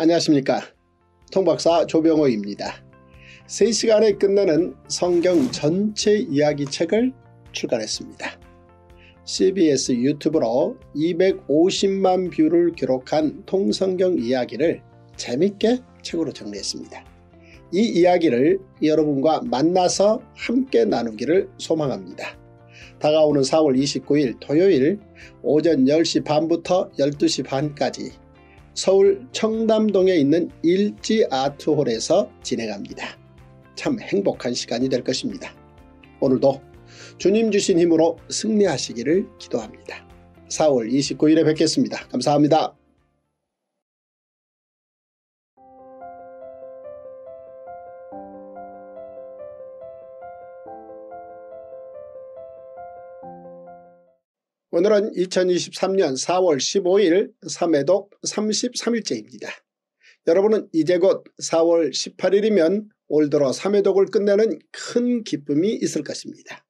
안녕하십니까 통박사 조병호입니다. 3시간에 끝내는 성경 전체 이야기 책을 출간했습니다. CBS 유튜브로 250만 뷰를 기록한 통성경 이야기를 재밌게 책으로 정리했습니다. 이 이야기를 여러분과 만나서 함께 나누기를 소망합니다. 다가오는 4월 29일 토요일 오전 10시 반부터 12시 반까지 서울 청담동에 있는 일지 아트홀에서 진행합니다. 참 행복한 시간이 될 것입니다. 오늘도 주님 주신 힘으로 승리하시기를 기도합니다. 4월 29일에 뵙겠습니다. 감사합니다. 오늘은 2023년 4월 15일 3회독 33일째입니다. 여러분은 이제 곧 4월 18일이면 올 들어 3회독을 끝내는 큰 기쁨이 있을 것입니다.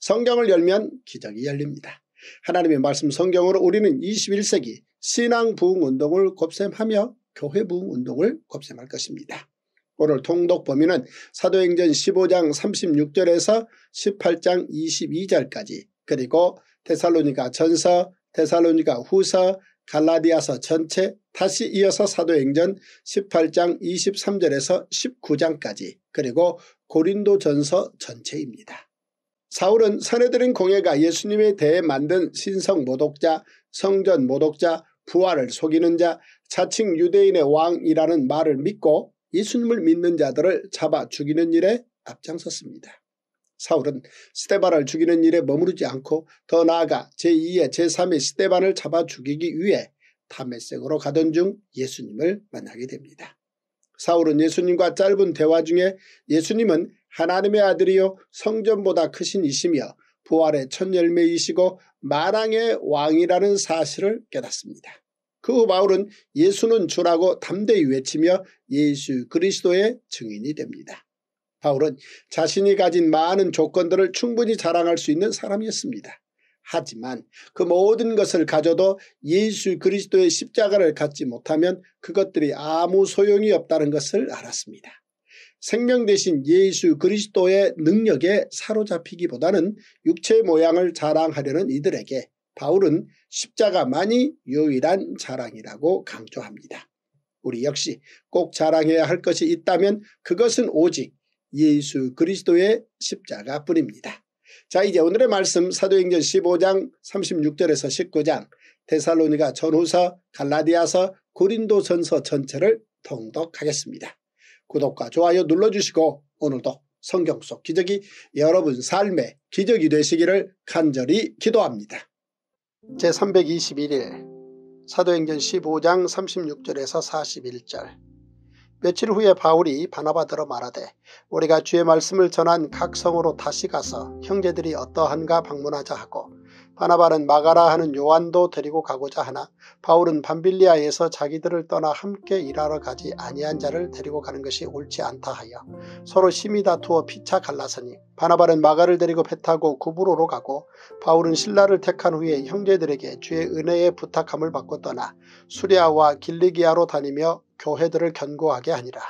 성경을 열면 기적이 열립니다. 하나님의 말씀 성경으로 우리는 21세기 신앙 부흥 운동을 곱셈하며 교회 부흥 운동을 곱셈할 것입니다. 오늘 통독 범위는 사도행전 15장 36절에서 18장 22절까지 그리고 테살로니가 전서, 테살로니가 후서, 갈라디아서 전체 다시 이어서 사도행전 18장 23절에서 19장까지 그리고 고린도 전서 전체입니다. 사울은 선해드린 공예가 예수님에 대해 만든 신성 모독자, 성전 모독자, 부활을 속이는 자, 자칭 유대인의 왕이라는 말을 믿고 예수님을 믿는 자들을 잡아 죽이는 일에 앞장섰습니다. 사울은 스테반을 죽이는 일에 머무르지 않고 더 나아가 제2의 제3의 스테반을 잡아 죽이기 위해 탐메색으로 가던 중 예수님을 만나게 됩니다. 사울은 예수님과 짧은 대화 중에 예수님은 하나님의 아들이요 성전보다 크신 이시며 부활의 첫 열매이시고 마랑의 왕이라는 사실을 깨닫습니다. 그 후 바울은 예수는 주라고 담대히 외치며 예수 그리스도의 증인이 됩니다. 바울은 자신이 가진 많은 조건들을 충분히 자랑할 수 있는 사람이었습니다. 하지만 그 모든 것을 가져도 예수 그리스도의 십자가를 갖지 못하면 그것들이 아무 소용이 없다는 것을 알았습니다. 생명 대신 예수 그리스도의 능력에 사로잡히기보다는 육체 모양을 자랑하려는 이들에게 바울은 십자가만이 유일한 자랑이라고 강조합니다. 우리 역시 꼭 자랑해야 할 것이 있다면 그것은 오직 예수 그리스도의 십자가뿐입니다. 자 이제 오늘의 말씀 사도행전 15장 36절에서 19장 데살로니가 전후서 갈라디아서 고린도전서 전체를 통독하겠습니다. 구독과 좋아요 눌러주시고 오늘도 성경 속 기적이 여러분 삶의 기적이 되시기를 간절히 기도합니다. 제321일 사도행전 15장 36절에서 41절 며칠 후에 바울이 바나바들어 말하되 우리가 주의 말씀을 전한 각 성으로 다시 가서 형제들이 어떠한가 방문하자 하고 바나바는 마가라 하는 요한도 데리고 가고자 하나 바울은 밤빌리아에서 자기들을 떠나 함께 일하러 가지 아니한 자를 데리고 가는 것이 옳지 않다 하여 서로 심히 다투어 피차 갈라서니 바나바는 마가를 데리고 배 타고 구브로로 가고 바울은 신라를 택한 후에 형제들에게 주의 은혜의 부탁함을 받고 떠나 수리아와 길리기아로 다니며 교회들을 견고하게 하니라.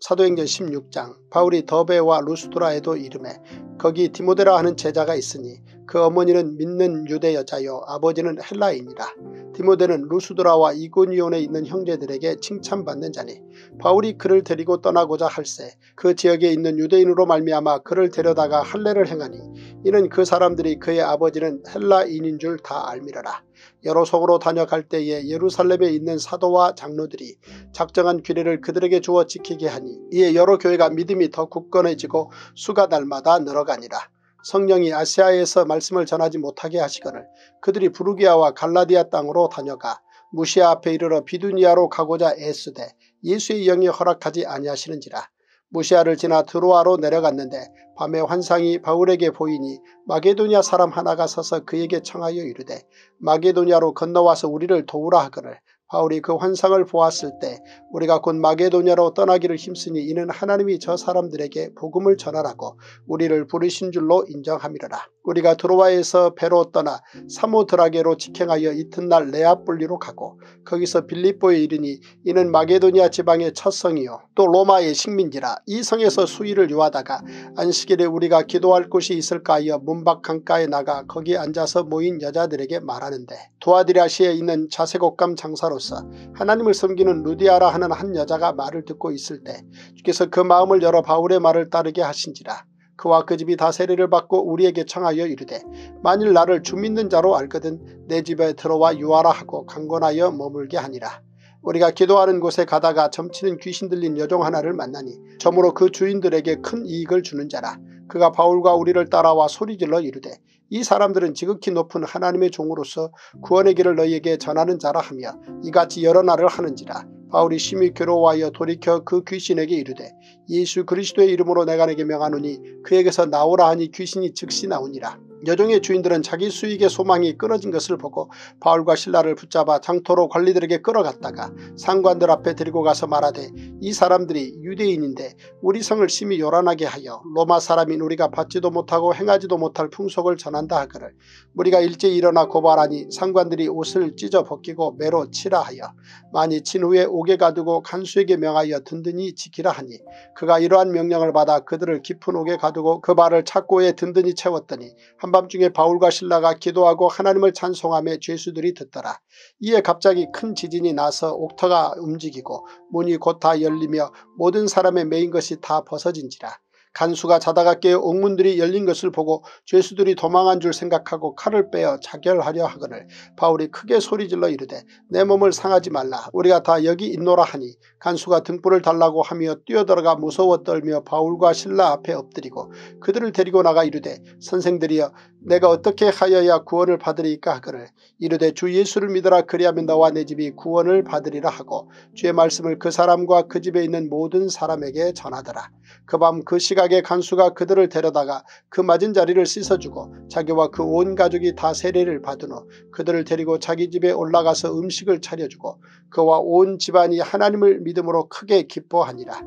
사도행전 16장 바울이 더베와 루스드라에도 이름해 거기 디모데라 하는 제자가 있으니 그 어머니는 믿는 유대 여자요 아버지는 헬라인이라. 디모데는 루스드라와 이고니온에 있는 형제들에게 칭찬받는 자니 바울이 그를 데리고 떠나고자 할세 그 지역에 있는 유대인으로 말미암아 그를 데려다가 할례를 행하니 이는 그 사람들이 그의 아버지는 헬라인인 줄 다 알미러라. 여러 속으로 다녀갈 때에 예루살렘에 있는 사도와 장로들이 작정한 규례를 그들에게 주어 지키게 하니 이에 여러 교회가 믿음이 더 굳건해지고 수가 날마다 늘어가니라. 성령이 아시아에서 말씀을 전하지 못하게 하시거늘 그들이 부르기아와 갈라디아 땅으로 다녀가 무시아 앞에 이르러 비두니아로 가고자 애쓰되 예수의 영이 허락하지 아니하시는지라. 무시아를 지나 드로아로 내려갔는데 밤에 환상이 바울에게 보이니 마게도니아 사람 하나가 서서 그에게 청하여 이르되 마게도니아로 건너와서 우리를 도우라 하거늘 바울이 그 환상을 보았을 때 우리가 곧 마게도냐로 떠나기를 힘쓰니 이는 하나님이 저 사람들에게 복음을 전하라고 우리를 부르신 줄로 인정함이라. 우리가 드로와에서 배로 떠나 사모드라게로 직행하여 이튿날 레아뿔리로 가고 거기서 빌립보에 이르니 이는 마게도니아 지방의 첫 성이요 또 로마의 식민지라 이 성에서 수위를 유하다가 안식일에 우리가 기도할 곳이 있을까 하여 문밖 강가에 나가 거기 앉아서 모인 여자들에게 말하는데 도아디라시에 있는 자색옷감 장사로 서 하나님을 섬기는 루디아라 하는 한 여자가 말을 듣고 있을 때 주께서 그 마음을 열어 바울의 말을 따르게 하신지라 그와 그 집이 다 세례를 받고 우리에게 청하여 이르되 만일 나를 주 믿는 자로 알거든 내 집에 들어와 유하라 하고 강권하여 머물게 하니라. 우리가 기도하는 곳에 가다가 점치는 귀신 들린 여종 하나를 만나니 점으로 그 주인들에게 큰 이익을 주는 자라. 그가 바울과 우리를 따라와 소리질러 이르되 이 사람들은 지극히 높은 하나님의 종으로서 구원의 길을 너희에게 전하는 자라 하며 이같이 여러 날을 하는지라 바울이 심히 괴로워하여 돌이켜 그 귀신에게 이르되 예수 그리스도의 이름으로 내가 내게 명하노니 그에게서 나오라 하니 귀신이 즉시 나오니라. 여종의 주인들은 자기 수익의 소망이 끊어진 것을 보고 바울과 신라를 붙잡아 장토로 관리들에게 끌어갔다가 상관들 앞에 데리고 가서 말하되 이 사람들이 유대인인데 우리 성을 심히 요란하게 하여 로마 사람인 우리가 받지도 못하고 행하지도 못할 풍속을 전 한다 하거를 우리가 일제히 일어나 고발하니 상관들이 옷을 찢어 벗기고 매로 치라 하여 많이 친 후에 옥에 가두고 간수에게 명하여 든든히 지키라 하니 그가 이러한 명령을 받아 그들을 깊은 옥에 가두고 그 발을 착고에 든든히 채웠더니 한밤중에 바울과 신라가 기도하고 하나님을 찬송하며 죄수들이 듣더라. 이에 갑자기 큰 지진이 나서 옥터가 움직이고 문이 곧 다 열리며 모든 사람의 메인 것이 다 벗어진지라. 간수가 자다가 깨어 옥문들이 열린 것을 보고 죄수들이 도망한 줄 생각하고 칼을 빼어 자결하려 하거늘 바울이 크게 소리질러 이르되 내 몸을 상하지 말라. 우리가 다 여기 있노라 하니 간수가 등불을 달라고 하며 뛰어들어가 무서워 떨며 바울과 신라 앞에 엎드리고 그들을 데리고 나가 이르되 선생들이여 내가 어떻게 하여야 구원을 받으리까 하거늘? 이르되 주 예수를 믿어라. 그리하면 너와 내 집이 구원을 받으리라 하고 주의 말씀을 그 사람과 그 집에 있는 모든 사람에게 전하더라. 그 밤그 그 시 각에 간수가 그들을 데려다가 그 맞은 자리를 씻어주고 자기와 그 온 가족이 다 세례를 받은 후 그들을 데리고 자기 집에 올라가서 음식을 차려주고 그와 온 집안이 하나님을 믿음으로 크게 기뻐하니라.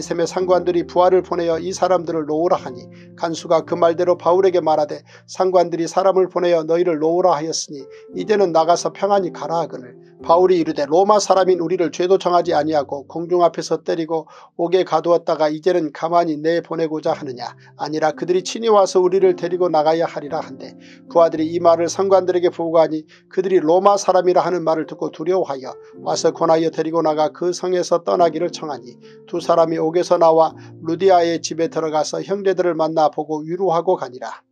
새매 상관들이 부하를 보내어 이 사람들을 놓으라 하니 간수가 그 말대로 바울에게 말하되 상관들이 사람을 보내어 너희를 놓으라 하였으니 이제는 나가서 평안히 가라 하거늘 바울이 이르되 로마 사람인 우리를 죄도 정하지 아니하고 공중 앞에서 때리고 옥에 가두었다가 이제는 가만히 내보내고자 하느냐 아니라 그들이 친히 와서 우리를 데리고 나가야 하리라 한데 그 아들이 이 말을 상관들에게 보고하니 그들이 로마 사람이라 하는 말을 듣고 두려워하여 와서 권하여 데리고 나가 그 성에서 떠나기를 청하니 두 사람이 옥에서 나와 루디아의 집에 들어가서 형제들을 만나 보고 위로하고 가니라.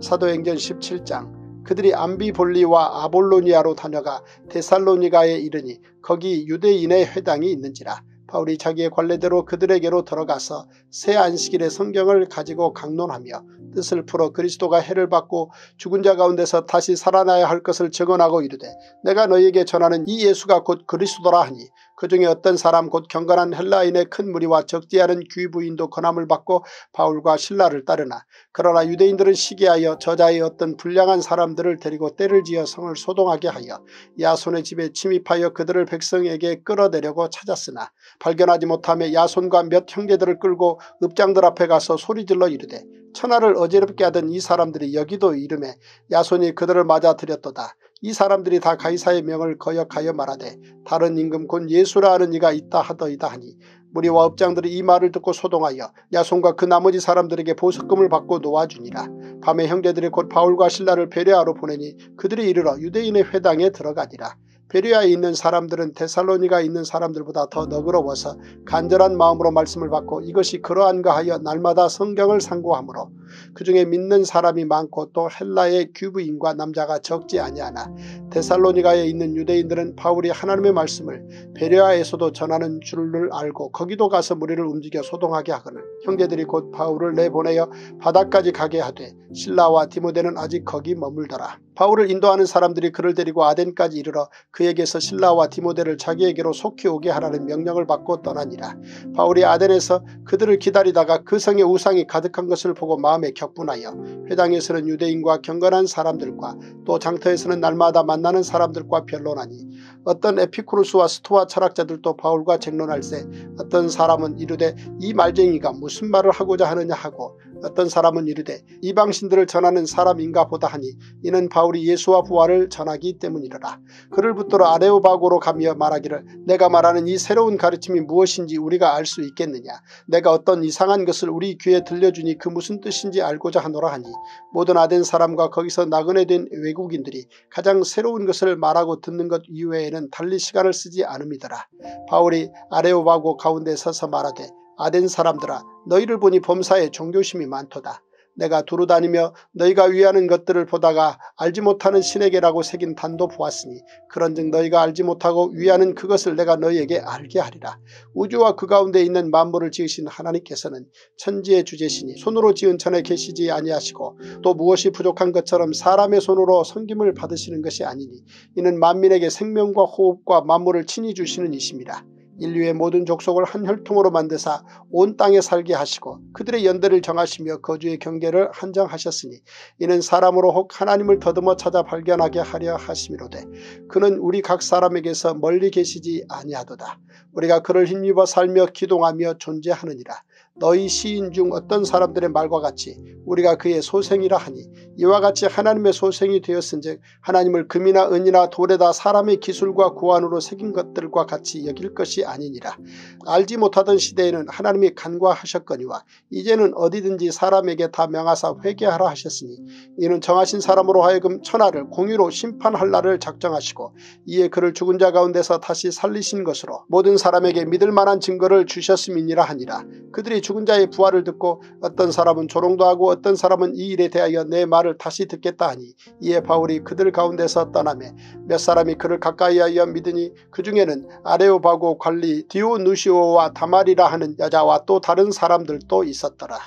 사도행전 17장 그들이 암비볼리와 아볼로니아로 다녀가 데살로니가에 이르니 거기 유대인의 회당이 있는지라. 바울이 자기의 관례대로 그들에게로 들어가서 새 안식일의 성경을 가지고 강론하며 뜻을 풀어 그리스도가 해를 받고 죽은 자 가운데서 다시 살아나야 할 것을 증언하고 이르되 내가 너희에게 전하는 이 예수가 곧 그리스도라 하니 그 중에 어떤 사람 곧 경건한 헬라인의 큰 무리와 적지 않은 귀부인도 권함을 받고 바울과 신라를 따르나 그러나 유대인들은 시기하여 저자의 어떤 불량한 사람들을 데리고 때를 지어 성을 소동하게 하여 야손의 집에 침입하여 그들을 백성에게 끌어내려고 찾았으나 발견하지 못하며 야손과 몇 형제들을 끌고 읍장들 앞에 가서 소리질러 이르되 천하를 어지럽게 하던 이 사람들이 여기도 이름에 야손이 그들을 맞아들였도다. 이 사람들이 다 가이사의 명을 거역하여 말하되 다른 임금 곧 예수라 하는 이가 있다 하더이다 하니 무리와 업장들이 이 말을 듣고 소동하여 야손과 그 나머지 사람들에게 보석금을 받고 놓아주니라. 밤에 형제들이 곧 바울과 신라를 베레아로 보내니 그들이 이르러 유대인의 회당에 들어가니라. 베리아에 있는 사람들은 데살로니가 있는 사람들보다 더 너그러워서 간절한 마음으로 말씀을 받고 이것이 그러한가 하여 날마다 성경을 상고하므로 그 중에 믿는 사람이 많고 또 헬라의 귀부인과 남자가 적지 아니하나 데살로니가에 있는 유대인들은 바울이 하나님의 말씀을 베레아에서도 전하는 줄을 알고 거기도 가서 무리를 움직여 소동하게 하거늘 형제들이 곧 바울을 내보내어 바다까지 가게 하되 신라와 디모데는 아직 거기 머물더라. 바울을 인도하는 사람들이 그를 데리고 아덴까지 이르러 그에게서 신라와 디모데를 자기에게로 속히 오게 하라는 명령을 받고 떠나니라. 바울이 아덴에서 그들을 기다리다가 그 성에 우상이 가득한 것을 보고 마음 마음에 격분하여 회당에서는 유대인과 경건한 사람들과 또 장터에서는 날마다 만나는 사람들과 변론하니 어떤 에피쿠루스와 스토아 철학자들도 바울과 쟁론할세 어떤 사람은 이르되 이 말쟁이가 무슨 말을 하고자 하느냐 하고 어떤 사람은 이르되 이방신들을 전하는 사람인가 보다 하니 이는 바울이 예수와 부활을 전하기 때문이라. 그를 붙들어 아레오바고로 가며 말하기를 내가 말하는 이 새로운 가르침이 무엇인지 우리가 알 수 있겠느냐. 내가 어떤 이상한 것을 우리 귀에 들려주니 그 무슨 뜻인지 알고자 하노라 하니 모든 아덴 사람과 거기서 나그네 된 외국인들이 가장 새로운 것을 말하고 듣는 것 이외에는 달리 시간을 쓰지 않음이더라. 바울이 아레오바고 가운데 서서 말하되 아덴 사람들아 너희를 보니 범사에 종교심이 많도다. 내가 두루 다니며 너희가 위하는 것들을 보다가 알지 못하는 신에게라고 새긴 단도 보았으니 그런즉 너희가 알지 못하고 위하는 그것을 내가 너희에게 알게 하리라. 우주와 그 가운데 있는 만물을 지으신 하나님께서는 천지의 주제시니 손으로 지은 천에 계시지 아니하시고 또 무엇이 부족한 것처럼 사람의 손으로 섬김을 받으시는 것이 아니니 이는 만민에게 생명과 호흡과 만물을 친히 주시는 이십니다. 인류의 모든 족속을 한 혈통으로 만드사 온 땅에 살게 하시고 그들의 연대를 정하시며 거주의 경계를 한정하셨으니 이는 사람으로 혹 하나님을 더듬어 찾아 발견하게 하려 하심이로되 그는 우리 각 사람에게서 멀리 계시지 아니하도다. 우리가 그를 힘입어 살며 기동하며 존재하느니라. 너희 시인 중 어떤 사람들의 말과 같이 우리가 그의 소생이라 하니 이와 같이 하나님의 소생이 되었은즉 하나님을 금이나 은이나 돌에다 사람의 기술과 구안으로 새긴 것들과 같이 여길 것이 아니니라. 알지 못하던 시대에는 하나님이 간과하셨거니와 이제는 어디든지 사람에게 다 명하사 회개하라 하셨으니 이는 정하신 사람으로 하여금 천하를 공유로 심판할 날을 작정하시고 이에 그를 죽은 자 가운데서 다시 살리신 것으로 모든 사람에게 믿을 만한 증거를 주셨음이니라 하니라. 그들이 죽은 자의 부활을 듣고 어떤 사람은 조롱도 하고 어떤 사람은 이 일에 대하여 내 말을 다시 듣겠다 하니 이에 바울이 그들 가운데서 떠나매 몇 사람이 그를 가까이하여 믿으니 그 중에는 아레오바고 관리 디오누시오와 다말이라 하는 여자와 또 다른 사람들도 있었더라.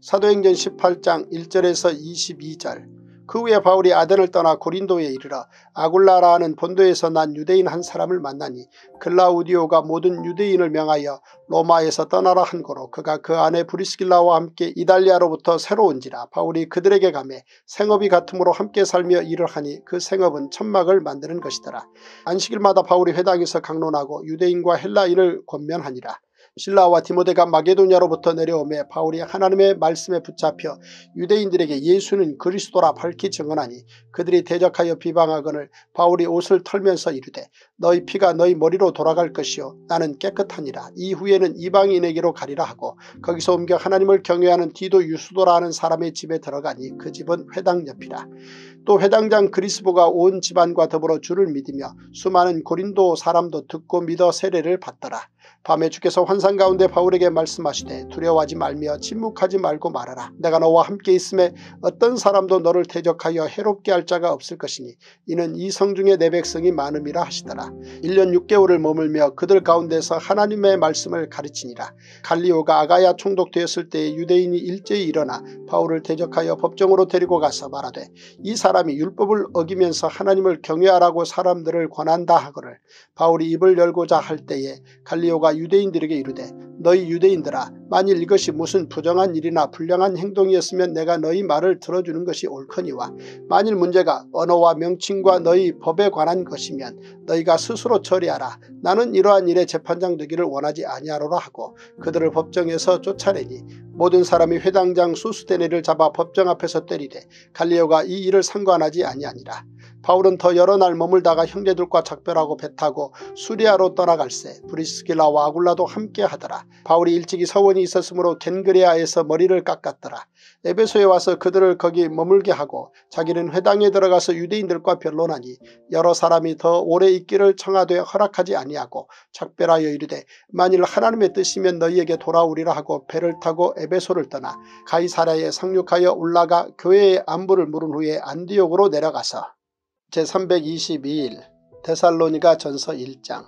사도행전 18장 1절에서 22절 그 후에 바울이 아덴을 떠나 고린도에 이르러 아굴라라 하는 본도에서 난 유대인 한 사람을 만나니 글라우디오가 모든 유대인을 명하여 로마에서 떠나라 한 거로 그가 그 안에 브리스길라와 함께 이달리아로부터 새로 온지라 바울이 그들에게 가매 생업이 같으므로 함께 살며 일을 하니 그 생업은 천막을 만드는 것이더라. 안식일마다 바울이 회당에서 강론하고 유대인과 헬라인을 권면하니라. 신라와 디모데가 마게도냐로부터 내려오매 바울이 하나님의 말씀에 붙잡혀 유대인들에게 예수는 그리스도라 밝히 증언하니 그들이 대적하여 비방하거늘 바울이 옷을 털면서 이르되 너희 피가 너희 머리로 돌아갈 것이요 나는 깨끗하니라 이후에는 이방인에게로 가리라 하고 거기서 옮겨 하나님을 경외하는 디도 유수도라 하는 사람의 집에 들어가니 그 집은 회당 옆이라. 또 회당장 그리스보가 온 집안과 더불어 주를 믿으며 수많은 고린도 사람도 듣고 믿어 세례를 받더라. 밤에 주께서 환상 가운데 바울에게 말씀하시되 두려워하지 말며 침묵하지 말고 말하라. 내가 너와 함께 있음에 어떤 사람도 너를 대적하여 해롭게 할 자가 없을 것이니 이는 이 성 중에 내 백성이 많음이라 하시더라. 1년 6개월을 머물며 그들 가운데서 하나님의 말씀을 가르치니라. 갈리오가 아가야 총독되었을 때 유대인이 일제히 일어나 바울을 대적하여 법정으로 데리고 가서 말하되 이 사람 이 율법을 어기면서 하나님을 경외하라고 사람들을 권한다 하거늘 바울이 입을 열고자 할 때에 갈리오가 유대인들에게 이르되 너희 유대인들아 만일 이것이 무슨 부정한 일이나 불량한 행동이었으면 내가 너희 말을 들어주는 것이 옳거니와 만일 문제가 언어와 명칭과 너희 법에 관한 것이면 너희가 스스로 처리하라. 나는 이러한 일에 재판장 되기를 원하지 아니하노라 하고 그들을 법정에서 쫓아내니 모든 사람이 회당장 수스테네를 잡아 법정 앞에서 때리되 갈리오가 이 일을 상관하지 아니하니라. 바울은 더 여러 날 머물다가 형제들과 작별하고 배 타고 수리아로 떠나갈새 브리스길라와 아굴라도 함께 하더라. 바울이 일찍이 서원이 있었으므로 겐그레아에서 머리를 깎았더라. 에베소에 와서 그들을 거기 머물게 하고 자기는 회당에 들어가서 유대인들과 변론하니 여러 사람이 더 오래 있기를 청하되 허락하지 아니하고 작별하여 이르되 만일 하나님의 뜻이면 너희에게 돌아오리라 하고 배를 타고 에베소를 떠나 가이사라에 상륙하여 올라가 교회의 안부를 물은 후에 안디옥으로 내려가서 제322일 데살로니가 전서 1장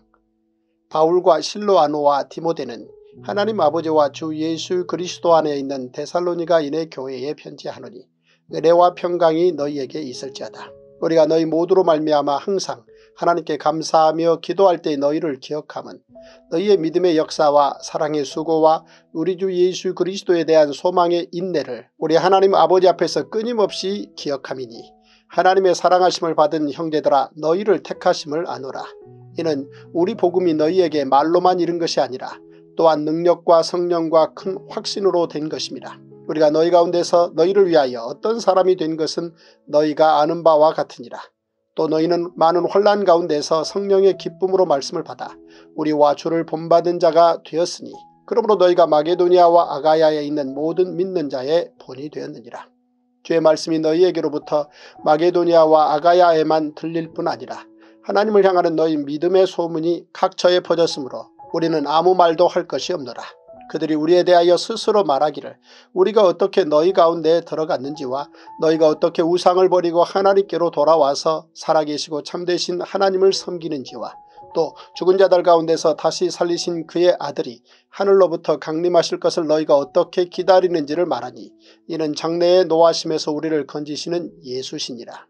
바울과 실로아노와 디모데는 하나님 아버지와 주 예수 그리스도 안에 있는 데살로니가인의 교회에 편지하노니 은혜와 평강이 너희에게 있을지어다. 우리가 너희 모두로 말미암아 항상 하나님께 감사하며 기도할 때 너희를 기억함은 너희의 믿음의 역사와 사랑의 수고와 우리 주 예수 그리스도에 대한 소망의 인내를 우리 하나님 아버지 앞에서 끊임없이 기억함이니 하나님의 사랑하심을 받은 형제들아 너희를 택하심을 아노라. 이는 우리 복음이 너희에게 말로만 이른 것이 아니라 또한 능력과 성령과 큰 확신으로 된 것입니다. 우리가 너희 가운데서 너희를 위하여 어떤 사람이 된 것은 너희가 아는 바와 같으니라. 또 너희는 많은 혼란 가운데서 성령의 기쁨으로 말씀을 받아 우리와 주를 본받은 자가 되었으니 그러므로 너희가 마게도니아와 아가야에 있는 모든 믿는 자의 본이 되었느니라. 주의 말씀이 너희에게로부터 마게도니아와 아가야에만 들릴 뿐 아니라 하나님을 향하는 너희 믿음의 소문이 각처에 퍼졌으므로 우리는 아무 말도 할 것이 없노라. 그들이 우리에 대하여 스스로 말하기를 우리가 어떻게 너희 가운데 들어갔는지와 너희가 어떻게 우상을 버리고 하나님께로 돌아와서 살아계시고 참되신 하나님을 섬기는지와 또 죽은 자들 가운데서 다시 살리신 그의 아들이 하늘로부터 강림하실 것을 너희가 어떻게 기다리는지를 말하니 이는 장래의 노하심에서 우리를 건지시는 예수시니라.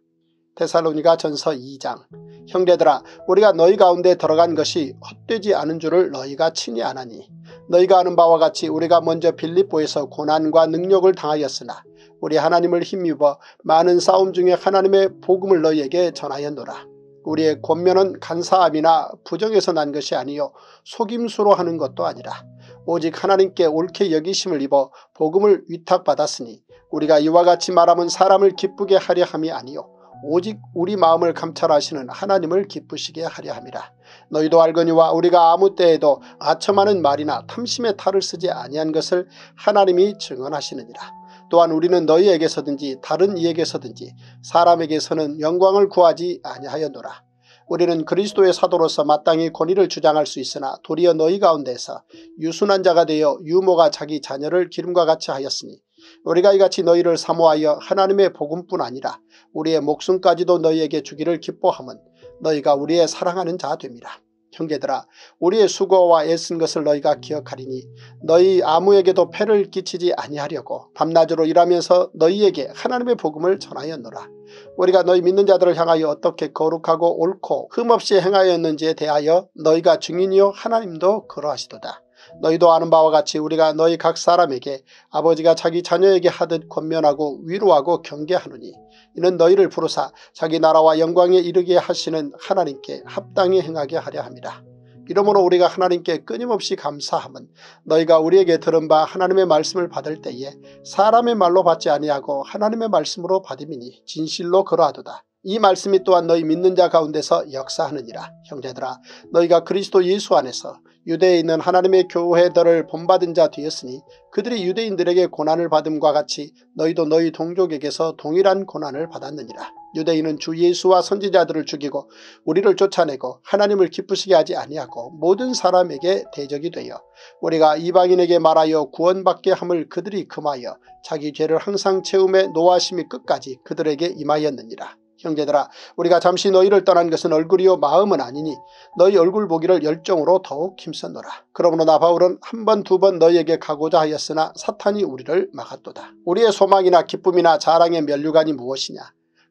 테살로니가 전서 2장 형제들아 우리가 너희 가운데 들어간 것이 헛되지 않은 줄을 너희가 친히 아나니 너희가 아는 바와 같이 우리가 먼저 빌립보에서 고난과 능력을 당하였으나 우리 하나님을 힘입어 많은 싸움 중에 하나님의 복음을 너희에게 전하였노라. 우리의 권면은 간사함이나 부정에서 난 것이 아니요 속임수로 하는 것도 아니라 오직 하나님께 옳게 여기심을 입어 복음을 위탁받았으니 우리가 이와 같이 말하면 사람을 기쁘게 하려 함이 아니요 오직 우리 마음을 감찰하시는 하나님을 기쁘시게 하려 함이라. 너희도 알거니와 우리가 아무 때에도 아첨하는 말이나 탐심의 탈을 쓰지 아니한 것을 하나님이 증언하시느니라. 또한 우리는 너희에게서든지 다른 이에게서든지 사람에게서는 영광을 구하지 아니하였노라. 우리는 그리스도의 사도로서 마땅히 권위를 주장할 수 있으나 도리어 너희 가운데서 유순한 자가 되어 유모가 자기 자녀를 기름과 같이 하였으니 우리가 이같이 너희를 사모하여 하나님의 복음뿐 아니라 우리의 목숨까지도 너희에게 주기를 기뻐함은 너희가 우리의 사랑하는 자 됩니다. 형제들아 우리의 수고와 애쓴 것을 너희가 기억하리니 너희 아무에게도 폐를 끼치지 아니하려고 밤낮으로 일하면서 너희에게 하나님의 복음을 전하였노라. 우리가 너희 믿는 자들을 향하여 어떻게 거룩하고 옳고 흠없이 행하였는지에 대하여 너희가 증인이요 하나님도 그러하시도다. 너희도 아는 바와 같이 우리가 너희 각 사람에게 아버지가 자기 자녀에게 하듯 권면하고 위로하고 경계하느니 이는 너희를 부르사 자기 나라와 영광에 이르게 하시는 하나님께 합당히 행하게 하려 합니다. 이러므로 우리가 하나님께 끊임없이 감사함은 너희가 우리에게 들은 바 하나님의 말씀을 받을 때에 사람의 말로 받지 아니하고 하나님의 말씀으로 받음이니 진실로 그러하도다. 이 말씀이 또한 너희 믿는 자 가운데서 역사하느니라. 형제들아 너희가 그리스도 예수 안에서 있는 하나님의 교회들을 본받은 자 되었으니 그들이 유대인들에게 고난을 받음과 같이 너희도 너희 동족에게서 동일한 고난을 받았느니라. 유대인은 주 예수와 선지자들을 죽이고 우리를 쫓아내고 하나님을 기쁘시게 하지 아니하고 모든 사람에게 대적이 되어 우리가 이방인에게 말하여 구원받게 함을 그들이 금하여 자기 죄를 항상 채움에 노하심이 끝까지 그들에게 임하였느니라. 형제들아 우리가 잠시 너희를 떠난 것은 얼굴이요 마음은 아니니 너희 얼굴 보기를 열정으로 더욱 힘썼노라. 그러므로 나 바울은 한 번 두 번 너희에게 가고자 하였으나 사탄이 우리를 막았도다. 우리의 소망이나 기쁨이나 자랑의 면류관이 무엇이냐.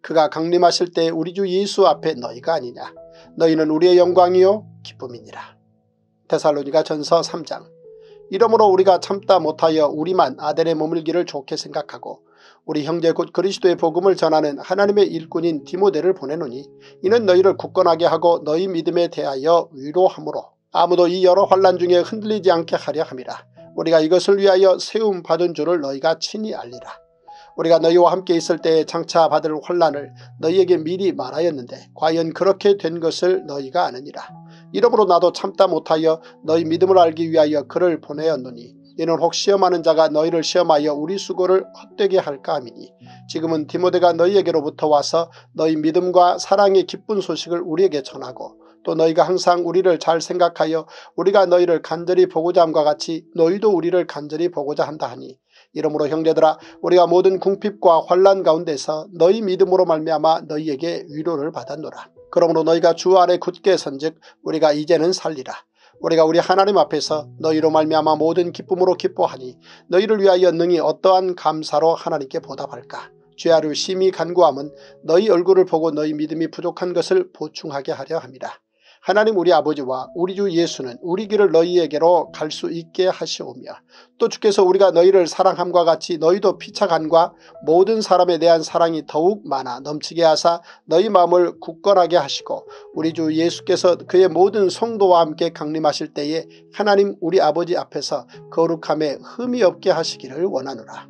그가 강림하실 때 우리 주 예수 앞에 너희가 아니냐. 너희는 우리의 영광이요 기쁨이니라. 데살로니가 전서 3장 이러므로 우리가 참다 못하여 우리만 아델의 머물기를 좋게 생각하고 우리 형제 곧 그리스도의 복음을 전하는 하나님의 일꾼인 디모데를 보내노니 이는 너희를 굳건하게 하고 너희 믿음에 대하여 위로하므로 아무도 이 여러 환란 중에 흔들리지 않게 하려 함이라. 우리가 이것을 위하여 세움 받은 줄을 너희가 친히 알리라. 우리가 너희와 함께 있을 때에 장차 받을 환란을 너희에게 미리 말하였는데 과연 그렇게 된 것을 너희가 아느니라. 이러므로 나도 참다 못하여 너희 믿음을 알기 위하여 그를 보내었노니 이는 혹 시험하는 자가 너희를 시험하여 우리 수고를 헛되게 할까 함이니 지금은 디모데가 너희에게로부터 와서 너희 믿음과 사랑의 기쁜 소식을 우리에게 전하고 또 너희가 항상 우리를 잘 생각하여 우리가 너희를 간절히 보고자 함과 같이 너희도 우리를 간절히 보고자 한다 하니 이러므로 형제들아 우리가 모든 궁핍과 환란 가운데서 너희 믿음으로 말미암아 너희에게 위로를 받았노라. 그러므로 너희가 주 안에 굳게 선즉 우리가 이제는 살리라. 우리가 우리 하나님 앞에서 너희로 말미암아 모든 기쁨으로 기뻐하니 너희를 위하여 능히 어떠한 감사로 하나님께 보답할까. 죄하를 심히 간구함은 너희 얼굴을 보고 너희 믿음이 부족한 것을 보충하게 하려 합니다. 하나님 우리 아버지와 우리 주 예수는 우리 길을 너희에게로 갈 수 있게 하시오며 또 주께서 우리가 너희를 사랑함과 같이 너희도 피차간과 모든 사람에 대한 사랑이 더욱 많아 넘치게 하사 너희 마음을 굳건하게 하시고 우리 주 예수께서 그의 모든 성도와 함께 강림하실 때에 하나님 우리 아버지 앞에서 거룩함에 흠이 없게 하시기를 원하노라.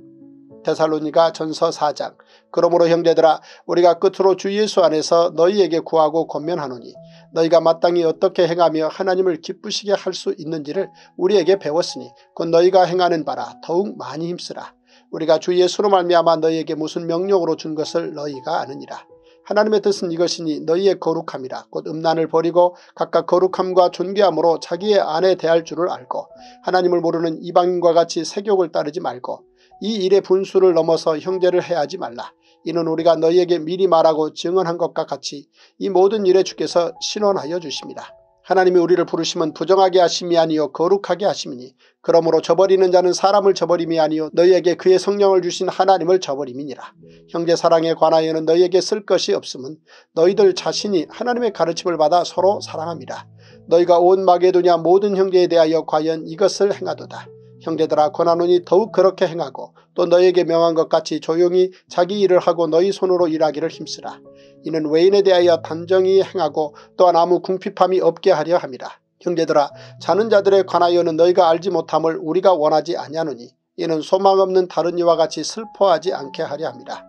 데살로니가 전서 4장 그러므로 형제들아 우리가 끝으로 주 예수 안에서 너희에게 구하고 권면하노니 너희가 마땅히 어떻게 행하며 하나님을 기쁘시게 할 수 있는지를 우리에게 배웠으니 곧 너희가 행하는 바라 더욱 많이 힘쓰라. 우리가 주 예수로 말미암아 너희에게 무슨 명령으로 준 것을 너희가 아느니라. 하나님의 뜻은 이것이니 너희의 거룩함이라 곧 음란을 버리고 각각 거룩함과 존귀함으로 자기의 아내 대할 줄을 알고 하나님을 모르는 이방인과 같이 세욕을 따르지 말고 이 일의 분수를 넘어서 형제를 해하지 말라. 이는 우리가 너희에게 미리 말하고 증언한 것과 같이 이 모든 일에 주께서 신원하여 주십니다. 하나님이 우리를 부르시면 부정하게 하심이 아니요 거룩하게 하심이니 그러므로 저버리는 자는 사람을 저버림이 아니요 너희에게 그의 성령을 주신 하나님을 저버림이니라. 형제 사랑에 관하여는 너희에게 쓸 것이 없음은 너희들 자신이 하나님의 가르침을 받아 서로 사랑합니다. 너희가 온 마게도냐 모든 형제에 대하여 과연 이것을 행하도다. 형제들아 권하노니 더욱 그렇게 행하고 또 너에게 명한 것 같이 조용히 자기 일을 하고 너희 손으로 일하기를 힘쓰라. 이는 외인에 대하여 단정히 행하고 또한 아무 궁핍함이 없게 하려 함이라. 형제들아 자는 자들에 관하여는 너희가 알지 못함을 우리가 원하지 아니하노니 이는 소망 없는 다른 이와 같이 슬퍼하지 않게 하려 합니다.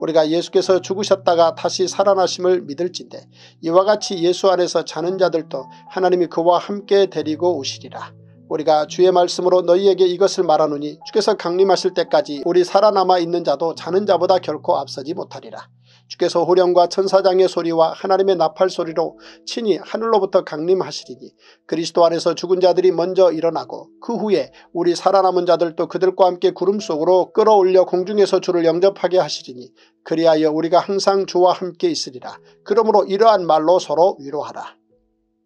우리가 예수께서 죽으셨다가 다시 살아나심을 믿을진데 이와 같이 예수 안에서 자는 자들도 하나님이 그와 함께 데리고 오시리라. 우리가 주의 말씀으로 너희에게 이것을 말하노니 주께서 강림하실 때까지 우리 살아남아 있는 자도 자는 자보다 결코 앞서지 못하리라. 주께서 호령과 천사장의 소리와 하나님의 나팔 소리로 친히 하늘로부터 강림하시리니 그리스도 안에서 죽은 자들이 먼저 일어나고 그 후에 우리 살아남은 자들도 그들과 함께 구름 속으로 끌어올려 공중에서 주를 영접하게 하시리니 그리하여 우리가 항상 주와 함께 있으리라. 그러므로 이러한 말로 서로 위로하라.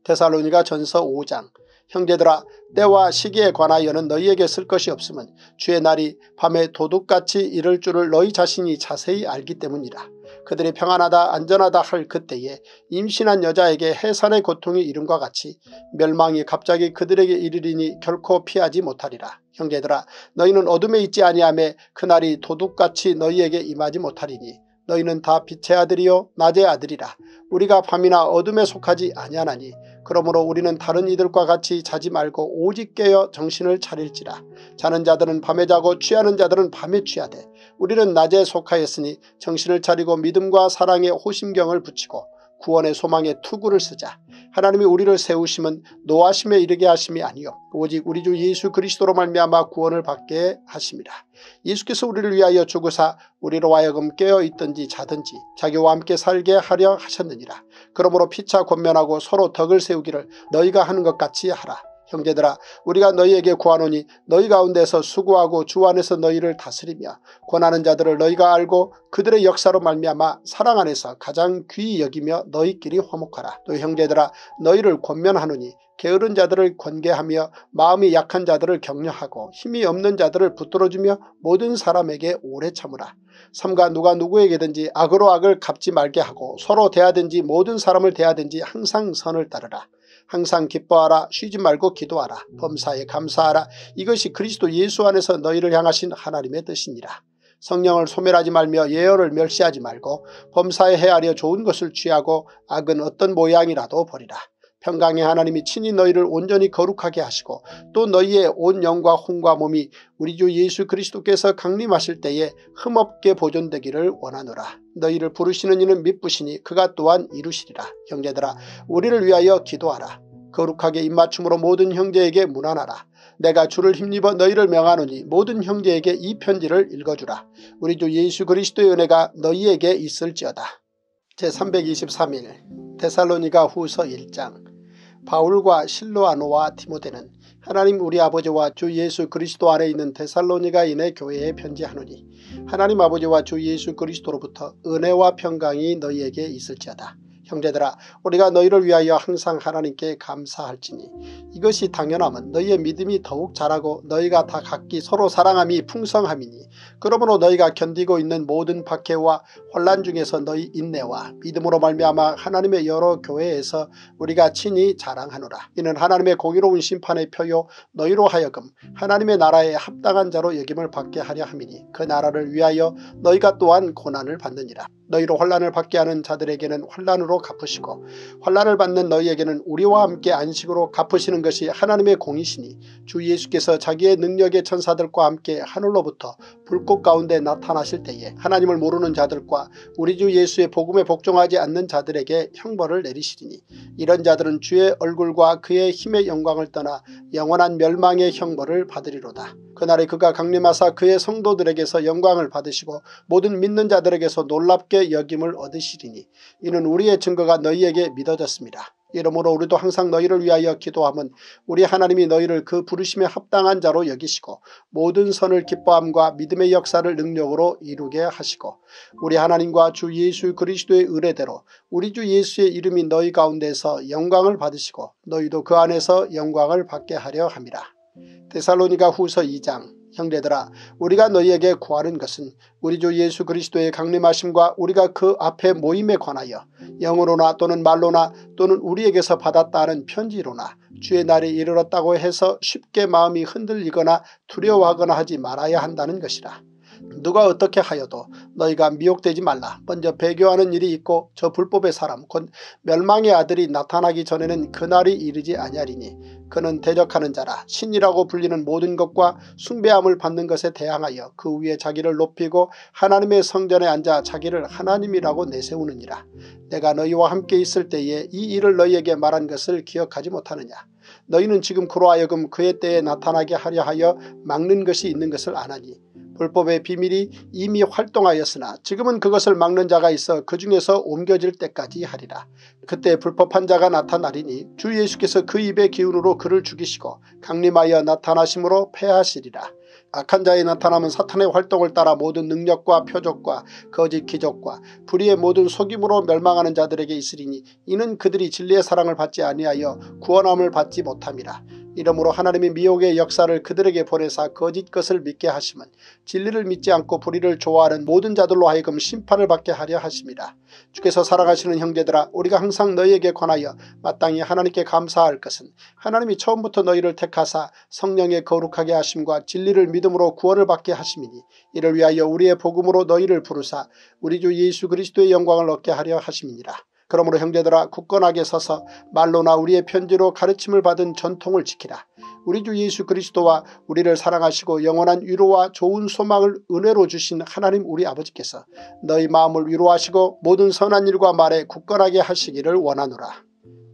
데살로니가 전서 5장 형제들아 때와 시기에 관하여는 너희에게 쓸 것이 없음은 주의 날이 밤에 도둑같이 이를 줄을 너희 자신이 자세히 알기 때문이라. 그들이 평안하다 안전하다 할 그때에 임신한 여자에게 해산의 고통이 이름과 같이 멸망이 갑자기 그들에게 이르리니 결코 피하지 못하리라. 형제들아 너희는 어둠에 있지 아니하며 그날이 도둑같이 너희에게 임하지 못하리니 너희는 다 빛의 아들이요 낮의 아들이라. 우리가 밤이나 어둠에 속하지 아니하나니 그러므로 우리는 다른 이들과 같이 자지 말고 오직 깨어 정신을 차릴지라. 자는 자들은 밤에 자고 취하는 자들은 밤에 취하되 우리는 낮에 속하였으니 정신을 차리고 믿음과 사랑에 호심경을 붙이고 구원의 소망에 투구를 쓰자. 하나님이 우리를 세우심은 노하심에 이르게 하심이 아니요 오직 우리 주 예수 그리스도로 말미암아 구원을 받게 하십니다. 예수께서 우리를 위하여 죽으사 우리로 하여금 깨어있든지 자든지 자기와 함께 살게 하려 하셨느니라. 그러므로 피차 권면하고 서로 덕을 세우기를 너희가 하는 것 같이 하라. 형제들아 우리가 너희에게 구하노니 너희 가운데서 수고하고 주 안에서 너희를 다스리며 권하는 자들을 너희가 알고 그들의 역사로 말미암아 사랑 안에서 가장 귀히 여기며 너희끼리 화목하라. 또 형제들아 너희를 권면하노니 게으른 자들을 권계하며 마음이 약한 자들을 격려하고 힘이 없는 자들을 붙들어주며 모든 사람에게 오래 참으라. 삼가 누가 누구에게든지 악으로 악을 갚지 말게 하고 서로 대하든지 모든 사람을 대하든지 항상 선을 따르라. 항상 기뻐하라 쉬지 말고 기도하라 범사에 감사하라 이것이 그리스도 예수 안에서 너희를 향하신 하나님의 뜻이니라. 성령을 소멸하지 말며 예언을 멸시하지 말고 범사에 헤아려 좋은 것을 취하고 악은 어떤 모양이라도 버리라. 평강의 하나님이 친히 너희를 온전히 거룩하게 하시고 또 너희의 온 영과 혼과 몸이 우리 주 예수 그리스도께서 강림하실 때에 흠없게 보존되기를 원하노라. 너희를 부르시는 이는 미쁘시니 그가 또한 이루시리라. 형제들아 우리를 위하여 기도하라. 거룩하게 입맞춤으로 모든 형제에게 문안하라. 내가 주를 힘입어 너희를 명하노니 모든 형제에게 이 편지를 읽어주라. 우리 주 예수 그리스도의 은혜가 너희에게 있을지어다. 제323일 데살로니가 후서 1장 바울과 실로아노와 디모데는 하나님 우리 아버지와 주 예수 그리스도 안에 있는 데살로니가인의 교회에 편지하노니 하나님 아버지와 주 예수 그리스도로부터 은혜와 평강이 너희에게 있을지어다. 형제들아 우리가 너희를 위하여 항상 하나님께 감사할지니 이것이 당연함은 너희의 믿음이 더욱 자라고 너희가 다 각기 서로 사랑함이 풍성함이니 그러므로 너희가 견디고 있는 모든 박해와 혼란 중에서 너희 인내와 믿음으로 말미암아 하나님의 여러 교회에서 우리가 친히 자랑하노라. 이는 하나님의 공의로운 심판의 표요 너희로 하여금 하나님의 나라에 합당한 자로 여김을 받게 하려 함이니 그 나라를 위하여 너희가 또한 고난을 받느니라. 너희로 환란을 받게 하는 자들에게는 환란으로 갚으시고 환란을 받는 너희에게는 우리와 함께 안식으로 갚으시는 것이 하나님의 공이시니 주 예수께서 자기의 능력의 천사들과 함께 하늘로부터 불꽃 가운데 나타나실 때에 하나님을 모르는 자들과 우리 주 예수의 복음에 복종하지 않는 자들에게 형벌을 내리시리니 이런 자들은 주의 얼굴과 그의 힘의 영광을 떠나 영원한 멸망의 형벌을 받으리로다. 그날에 그가 강림하사 그의 성도들에게서 영광을 받으시고 모든 믿는 자들에게서 놀랍 게 여김을 얻으시리니 이는 우리의 증거가 너희에게 믿어졌습니다. 이러므로 우리도 항상 너희를 위하여 기도함은 우리 하나님이 너희를 그 부르심에 합당한 자로 여기시고 모든 선을 기뻐함과 믿음의 역사를 능력으로 이루게 하시고 우리 하나님과 주 예수 그리스도의 의뢰대로 우리 주 예수의 이름이 너희 가운데서 영광을 받으시고 너희도 그 안에서 영광을 받게 하려 함이라. 데살로니가 후서 2장 형제들아 우리가 너희에게 구하는 것은 우리 주 예수 그리스도의 강림하심과 우리가 그 앞에 모임에 관하여 영으로나 또는 말로나 또는 우리에게서 받았다는 편지로나 주의 날이 이르렀다고 해서 쉽게 마음이 흔들리거나 두려워하거나 하지 말아야 한다는 것이라. 누가 어떻게 하여도 너희가 미혹되지 말라. 먼저 배교하는 일이 있고 저 불법의 사람 곧 멸망의 아들이 나타나기 전에는 그날이 이르지 아니하리니 그는 대적하는 자라 신이라고 불리는 모든 것과 숭배함을 받는 것에 대항하여 그 위에 자기를 높이고 하나님의 성전에 앉아 자기를 하나님이라고 내세우느니라. 내가 너희와 함께 있을 때에 이 일을 너희에게 말한 것을 기억하지 못하느냐. 너희는 지금 그로 하여금 그의 때에 나타나게 하려 하여 막는 것이 있는 것을 아나니 불법의 비밀이 이미 활동하였으나 지금은 그것을 막는 자가 있어 그 중에서 옮겨질 때까지 하리라. 그때 불법한 자가 나타나리니 주 예수께서 그 입의 기운으로 그를 죽이시고 강림하여 나타나심으로 패하시리라. 악한 자의 나타남은 사탄의 활동을 따라 모든 능력과 표적과 거짓 기적과 불의의 모든 속임으로 멸망하는 자들에게 있으리니 이는 그들이 진리의 사랑을 받지 아니하여 구원함을 받지 못함이라. 이러므로 하나님이 미혹의 역사를 그들에게 보내사 거짓 것을 믿게 하심은 진리를 믿지 않고 불의를 좋아하는 모든 자들로 하여금 심판을 받게 하려 하십니다. 주께서 살아가시는 형제들아 우리가 항상 너희에게 관하여 마땅히 하나님께 감사할 것은 하나님이 처음부터 너희를 택하사 성령의 거룩하게 하심과 진리를 믿음으로 구원을 받게 하심이니 이를 위하여 우리의 복음으로 너희를 부르사 우리 주 예수 그리스도의 영광을 얻게 하려 하심이니라. 그러므로 형제들아 굳건하게 서서 말로나 우리의 편지로 가르침을 받은 전통을 지키라. 우리 주 예수 그리스도와 우리를 사랑하시고 영원한 위로와 좋은 소망을 은혜로 주신 하나님 우리 아버지께서 너희 마음을 위로하시고 모든 선한 일과 말에 굳건하게 하시기를 원하노라.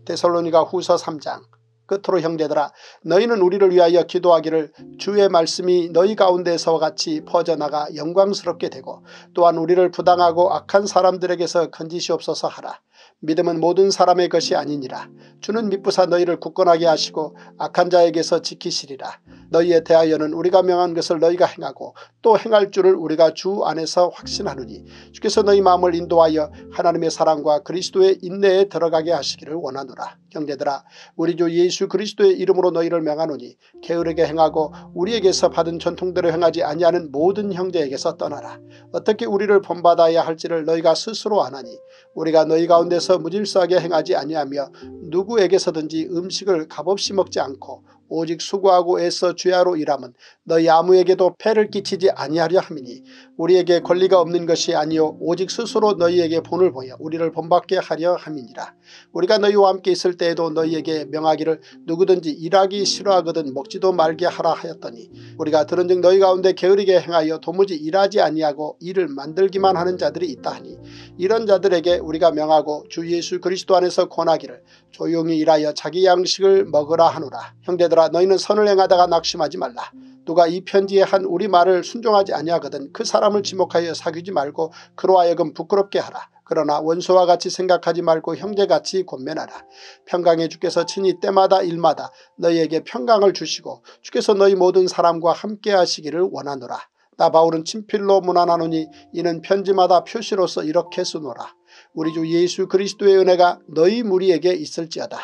데살로니가 후서 3장 끝으로 형제들아 너희는 우리를 위하여 기도하기를 주의 말씀이 너희 가운데서와 같이 퍼져나가 영광스럽게 되고 또한 우리를 부당하고 악한 사람들에게서 건지시옵소서 하라. 믿음은 모든 사람의 것이 아니니라. 주는 믿부사 너희를 굳건하게 하시고 악한 자에게서 지키시리라. 너희에 대하여는 우리가 명한 것을 너희가 행하고 또 행할 줄을 우리가 주 안에서 확신하느니 주께서 너희 마음을 인도하여 하나님의 사랑과 그리스도의 인내에 들어가게 하시기를 원하노라. 형제들아 우리 주 예수 그리스도의 이름으로 너희를 명하노니 게으르게 행하고 우리에게서 받은 전통대로 행하지 아니하는 모든 형제에게서 떠나라. 어떻게 우리를 본받아야 할지를 너희가 스스로 아나니 우리가 너희 가운데서 무질서하게 행하지 아니하며 누구에게서든지 음식을 값없이 먹지 않고 오직 수고하고 애써 주야로 일함은 너희 아무에게도 폐를 끼치지 아니하려 함이니 우리에게 권리가 없는 것이 아니요 오직 스스로 너희에게 본을 보여 우리를 본받게 하려 함이니라. 우리가 너희와 함께 있을 때에도 너희에게 명하기를 누구든지 일하기 싫어하거든 먹지도 말게 하라 하였더니 우리가 들은즉 너희 가운데 게으르게 행하여 도무지 일하지 아니하고 일을 만들기만 하는 자들이 있다 하니 이런 자들에게 우리가 명하고 주 예수 그리스도 안에서 권하기를 조용히 일하여 자기 양식을 먹으라 하노라. 형제들아 너희는 선을 행하다가 낙심하지 말라. 누가 이 편지에 한 우리 말을 순종하지 아니하거든 그 사람을 지목하여 사귀지 말고 그로 하여금 부끄럽게 하라. 그러나 원수와 같이 생각하지 말고 형제같이 권면하라. 평강의 주께서 친히 때마다 일마다 너희에게 평강을 주시고 주께서 너희 모든 사람과 함께 하시기를 원하노라. 나 바울은 친필로 문안하노니 이는 편지마다 표시로서 이렇게 쓰노라. 우리 주 예수 그리스도의 은혜가 너희 무리에게 있을지어다.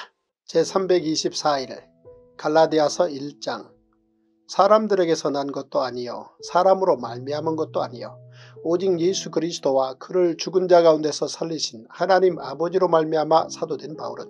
제324일 갈라디아서 1장. 사람들에게서 난 것도 아니요. 사람으로 말미암은 것도 아니요. 오직 예수 그리스도와 그를 죽은 자 가운데서 살리신 하나님 아버지로 말미암아 사도된 바울은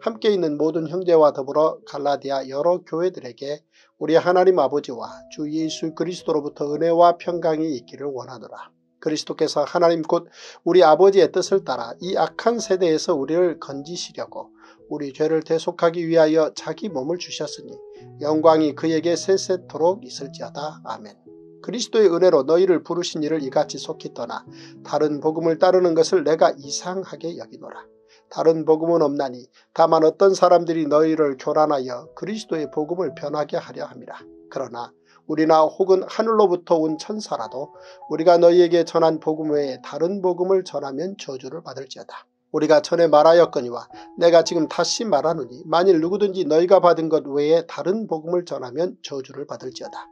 함께 있는 모든 형제와 더불어 갈라디아 여러 교회들에게 우리 하나님 아버지와 주 예수 그리스도로부터 은혜와 평강이 있기를 원하노라. 그리스도께서 하나님 곧 우리 아버지의 뜻을 따라 이 악한 세대에서 우리를 건지시려고 우리 죄를 대속하기 위하여 자기 몸을 주셨으니 영광이 그에게 세세토록 있을지어다. 아멘. 그리스도의 은혜로 너희를 부르신 이를 이같이 속히 떠나 다른 복음을 따르는 것을 내가 이상하게 여기노라. 다른 복음은 없나니 다만 어떤 사람들이 너희를 교란하여 그리스도의 복음을 변하게 하려 함이라. 그러나 우리나 혹은 하늘로부터 온 천사라도 우리가 너희에게 전한 복음 외에 다른 복음을 전하면 저주를 받을지어다. 우리가 전에 말하였거니와 내가 지금 다시 말하노니 만일 누구든지 너희가 받은 것 외에 다른 복음을 전하면 저주를 받을지어다.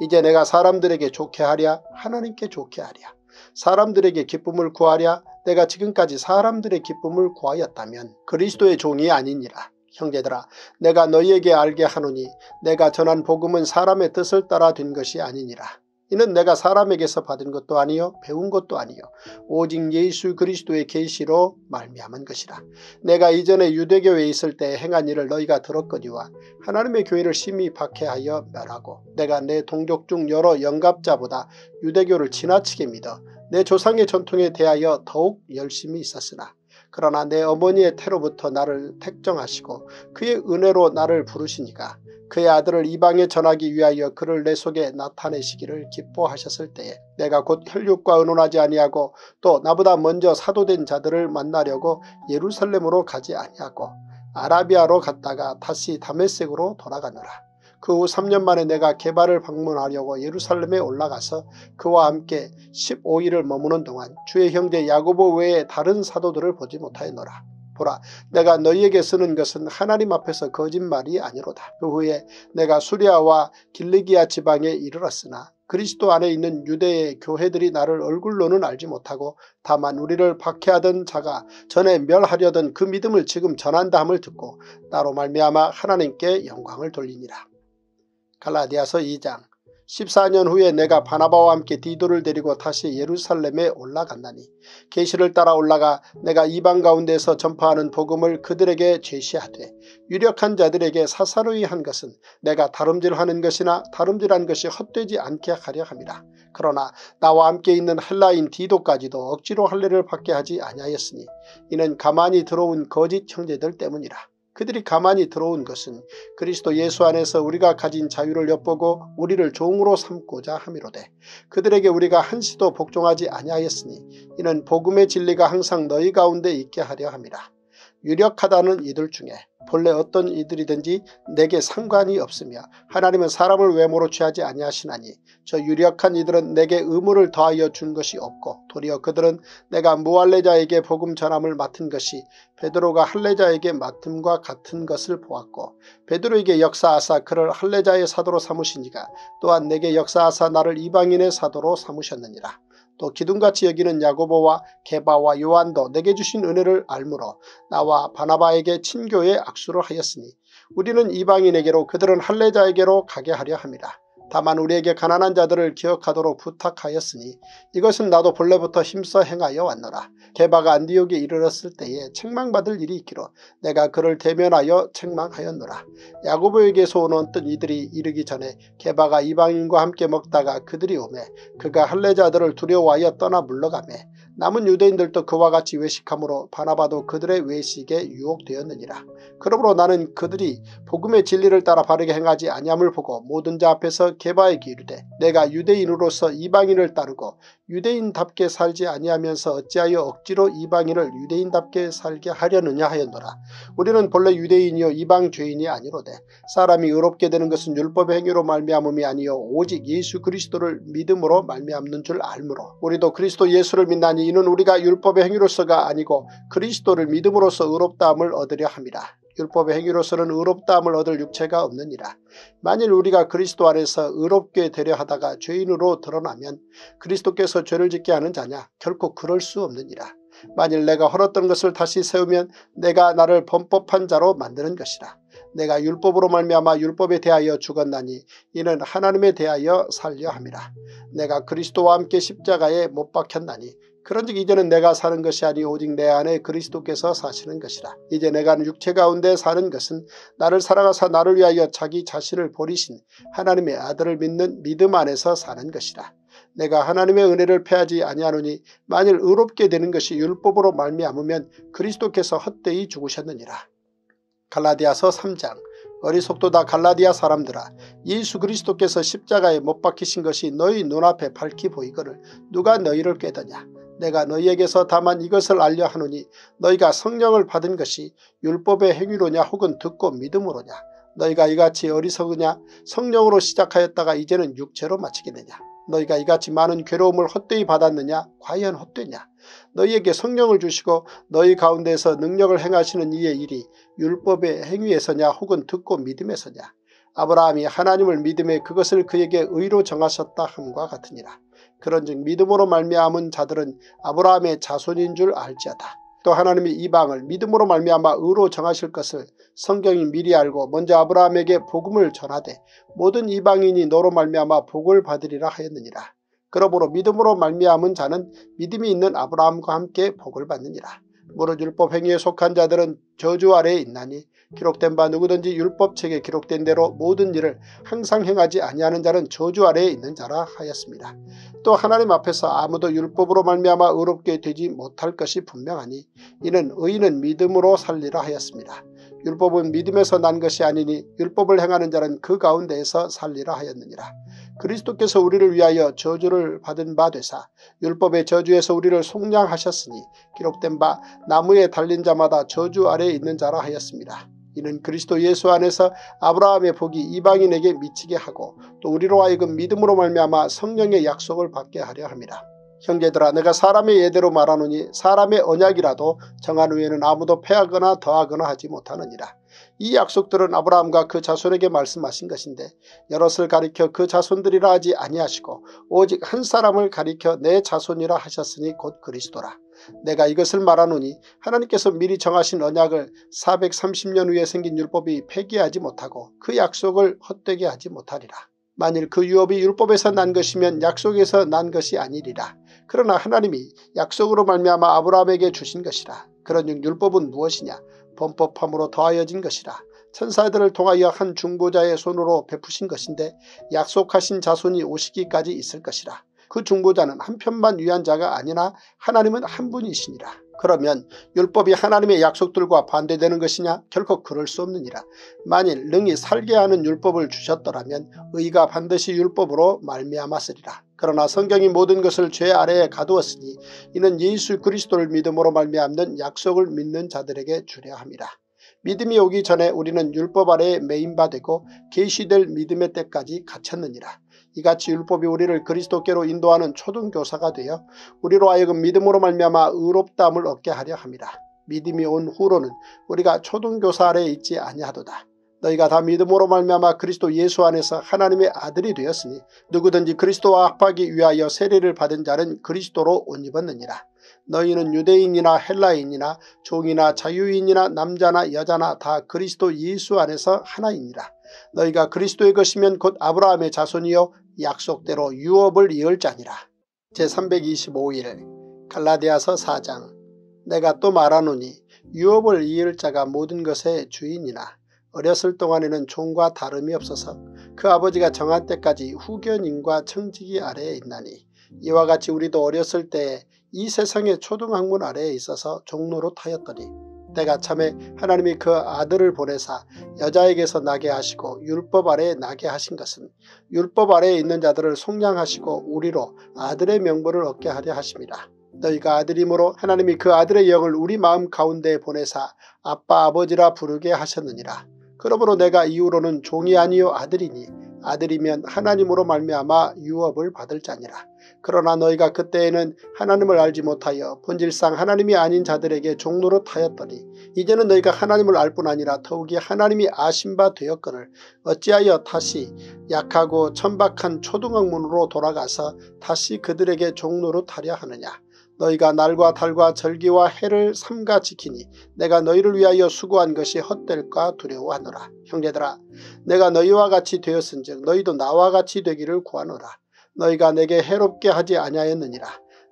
이제 내가 사람들에게 좋게 하랴 하나님께 좋게 하랴 사람들에게 기쁨을 구하랴 내가 지금까지 사람들의 기쁨을 구하였다면 그리스도의 종이 아니니라. 형제들아 내가 너희에게 알게 하노니 내가 전한 복음은 사람의 뜻을 따라 된 것이 아니니라. 이는 내가 사람에게서 받은 것도 아니요 배운 것도 아니요 오직 예수 그리스도의 계시로 말미암은 것이라. 내가 이전에 유대교에 있을 때 행한 일을 너희가 들었거니와 하나님의 교회를 심히 박해하여 멸하고 내가 내 동족 중 여러 영갑자보다 유대교를 지나치게 믿어 내 조상의 전통에 대하여 더욱 열심히 있었으나 그러나 내 어머니의 태로부터 나를 택정하시고 그의 은혜로 나를 부르시니까 그의 아들을 이방에 전하기 위하여 그를 내 속에 나타내시기를 기뻐하셨을 때에 내가 곧 혈육과 의논하지 아니하고 또 나보다 먼저 사도된 자들을 만나려고 예루살렘으로 가지 아니하고 아라비아로 갔다가 다시 다메섹으로 돌아가느라. 그 후 3년 만에 내가 개발을 방문하려고 예루살렘에 올라가서 그와 함께 15일을 머무는 동안 주의 형제 야고보 외에 다른 사도들을 보지 못하였노라. 보라 내가 너희에게 쓰는 것은 하나님 앞에서 거짓말이 아니로다. 그 후에 내가 수리아와 길리기아 지방에 이르렀으나 그리스도 안에 있는 유대의 교회들이 나를 얼굴로는 알지 못하고 다만 우리를 박해하던 자가 전에 멸하려던 그 믿음을 지금 전한다 함을 듣고 나로 말미암아 하나님께 영광을 돌리니라. 갈라디아서 2장 14년 후에 내가 바나바와 함께 디도를 데리고 다시 예루살렘에 올라갔나니 계시를 따라 올라가 내가 이방 가운데서 전파하는 복음을 그들에게 제시하되 유력한 자들에게 사사로이 한 것은 내가 다름질하는 것이나 다름질한 것이 헛되지 않게 하려 함이라. 그러나 나와 함께 있는 헬라인 디도까지도 억지로 할례를 받게 하지 아니하였으니 이는 가만히 들어온 거짓 형제들 때문이라. 그들이 가만히 들어온 것은 그리스도 예수 안에서 우리가 가진 자유를 엿보고 우리를 종으로 삼고자 함이로되 그들에게 우리가 한시도 복종하지 아니하였으니 이는 복음의 진리가 항상 너희 가운데 있게 하려 함이라. 유력하다는 이들 중에 본래 어떤 이들이든지 내게 상관이 없으며 하나님은 사람을 외모로 취하지 아니하시나니 저 유력한 이들은 내게 의무를 더하여 준 것이 없고 도리어 그들은 내가 무할례자에게 복음 전함을 맡은 것이 베드로가 할례자에게 맡음과 같은 것을 보았고 베드로에게 역사하사 그를 할례자의 사도로 삼으시니가 또한 내게 역사하사 나를 이방인의 사도로 삼으셨느니라. 또 기둥같이 여기는 야고보와 게바와 요한도 내게 주신 은혜를 알므로 나와 바나바에게 친교에 악수를 하였으니 우리는 이방인에게로 그들은 할례자에게로 가게 하려 합니다. 다만 우리에게 가난한 자들을 기억하도록 부탁하였으니 이것은 나도 본래부터 힘써 행하여 왔노라. 개바가 안디옥에 이르렀을 때에 책망받을 일이 있기로 내가 그를 대면하여 책망하였노라. 야고보에게서 온 어떤 이들이 이르기 전에 개바가 이방인과 함께 먹다가 그들이 오매 그가 할례자들을 두려워하여 떠나 물러가매 남은 유대인들도 그와 같이 외식함으로 바나바도 그들의 외식에 유혹되었느니라. 그러므로 나는 그들이 복음의 진리를 따라 바르게 행하지 아니함을 보고 모든 자 앞에서 개바에게 이르되 내가 유대인으로서 이방인을 따르고 유대인답게 살지 아니하면서 어찌하여 억지로 이방인을 유대인답게 살게 하려느냐 하였노라. 우리는 본래 유대인이요 이방 죄인이 아니로되 사람이 의롭게 되는 것은 율법의 행위로 말미암음이 아니요 오직 예수 그리스도를 믿음으로 말미암는 줄 알므로 우리도 그리스도 예수를 믿나니 이는 우리가 율법의 행위로서가 아니고 그리스도를 믿음으로써 의롭다함을 얻으려 함이라. 율법의 행위로서는 의롭다함을 얻을 육체가 없느니라. 만일 우리가 그리스도 안에서 의롭게 되려 하다가 죄인으로 드러나면 그리스도께서 죄를 짓게 하는 자냐? 결코 그럴 수 없느니라. 만일 내가 헐었던 것을 다시 세우면 내가 나를 범법한 자로 만드는 것이라. 내가 율법으로 말미암아 율법에 대하여 죽었나니 이는 하나님에 대하여 살려 함이라. 내가 그리스도와 함께 십자가에 못 박혔나니 그런즉 이제는 내가 사는 것이 아니 오직 내 안에 그리스도께서 사시는 것이라. 이제 내가 육체 가운데 사는 것은 나를 사랑하사 나를 위하여 자기 자신을 버리신 하나님의 아들을 믿는 믿음 안에서 사는 것이라. 내가 하나님의 은혜를 패하지 아니하노니 만일 의롭게 되는 것이 율법으로 말미암으면 그리스도께서 헛되이 죽으셨느니라. 갈라디아서 3장 어리석도다 갈라디아 사람들아 예수 그리스도께서 십자가에 못 박히신 것이 너희 눈앞에 밝히 보이거늘 누가 너희를 깨더냐 내가 너희에게서 다만 이것을 알려 하노니 너희가 성령을 받은 것이 율법의 행위로냐 혹은 듣고 믿음으로냐? 너희가 이같이 어리석으냐? 성령으로 시작하였다가 이제는 육체로 마치겠느냐? 너희가 이같이 많은 괴로움을 헛되이 받았느냐? 과연 헛되냐? 너희에게 성령을 주시고 너희 가운데서 능력을 행하시는 이의 일이 율법의 행위에서냐 혹은 듣고 믿음에서냐? 아브라함이 하나님을 믿음에 그것을 그에게 의로 정하셨다 함과 같으니라. 그런즉 믿음으로 말미암은 자들은 아브라함의 자손인 줄 알지어다. 또 하나님이 이방을 믿음으로 말미암아 의로 정하실 것을 성경이 미리 알고 먼저 아브라함에게 복음을 전하되 모든 이방인이 너로 말미암아 복을 받으리라 하였느니라. 그러므로 믿음으로 말미암은 자는 믿음이 있는 아브라함과 함께 복을 받느니라. 무릇 율법 행위에 속한 자들은 저주 아래에 있나니 기록된 바 누구든지 율법책에 기록된 대로 모든 일을 항상 행하지 아니하는 자는 저주 아래에 있는 자라 하였습니다. 또 하나님 앞에서 아무도 율법으로 말미암아 의롭게 되지 못할 것이 분명하니 이는 의인은 믿음으로 살리라 하였습니다. 율법은 믿음에서 난 것이 아니니 율법을 행하는 자는 그 가운데에서 살리라 하였느니라. 그리스도께서 우리를 위하여 저주를 받은 바 되사 율법의 저주에서 우리를 속량하셨으니 기록된 바 나무에 달린 자마다 저주 아래에 있는 자라 하였습니다. 이는 그리스도 예수 안에서 아브라함의 복이 이방인에게 미치게 하고 또 우리로 하여금 믿음으로 말미암아 성령의 약속을 받게 하려 합니다. 형제들아 내가 사람의 예대로 말하노니 사람의 언약이라도 정한 후에는 아무도 패하거나 더하거나 하지 못하느니라. 이 약속들은 아브라함과 그 자손에게 말씀하신 것인데 여럿을 가리켜 그 자손들이라 하지 아니하시고 오직 한 사람을 가리켜 내 자손이라 하셨으니 곧 그리스도라. 내가 이것을 말하노니 하나님께서 미리 정하신 언약을 430년 후에 생긴 율법이 폐기하지 못하고 그 약속을 헛되게 하지 못하리라. 만일 그 유업이 율법에서 난 것이면 약속에서 난 것이 아니리라. 그러나 하나님이 약속으로 말미암아 아브라함에게 주신 것이라. 그런즉 율법은 무엇이냐? 범법함으로 더하여진 것이라. 천사들을 통하여 한 중보자의 손으로 베푸신 것인데 약속하신 자손이 오시기까지 있을 것이라. 그 중보자는 한 편만 위한 자가 아니나 하나님은 한 분이시니라. 그러면 율법이 하나님의 약속들과 반대되는 것이냐? 결코 그럴 수 없느니라. 만일 능히 살게 하는 율법을 주셨더라면 의가 반드시 율법으로 말미암았으리라. 그러나 성경이 모든 것을 죄 아래에 가두었으니 이는 예수 그리스도를 믿음으로 말미암는 약속을 믿는 자들에게 주려 함이라. 믿음이 오기 전에 우리는 율법 아래에 매인바 되고 계시될 믿음의 때까지 갇혔느니라. 이같이 율법이 우리를 그리스도께로 인도하는 초등교사가 되어 우리로 하여금 믿음으로 말미암아 의롭다함을 얻게 하려 함이라. 믿음이 온 후로는 우리가 초등교사 아래에 있지 아니하도다. 너희가 다 믿음으로 말미암아 그리스도 예수 안에서 하나님의 아들이 되었으니 누구든지 그리스도와 합하기 위하여 세례를 받은 자는 그리스도로 옷 입었느니라. 너희는 유대인이나 헬라인이나 종이나 자유인이나 남자나 여자나 다 그리스도 예수 안에서 하나이니라. 너희가 그리스도의 것이면 곧 아브라함의 자손이요 약속대로 유업을 이을 자니라. 제325일 갈라디아서 4장 내가 또 말하노니 유업을 이을 자가 모든 것의 주인이나 어렸을 동안에는 종과 다름이 없어서 그 아버지가 정한 때까지 후견인과 청지기 아래에 있나니 이와 같이 우리도 어렸을 때에 이 세상의 초등학문 아래에 있어서 종로로 타였더니 때가 참에 하나님이 그 아들을 보내사 여자에게서 나게 하시고 율법 아래에 나게 하신 것은 율법 아래에 있는 자들을 속량하시고 우리로 아들의 명분을 얻게 하려 하십니다. 너희가 아들이므로 하나님이 그 아들의 영을 우리 마음 가운데 보내사 아빠 아버지라 부르게 하셨느니라. 그러므로 내가 이후로는 종이 아니요 아들이니 아들이면 하나님으로 말미암아 유업을 받을 자니라. 그러나 너희가 그때에는 하나님을 알지 못하여 본질상 하나님이 아닌 자들에게 종로로 타였더니 이제는 너희가 하나님을 알 뿐 아니라 더욱이 하나님이 아신 바 되었거늘 어찌하여 다시 약하고 천박한 초등학문으로 돌아가서 다시 그들에게 종로로 타려 하느냐. 너희가 날과 달과 절기와 해를 삼가 지키니 내가 너희를 위하여 수고한 것이 헛될까 두려워하노라. 형제들아 내가 너희와 같이 되었은즉 너희도 나와 같이 되기를 구하노라. 너희가 내게 해롭게 하지 아니하였느니라.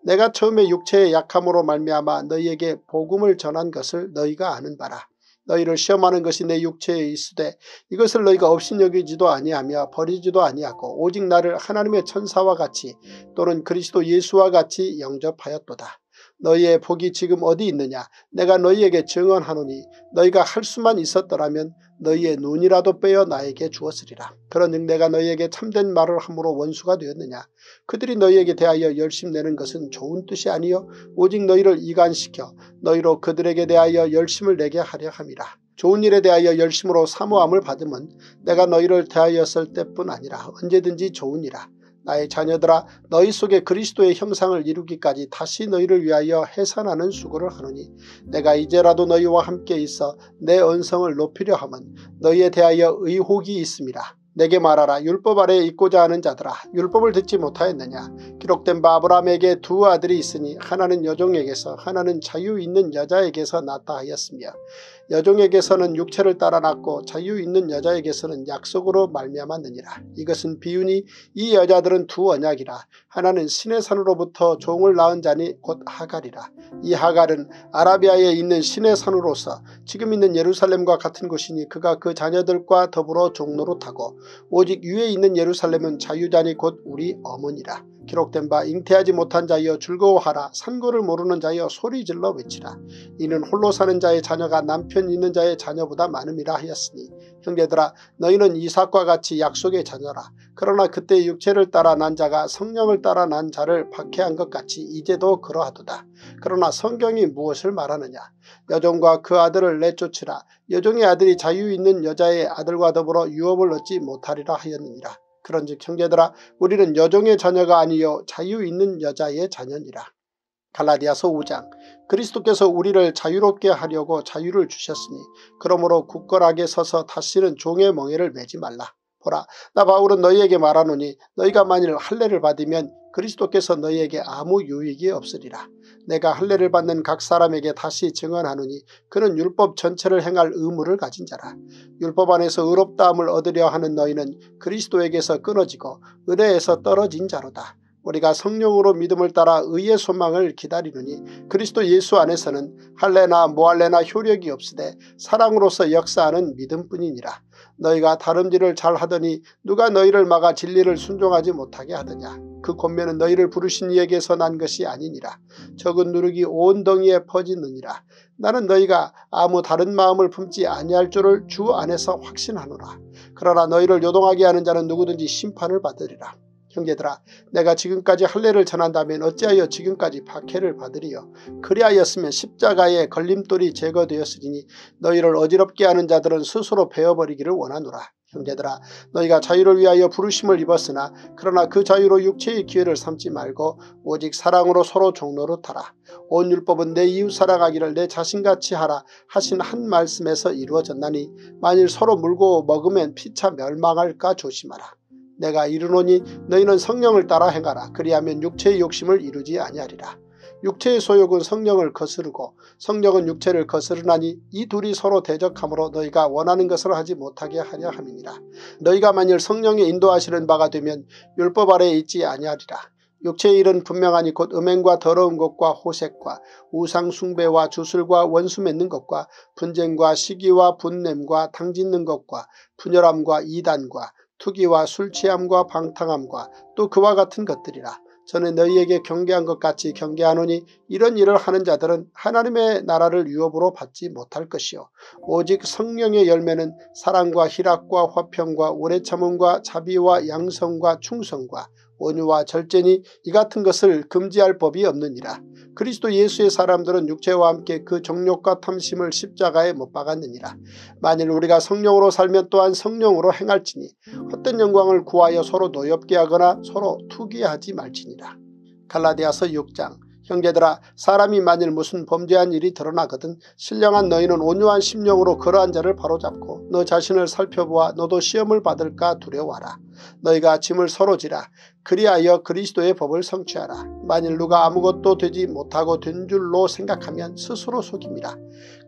내가 처음에 육체의 약함으로 말미암아 너희에게 복음을 전한 것을 너희가 아는 바라. 너희를 시험하는 것이 내 육체에 있으되 이것을 너희가 업신여기지도 아니하며 버리지도 아니하고 오직 나를 하나님의 천사와 같이 또는 그리스도 예수와 같이 영접하였도다. 너희의 복이 지금 어디 있느냐 내가 너희에게 증언하노니 너희가 할 수만 있었더라면 너희의 눈이라도 빼어 나에게 주었으리라. 그런즉 내가 너희에게 참된 말을 함으로 원수가 되었느냐. 그들이 너희에게 대하여 열심내는 것은 좋은 뜻이 아니요 오직 너희를 이간시켜 너희로 그들에게 대하여 열심을 내게 하려 함이라. 좋은 일에 대하여 열심으로 사모함을 받으면 내가 너희를 대하였을 때뿐 아니라 언제든지 좋으니라. 나의 자녀들아 너희 속에 그리스도의 형상을 이루기까지 다시 너희를 위하여 해산하는 수고를 하노니 내가 이제라도 너희와 함께 있어 내 언성을 높이려 함은 너희에 대하여 의혹이 있습니다. 내게 말하라 율법 아래에 있고자 하는 자들아 율법을 듣지 못하였느냐 기록된 바 아브라함에게 두 아들이 있으니 하나는 여종에게서 하나는 자유 있는 여자에게서 낳다 하였으며 여종에게서는 육체를 따라 낳고 자유 있는 여자에게서는 약속으로 말미암았느니라. 이것은 비유니 이 여자들은 두 언약이라. 하나는 신의 산으로부터 종을 낳은 자니 곧 하갈이라. 이 하갈은 아라비아에 있는 신의 산으로서 지금 있는 예루살렘과 같은 곳이니 그가 그 자녀들과 더불어 종로로 타고 오직 위에 있는 예루살렘은 자유자니 곧 우리 어머니라. 기록된 바 잉태하지 못한 자여 즐거워하라. 산고를 모르는 자여 소리질러 외치라. 이는 홀로 사는 자의 자녀가 남편 있는 자의 자녀보다 많음이라 하였으니 형제들아 너희는 이삭과 같이 약속의 자녀라. 그러나 그때 육체를 따라 난 자가 성령을 따라 난 자를 박해한 것 같이 이제도 그러하도다. 그러나 성경이 무엇을 말하느냐? 여종과 그 아들을 내쫓으라. 여종의 아들이 자유 있는 여자의 아들과 더불어 유업을 얻지 못하리라 하였느니라 그런즉 형제들아 우리는 여종의 자녀가 아니요 자유 있는 여자의 자녀니라. 갈라디아서 5장 그리스도께서 우리를 자유롭게 하려고 자유를 주셨으니 그러므로 굳건하게 서서 다시는 종의 멍에를 매지 말라. 보라 나 바울은 너희에게 말하노니 너희가 만일 할례를 받으면 그리스도께서 너희에게 아무 유익이 없으리라. 내가 할례를 받는 각 사람에게 다시 증언하노니 그는 율법 전체를 행할 의무를 가진 자라. 율법 안에서 의롭다함을 얻으려 하는 너희는 그리스도에게서 끊어지고 은혜에서 떨어진 자로다. 우리가 성령으로 믿음을 따라 의의 소망을 기다리느니 그리스도 예수 안에서는 할례나 모할례나 효력이 없으되 사랑으로서 역사하는 믿음뿐이니라. 너희가 다름질을 잘 하더니 누가 너희를 막아 진리를 순종하지 못하게 하더냐. 그 권면은 너희를 부르신 이에게서 난 것이 아니니라. 적은 누룩이 온 덩이에 퍼지느니라. 나는 너희가 아무 다른 마음을 품지 아니할 줄을 주 안에서 확신하노라. 그러나 너희를 요동하게 하는 자는 누구든지 심판을 받으리라. 형제들아 내가 지금까지 할례를 전한다면 어찌하여 지금까지 박해를 받으리요. 그리하였으면 십자가의 걸림돌이 제거되었으니 너희를 어지럽게 하는 자들은 스스로 베어버리기를 원하노라. 형제들아 너희가 자유를 위하여 부르심을 입었으나 그러나 그 자유로 육체의 기회를 삼지 말고 오직 사랑으로 서로 종로로 타라. 온 율법은 내 이웃 사랑하기를 내 자신같이 하라 하신 한 말씀에서 이루어졌나니 만일 서로 물고 먹으면 피차 멸망할까 조심하라. 내가 이르노니 너희는 성령을 따라 행하라. 그리하면 육체의 욕심을 이루지 아니하리라. 육체의 소욕은 성령을 거스르고 성령은 육체를 거스르나니 이 둘이 서로 대적하므로 너희가 원하는 것을 하지 못하게 하려 함이니라. 너희가 만일 성령의 인도하시는 바가 되면 율법 아래에 있지 아니하리라. 육체의 일은 분명하니 곧 음행과 더러운 것과 호색과 우상 숭배와 주술과 원수 맺는 것과 분쟁과 시기와 분냄과 당짓는 것과 분열함과 이단과 투기와 술 취함과 방탕함과 또 그와 같은 것들이라. 저는 너희에게 경계한 것 같이 경계하노니 이런 일을 하는 자들은 하나님의 나라를 유업으로 받지 못할 것이요 오직 성령의 열매는 사랑과 희락과 화평과 오래 참음과 자비와 양성과 충성과 온유와 절제니 이 같은 것을 금지할 법이 없느니라. 그리스도 예수의 사람들은 육체와 함께 그 정욕과 탐심을 십자가에 못 박았느니라. 만일 우리가 성령으로 살면 또한 성령으로 행할지니 헛된 영광을 구하여 서로 노엽게 하거나 서로 투기하지 말지니라. 갈라디아서 6장 형제들아 사람이 만일 무슨 범죄한 일이 드러나거든 신령한 너희는 온유한 심령으로 그러한 자를 바로잡고 너 자신을 살펴보아 너도 시험을 받을까 두려워하라. 너희가 짐을 서로 지라. 그리하여 그리스도의 법을 성취하라. 만일 누가 아무것도 되지 못하고 된 줄로 생각하면 스스로 속입니다.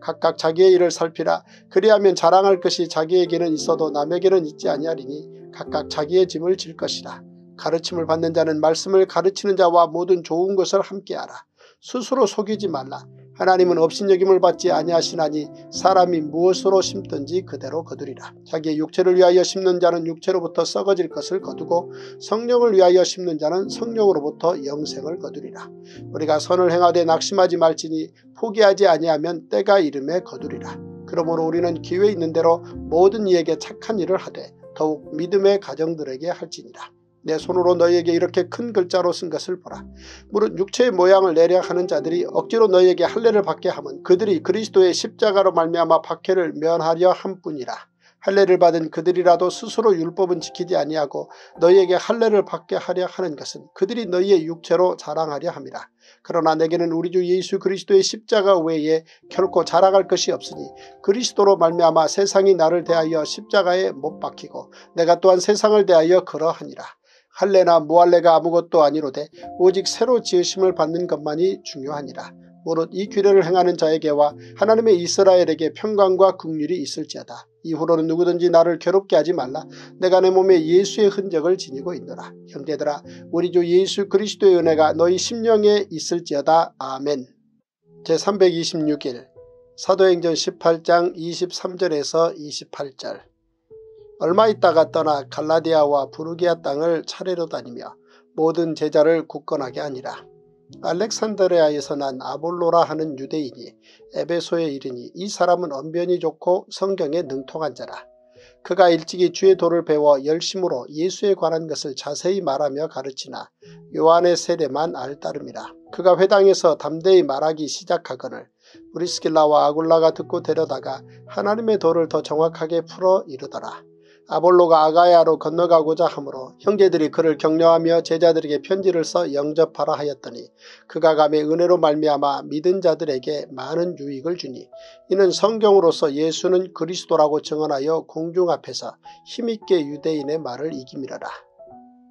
각각 자기의 일을 살피라. 그리하면 자랑할 것이 자기에게는 있어도 남에게는 있지 아니하리니 각각 자기의 짐을 질 것이라. 가르침을 받는 자는 말씀을 가르치는 자와 모든 좋은 것을 함께하라. 스스로 속이지 말라. 하나님은 업신여김을 받지 아니하시나니 사람이 무엇으로 심든지 그대로 거두리라. 자기의 육체를 위하여 심는 자는 육체로부터 썩어질 것을 거두고 성령을 위하여 심는 자는 성령으로부터 영생을 거두리라. 우리가 선을 행하되 낙심하지 말지니 포기하지 아니하면 때가 이름에 거두리라. 그러므로 우리는 기회 있는 대로 모든 이에게 착한 일을 하되 더욱 믿음의 가정들에게 할지니라. 내 손으로 너희에게 이렇게 큰 글자로 쓴 것을 보라. 무릇 육체의 모양을 내려 하는 자들이 억지로 너희에게 할례를 받게 하면 그들이 그리스도의 십자가로 말미암아 박해를 면하려 함뿐이라. 할례를 받은 그들이라도 스스로 율법은 지키지 아니하고 너희에게 할례를 받게 하려 하는 것은 그들이 너희의 육체로 자랑하려 함이라. 그러나 내게는 우리 주 예수 그리스도의 십자가 외에 결코 자랑할 것이 없으니 그리스도로 말미암아 세상이 나를 대하여 십자가에 못 박히고 내가 또한 세상을 대하여 그러하니라. 할례나 무할례가 아무것도 아니로되 오직 새로 지으심을 받는 것만이 중요하니라. 무릇 이 규례를 행하는 자에게와 하나님의 이스라엘에게 평강과 국률이 있을지어다. 이후로는 누구든지 나를 괴롭게 하지 말라. 내가 내 몸에 예수의 흔적을 지니고 있노라. 형제들아 우리 주 예수 그리스도의 은혜가 너희 심령에 있을지어다. 아멘 제326일 사도행전 18장 23절에서 28절 얼마 있다가 떠나 갈라디아와 부르기아 땅을 차례로 다니며 모든 제자를 굳건하게 하니라. 알렉산드리아에서 난 아볼로라 하는 유대인이 에베소에 이르니 이 사람은 언변이 좋고 성경에 능통한 자라. 그가 일찍이 주의 도를 배워 열심으로 예수에 관한 것을 자세히 말하며 가르치나 요한의 세례만 알 따름이라. 그가 회당에서 담대히 말하기 시작하거늘 브리스길라와 아굴라가 듣고 데려다가 하나님의 도를 더 정확하게 풀어 이르더라. 아볼로가 아가야로 건너가고자 하므로 형제들이 그를 격려하며 제자들에게 편지를 써 영접하라 하였더니 그가 감에 은혜로 말미암아 믿은 자들에게 많은 유익을 주니 이는 성경으로서 예수는 그리스도라고 증언하여 공중 앞에서 힘있게 유대인의 말을 이기미러라.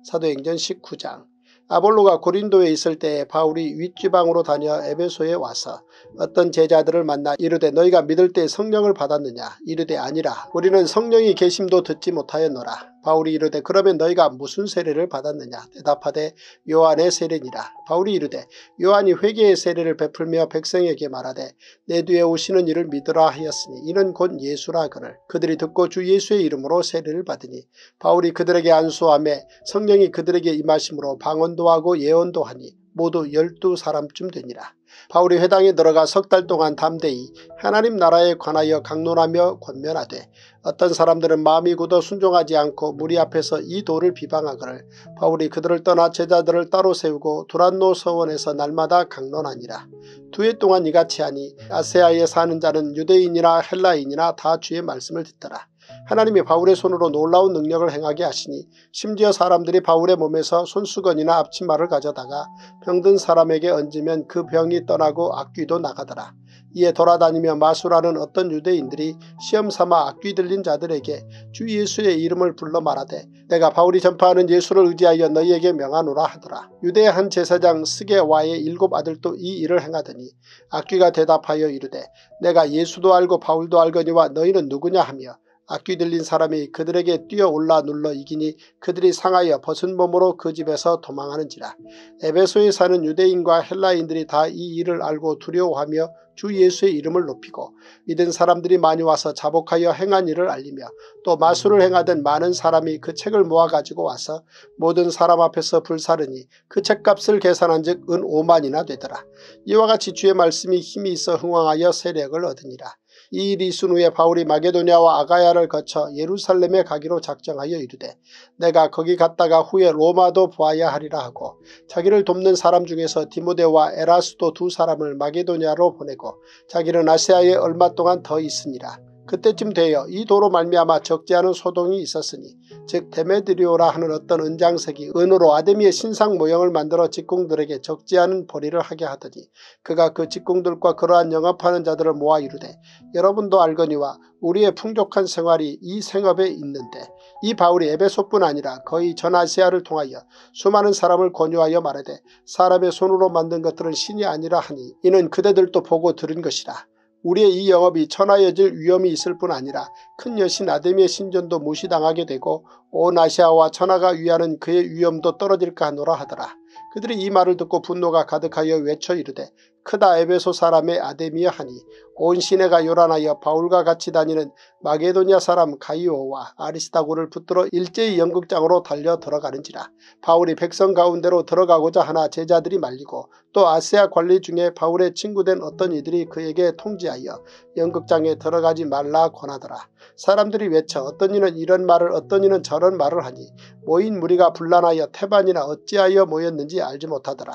사도행전 19장 아볼로가 고린도에 있을 때 바울이 윗지방으로 다녀 에베소에 와서 어떤 제자들을 만나 이르되 너희가 믿을 때 성령을 받았느냐 이르되 아니라 우리는 성령이 계심도 듣지 못하였노라. 바울이 이르되 그러면 너희가 무슨 세례를 받았느냐 대답하되 요한의 세례니라. 바울이 이르되 요한이 회개의 세례를 베풀며 백성에게 말하되 내 뒤에 오시는 이를 믿으라 하였으니 이는 곧 예수라 그를 그들이 듣고 주 예수의 이름으로 세례를 받으니 바울이 그들에게 안수함에 성령이 그들에게 임하심으로 방언도 하고 예언도 하니 모두 열두 사람쯤 되니라. 바울이 회당에 들어가 석 달 동안 담대히 하나님 나라에 관하여 강론하며 권면하되 어떤 사람들은 마음이 굳어 순종하지 않고 무리 앞에서 이 도를 비방하거늘 바울이 그들을 떠나 제자들을 따로 세우고 두란노 서원에서 날마다 강론하니라. 두 해 동안 이같이 하니 아세아에 사는 자는 유대인이나 헬라인이나 다 주의 말씀을 듣더라. 하나님이 바울의 손으로 놀라운 능력을 행하게 하시니 심지어 사람들이 바울의 몸에서 손수건이나 앞치마를 가져다가 병든 사람에게 얹으면 그 병이 떠나고 악귀도 나가더라. 이에 돌아다니며 마술하는 어떤 유대인들이 시험삼아 악귀 들린 자들에게 주 예수의 이름을 불러 말하되 내가 바울이 전파하는 예수를 의지하여 너희에게 명하노라 하더라. 유대의 한 제사장 스게와의 일곱 아들도 이 일을 행하더니 악귀가 대답하여 이르되 내가 예수도 알고 바울도 알거니와 너희는 누구냐 하며 악귀 들린 사람이 그들에게 뛰어올라 눌러 이기니 그들이 상하여 벗은 몸으로 그 집에서 도망하는지라. 에베소에 사는 유대인과 헬라인들이 다 이 일을 알고 두려워하며 주 예수의 이름을 높이고 믿은 사람들이 많이 와서 자복하여 행한 일을 알리며 또 마술을 행하던 많은 사람이 그 책을 모아가지고 와서 모든 사람 앞에서 불사르니 그 책값을 계산한 즉은 5만이나 되더라. 이와 같이 주의 말씀이 힘이 있어 흥왕하여 세력을 얻으니라. 이 일이 있은 후에 바울이 마게도냐와 아가야를 거쳐 예루살렘에 가기로 작정하여 이르되 내가 거기 갔다가 후에 로마도 보아야 하리라 하고 자기를 돕는 사람 중에서 디모데와 에라스도 두 사람을 마게도냐로 보내고 자기는 아시아에 얼마 동안 더 있으니라. 그때쯤 되어 이 도로 말미암아 적지 않은 소동이 있었으니 즉 데메드리오라 하는 어떤 은장색이 은으로 아데미의 신상 모형을 만들어 직공들에게 적지 않은 벌이를 하게 하더니 그가 그 직공들과 그러한 영업하는 자들을 모아 이르되 여러분도 알거니와 우리의 풍족한 생활이 이 생업에 있는데 이 바울이 에베소뿐 아니라 거의 전 아시아를 통하여 수많은 사람을 권유하여 말하되 사람의 손으로 만든 것들은 신이 아니라 하니 이는 그대들도 보고 들은 것이라. 우리의 이 영업이 천하여질 위험이 있을 뿐 아니라 큰 여신 아데미의 신전도 무시당하게 되고 온 아시아와 천하가 위하는 그의 위험도 떨어질까 하노라 하더라. 그들이 이 말을 듣고 분노가 가득하여 외쳐 이르되 크다 에베소 사람의 아데미아 하니 온 시내가 요란하여 바울과 같이 다니는 마게도니아 사람 가이오와 아리스타고를 붙들어 일제히 연극장으로 달려 들어가는지라 바울이 백성 가운데로 들어가고자 하나 제자들이 말리고 또 아세아 관리 중에 바울의 친구된 어떤 이들이 그에게 통지하여 연극장에 들어가지 말라 권하더라. 사람들이 외쳐 어떤 이는 이런 말을 어떤 이는 저런 말을 하니 모인 무리가 분란하여 태반이나 어찌하여 모였는지 알지 못하더라.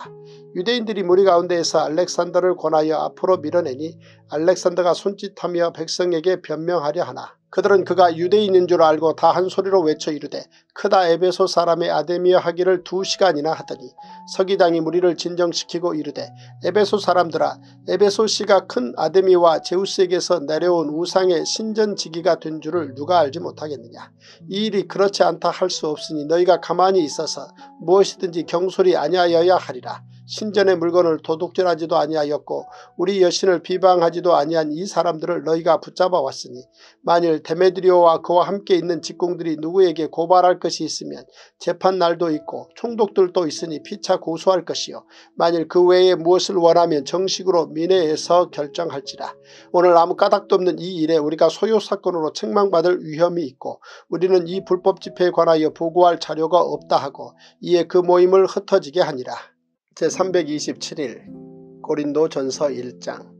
유대인들이 무리 가운데에서 알렉 산더를 권하여 앞으로 밀어내니 알렉산더가 손짓하며 백성에게 변명하려 하나 그들은 그가 유대인인 줄 알고 다 한 소리로 외쳐 이르되 크다 에베소 사람의 아데미어 하기를 두 시간이나 하더니 서기장이 무리를 진정시키고 이르되 에베소 사람들아 에베소 씨가 큰 아데미와 제우스에게서 내려온 우상의 신전지기가 된 줄을 누가 알지 못하겠느냐. 이 일이 그렇지 않다 할 수 없으니 너희가 가만히 있어서 무엇이든지 경솔이 아니하여야 하리라. 신전의 물건을 도둑질하지도 아니하였고 우리 여신을 비방하지도 아니한 이 사람들을 너희가 붙잡아 왔으니 만일 데메드리오와 그와 함께 있는 직공들이 누구에게 고발할 것이 있으면 재판날도 있고 총독들도 있으니 피차 고소할 것이요 만일 그 외에 무엇을 원하면 정식으로 민회에서 결정할지라 오늘 아무 까닭도 없는 이 일에 우리가 소요사건으로 책망받을 위험이 있고 우리는 이 불법 집회에 관하여 보고할 자료가 없다 하고 이에 그 모임을 흩어지게 하니라. 제327일 고린도 전서 1장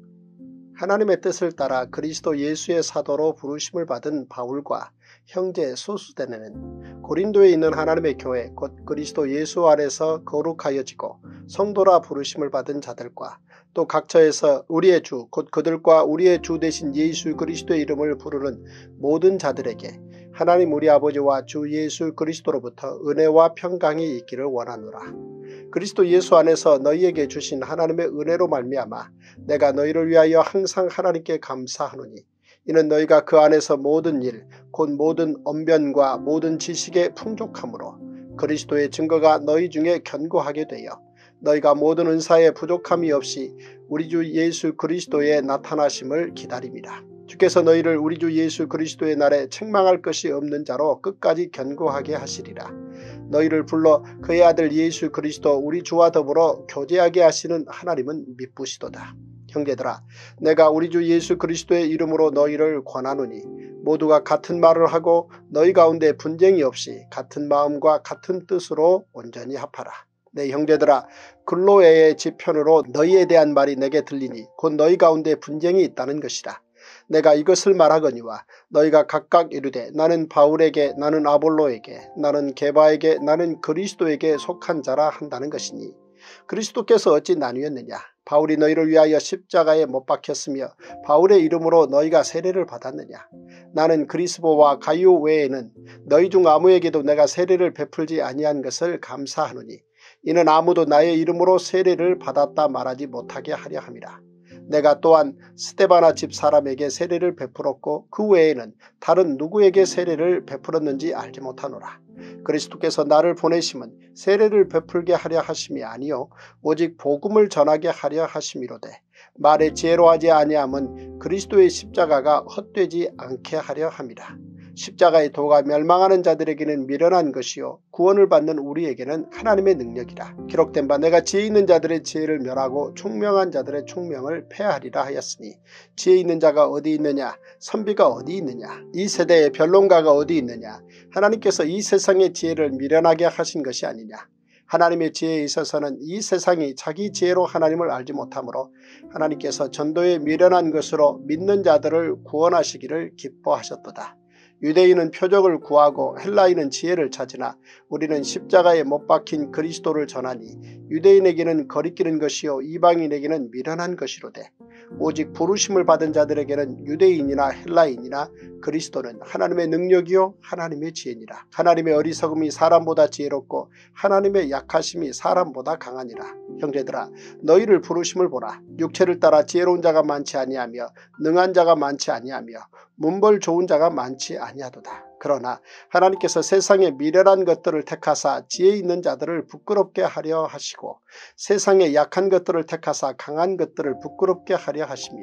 하나님의 뜻을 따라 그리스도 예수의 사도로 부르심을 받은 바울과 형제 소수대는 고린도에 있는 하나님의 교회 곧 그리스도 예수 아래서 거룩하여지고 성도라 부르심을 받은 자들과 또 각처에서 우리의 주 곧 그들과 우리의 주 대신 예수 그리스도의 이름을 부르는 모든 자들에게 하나님 우리 아버지와 주 예수 그리스도로부터 은혜와 평강이 있기를 원하노라. 그리스도 예수 안에서 너희에게 주신 하나님의 은혜로 말미암아 내가 너희를 위하여 항상 하나님께 감사하노니 이는 너희가 그 안에서 모든 일 곧 모든 언변과 모든 지식의 풍족함으로 그리스도의 증거가 너희 중에 견고하게 되어 너희가 모든 은사에 부족함이 없이 우리 주 예수 그리스도의 나타나심을 기다립니다. 주께서 너희를 우리 주 예수 그리스도의 날에 책망할 것이 없는 자로 끝까지 견고하게 하시리라. 너희를 불러 그의 아들 예수 그리스도 우리 주와 더불어 교제하게 하시는 하나님은 미쁘시도다. 형제들아 내가 우리 주 예수 그리스도의 이름으로 너희를 권하노니 모두가 같은 말을 하고 너희 가운데 분쟁이 없이 같은 마음과 같은 뜻으로 온전히 합하라. 내 형제들아 글로에의 지편으로 너희에 대한 말이 내게 들리니 곧 너희 가운데 분쟁이 있다는 것이라. 내가 이것을 말하거니와 너희가 각각 이르되 나는 바울에게 나는 아볼로에게 나는 게바에게 나는 그리스도에게 속한 자라 한다는 것이니 그리스도께서 어찌 나뉘었느냐 바울이 너희를 위하여 십자가에 못 박혔으며 바울의 이름으로 너희가 세례를 받았느냐 나는 그리스보와 가이오 외에는 너희 중 아무에게도 내가 세례를 베풀지 아니한 것을 감사하노니 이는 아무도 나의 이름으로 세례를 받았다 말하지 못하게 하려 함이라. 내가 또한 스테바나 집 사람에게 세례를 베풀었고 그 외에는 다른 누구에게 세례를 베풀었는지 알지 못하노라. 그리스도께서 나를 보내심은 세례를 베풀게 하려 하심이 아니요 오직 복음을 전하게 하려 하심이로되 말에 지혜로 하지 아니함은 그리스도의 십자가가 헛되지 않게 하려 함이라. 십자가의 도가 멸망하는 자들에게는 미련한 것이요 구원을 받는 우리에게는 하나님의 능력이라. 기록된 바 내가 지혜 있는 자들의 지혜를 멸하고 총명한 자들의 총명을 폐하리라 하였으니 지혜 있는 자가 어디 있느냐 선비가 어디 있느냐 이 세대의 변론가가 어디 있느냐 하나님께서 이 세상의 지혜를 미련하게 하신 것이 아니냐 하나님의 지혜에 있어서는 이 세상이 자기 지혜로 하나님을 알지 못하므로 하나님께서 전도에 미련한 것으로 믿는 자들을 구원하시기를 기뻐하셨도다. 유대인은 표적을 구하고 헬라인은 지혜를 찾으나 우리는 십자가에 못 박힌 그리스도를 전하니 유대인에게는 거리끼는 것이요 이방인에게는 미련한 것이로되 오직 부르심을 받은 자들에게는 유대인이나 헬라인이나 그리스도는 하나님의 능력이요 하나님의 지혜니라. 하나님의 어리석음이 사람보다 지혜롭고 하나님의 약하심이 사람보다 강하니라. 형제들아 너희를 부르심을 보라. 육체를 따라 지혜로운 자가 많지 아니하며 능한 자가 많지 아니하며 문벌 좋은 자가 많지 아니하도다. 그러나 하나님께서 세상의 미련한 것들을 택하사 지혜 있는 자들을 부끄럽게 하려 하시고 세상의 약한 것들을 택하사 강한 것들을 부끄럽게 하려 하시며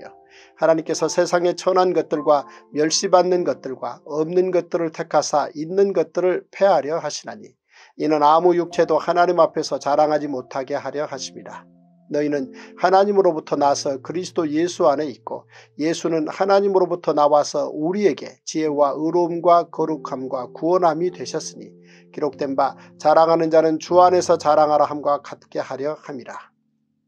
하나님께서 세상의 천한 것들과 멸시받는 것들과 없는 것들을 택하사 있는 것들을 패하려 하시나니 이는 아무 육체도 하나님 앞에서 자랑하지 못하게 하려 하십니다. 너희는 하나님으로부터 나서 그리스도 예수 안에 있고 예수는 하나님으로부터 나와서 우리에게 지혜와 의로움과 거룩함과 구원함이 되셨으니 기록된 바 자랑하는 자는 주 안에서 자랑하라 함과 같게 하려 함이라.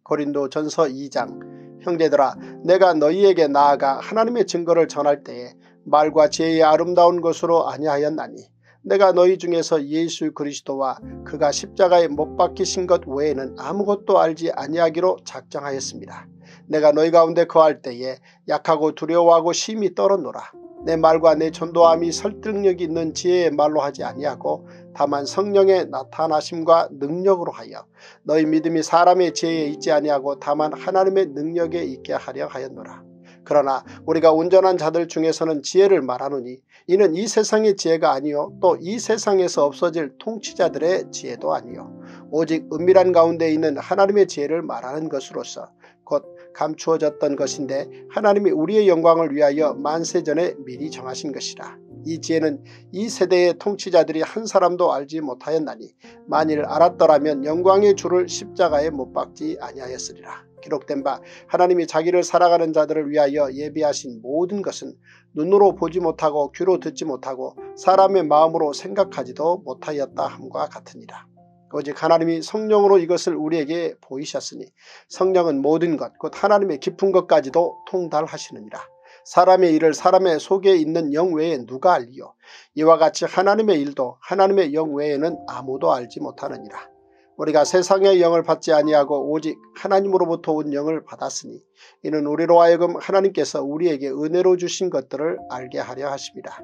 고린도 전서 2장 형제들아 내가 너희에게 나아가 하나님의 증거를 전할 때에 말과 지혜의 아름다운 것으로 아니하였나니 내가 너희 중에서 예수 그리스도와 그가 십자가에 못 박히신 것 외에는 아무것도 알지 아니하기로 작정하였습니다. 내가 너희 가운데 거할 때에 약하고 두려워하고 심히 떨었노라. 내 말과 내 전도함이 설득력 있는 지혜의 말로 하지 아니하고 다만 성령의 나타나심과 능력으로 하여 너희 믿음이 사람의 지혜에 있지 아니하고 다만 하나님의 능력에 있게 하려 하였노라. 그러나 우리가 온전한 자들 중에서는 지혜를 말하노니 이는 이 세상의 지혜가 아니요 또 이 세상에서 없어질 통치자들의 지혜도 아니요 오직 은밀한 가운데 있는 하나님의 지혜를 말하는 것으로서 곧 감추어졌던 것인데 하나님이 우리의 영광을 위하여 만세전에 미리 정하신 것이라. 이 지혜는 이 세대의 통치자들이 한 사람도 알지 못하였나니 만일 알았더라면 영광의 주를 십자가에 못 박지 아니하였으리라. 기록된 바 하나님이 자기를 살아가는 자들을 위하여 예비하신 모든 것은 눈으로 보지 못하고 귀로 듣지 못하고 사람의 마음으로 생각하지도 못하였다 함과 같으니라. 오직 하나님이 성령으로 이것을 우리에게 보이셨으니 성령은 모든 것 곧 하나님의 깊은 것까지도 통달하시느니라. 사람의 일을 사람의 속에 있는 영 외에 누가 알리요 이와 같이 하나님의 일도 하나님의 영 외에는 아무도 알지 못하느니라. 우리가 세상의 영을 받지 아니하고 오직 하나님으로부터 온 영을 받았으니 이는 우리로 하여금 하나님께서 우리에게 은혜로 주신 것들을 알게 하려 하십니다.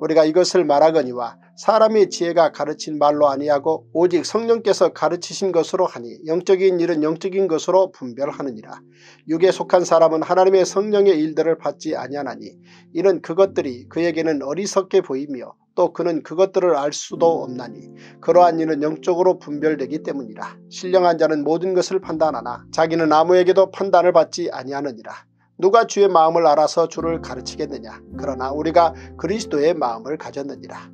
우리가 이것을 말하거니와 사람의 지혜가 가르친 말로 아니하고 오직 성령께서 가르치신 것으로 하니 영적인 일은 영적인 것으로 분별하느니라. 육에 속한 사람은 하나님의 성령의 일들을 받지 아니하나니 이는 그것들이 그에게는 어리석게 보이며 또 그는 그것들을 알 수도 없나니 그러한 이는 영적으로 분별되기 때문이라. 신령한 자는 모든 것을 판단하나 자기는 아무에게도 판단을 받지 아니하느니라. 누가 주의 마음을 알아서 주를 가르치겠느냐. 그러나 우리가 그리스도의 마음을 가졌느니라.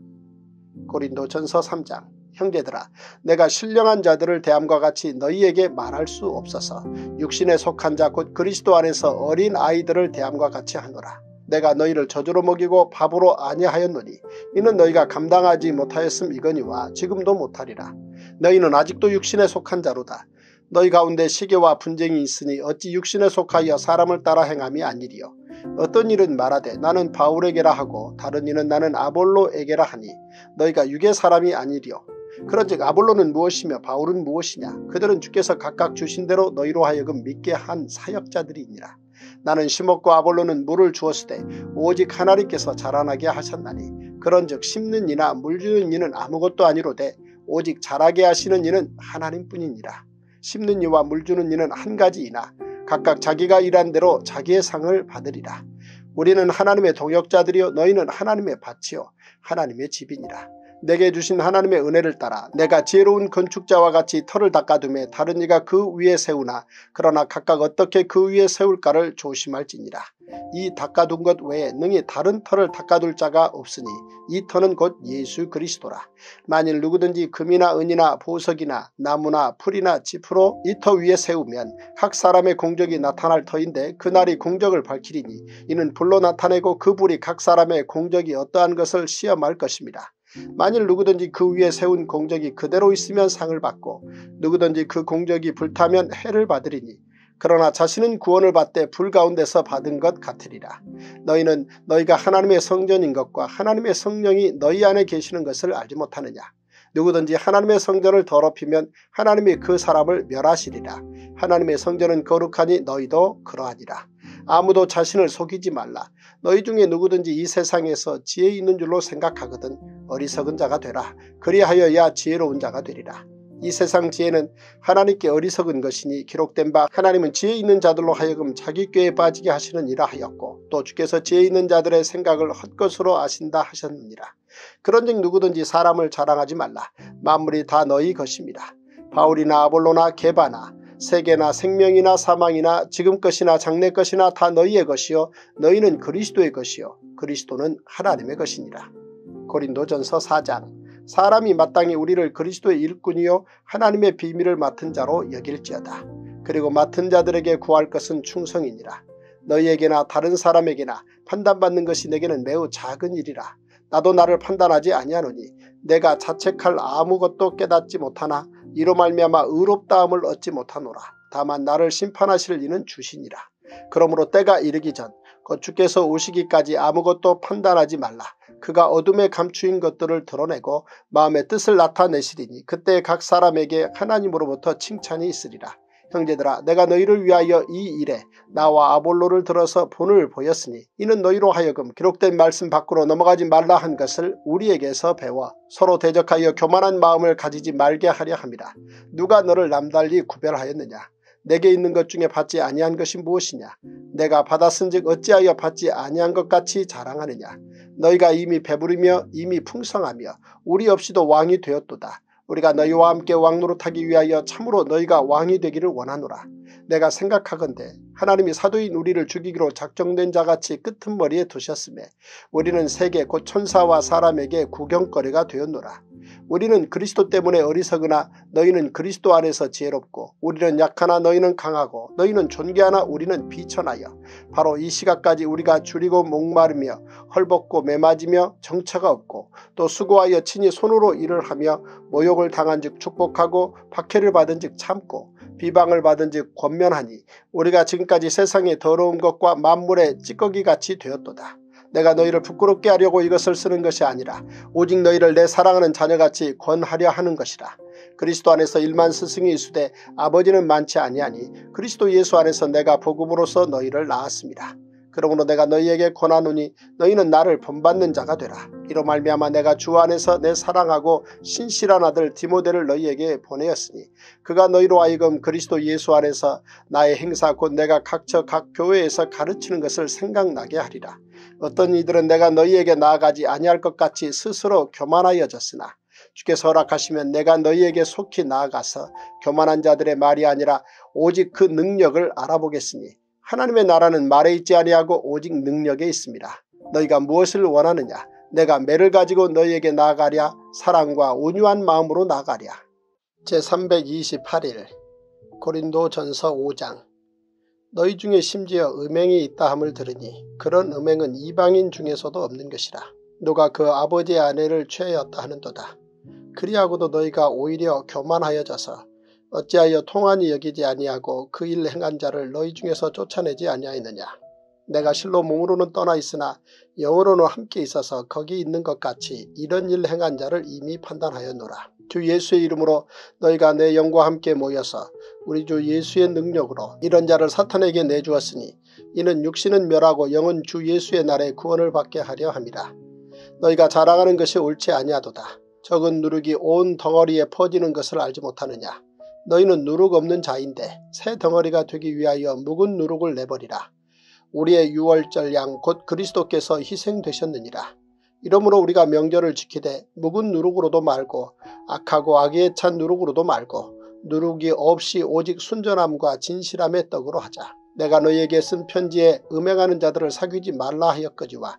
고린도 전서 3장 형제들아 내가 신령한 자들을 대함과 같이 너희에게 말할 수 없어서 육신에 속한 자 곧 그리스도 안에서 어린 아이들을 대함과 같이 하노라. 내가 너희를 저주로 먹이고 밥으로 아니하였노니 이는 너희가 감당하지 못하였음이거니와 지금도 못하리라. 너희는 아직도 육신에 속한 자로다. 너희 가운데 시계와 분쟁이 있으니 어찌 육신에 속하여 사람을 따라 행함이 아니리요. 어떤 일은 말하되 나는 바울에게라 하고 다른 이는 나는 아볼로에게라 하니 너희가 육의 사람이 아니리요. 그런즉 아볼로는 무엇이며 바울은 무엇이냐 그들은 주께서 각각 주신 대로 너희로 하여금 믿게 한 사역자들이니라. 나는 심었고 아볼로는 물을 주었으되 오직 하나님께서 자라나게 하셨나니 그런즉 심는 이나 물 주는 이는 아무것도 아니로되 오직 자라게 하시는 이는 하나님뿐이니라. 심는 이와 물 주는 이는 한 가지이나 각각 자기가 일한 대로 자기의 상을 받으리라. 우리는 하나님의 동역자들이요 너희는 하나님의 밭이요 하나님의 집이니라. 내게 주신 하나님의 은혜를 따라 내가 지혜로운 건축자와 같이 터를 닦아둠에 다른 이가 그 위에 세우나 그러나 각각 어떻게 그 위에 세울까를 조심할지니라. 이 닦아둔 것 외에 능히 다른 터를 닦아둘 자가 없으니 이 터는 곧 예수 그리스도라. 만일 누구든지 금이나 은이나 보석이나 나무나 풀이나 지프로 이 터 위에 세우면 각 사람의 공적이 나타날 터인데 그날이 공적을 밝히리니 이는 불로 나타내고 그 불이 각 사람의 공적이 어떠한 것을 시험할 것입니다. 만일 누구든지 그 위에 세운 공적이 그대로 있으면 상을 받고 누구든지 그 공적이 불타면 해를 받으리니 그러나 자신은 구원을 받되 불 가운데서 받은 것 같으리라. 너희는 너희가 하나님의 성전인 것과 하나님의 성령이 너희 안에 계시는 것을 알지 못하느냐. 누구든지 하나님의 성전을 더럽히면 하나님이 그 사람을 멸하시리라. 하나님의 성전은 거룩하니 너희도 그러하니라. 아무도 자신을 속이지 말라. 너희 중에 누구든지 이 세상에서 지혜 있는 줄로 생각하거든 어리석은 자가 되라. 그리하여야 지혜로운 자가 되리라. 이 세상 지혜는 하나님께 어리석은 것이니 기록된 바 하나님은 지혜 있는 자들로 하여금 자기 꾀에 빠지게 하시는이라 하였고 또 주께서 지혜 있는 자들의 생각을 헛것으로 아신다 하셨느니라. 그런즉 누구든지 사람을 자랑하지 말라. 만물이 다 너희 것입니다. 바울이나 아볼로나 게바나 세계나 생명이나 사망이나 지금 것이나 장래 것이나 다 너희의 것이요 너희는 그리스도의 것이요 그리스도는 하나님의 것이니라. 고린도전서 4장 사람이 마땅히 우리를 그리스도의 일꾼이요 하나님의 비밀을 맡은 자로 여길지어다. 그리고 맡은 자들에게 구할 것은 충성이니라. 너희에게나 다른 사람에게나 판단받는 것이 내게는 매우 작은 일이라. 나도 나를 판단하지 아니하노니 내가 자책할 아무것도 깨닫지 못하나 이로 말미암아 의롭다함을 얻지 못하노라. 다만 나를 심판하실 이는 주시니라. 그러므로 때가 이르기 전 주께서 오시기까지 아무것도 판단하지 말라. 그가 어둠에 감추인 것들을 드러내고 마음의 뜻을 나타내시리니 그때 각 사람에게 하나님으로부터 칭찬이 있으리라. 형제들아 내가 너희를 위하여 이 일에 나와 아볼로를 들어서 본을 보였으니 이는 너희로 하여금 기록된 말씀 밖으로 넘어가지 말라 한 것을 우리에게서 배워 서로 대적하여 교만한 마음을 가지지 말게 하려 합니다. 누가 너를 남달리 구별하였느냐 내게 있는 것 중에 받지 아니한 것이 무엇이냐 내가 받았은즉 어찌하여 받지 아니한 것 같이 자랑하느냐 너희가 이미 배부르며 이미 풍성하며 우리 없이도 왕이 되었도다. 우리가 너희와 함께 왕노릇하기 위하여 참으로 너희가 왕이 되기를 원하노라. 내가 생각하건대 하나님이 사도인 우리를 죽이기로 작정된 자같이 끄트머리에 두셨음에 우리는 세계 곧 천사와 사람에게 구경거리가 되었노라. 우리는 그리스도 때문에 어리석으나 너희는 그리스도 안에서 지혜롭고 우리는 약하나 너희는 강하고 너희는 존귀하나 우리는 비천하여 바로 이 시각까지 우리가 줄이고 목마르며 헐벗고 매맞으며 정처가 없고 또 수고하여 친히 손으로 일을 하며 모욕을 당한 즉 축복하고 박해를 받은 즉 참고 비방을 받은 즉 권면하니 우리가 지금까지 세상의 더러운 것과 만물의 찌꺼기같이 되었도다. 내가 너희를 부끄럽게 하려고 이것을 쓰는 것이 아니라 오직 너희를 내 사랑하는 자녀같이 권하려 하는 것이라. 그리스도 안에서 일만 스승이 있으되 아버지는 많지 아니하니 그리스도 예수 안에서 내가 복음으로서 너희를 낳았습니다. 그러므로 내가 너희에게 권하노니 너희는 나를 본받는 자가 되라. 이로 말미암아 내가 주 안에서 내 사랑하고 신실한 아들 디모데를 너희에게 보내었으니 그가 너희로 하여금 그리스도 예수 안에서 나의 행사 곧 내가 각처 각 교회에서 가르치는 것을 생각나게 하리라. 어떤 이들은 내가 너희에게 나아가지 아니할 것 같이 스스로 교만하여졌으나 주께서 허락하시면 내가 너희에게 속히 나아가서 교만한 자들의 말이 아니라 오직 그 능력을 알아보겠으니 하나님의 나라는 말에 있지 아니하고 오직 능력에 있습니다. 너희가 무엇을 원하느냐? 내가 매를 가지고 너희에게 나아가랴? 사랑과 온유한 마음으로 나아가랴. 제328일 고린도 전서 5장 너희 중에 심지어 음행이 있다 함을 들으니 그런 음행은 이방인 중에서도 없는 것이라. 누가 그 아버지의 아내를 취하였다 하는도다. 그리하고도 너희가 오히려 교만하여져서 어찌하여 통한이 여기지 아니하고 그 일 행한 자를 너희 중에서 쫓아내지 아니하였느냐. 내가 실로 몸으로는 떠나 있으나 영으로는 함께 있어서 거기 있는 것 같이 이런 일 행한 자를 이미 판단하였노라. 주 예수의 이름으로 너희가 내 영과 함께 모여서 우리 주 예수의 능력으로 이런 자를 사탄에게 내주었으니 이는 육신은 멸하고 영은 주 예수의 날에 구원을 받게 하려 함이라. 너희가 자랑하는 것이 옳지 아니하도다. 적은 누룩이 온 덩어리에 퍼지는 것을 알지 못하느냐. 너희는 누룩 없는 자인데 새 덩어리가 되기 위하여 묵은 누룩을 내버리라. 우리의 유월절 양 곧 그리스도께서 희생되셨느니라. 이러므로 우리가 명절을 지키되 묵은 누룩으로도 말고 악하고 악에 찬 누룩으로도 말고 누룩이 없이 오직 순전함과 진실함의 떡으로 하자. 내가 너희에게 쓴 편지에 음행하는 자들을 사귀지 말라 하였거지와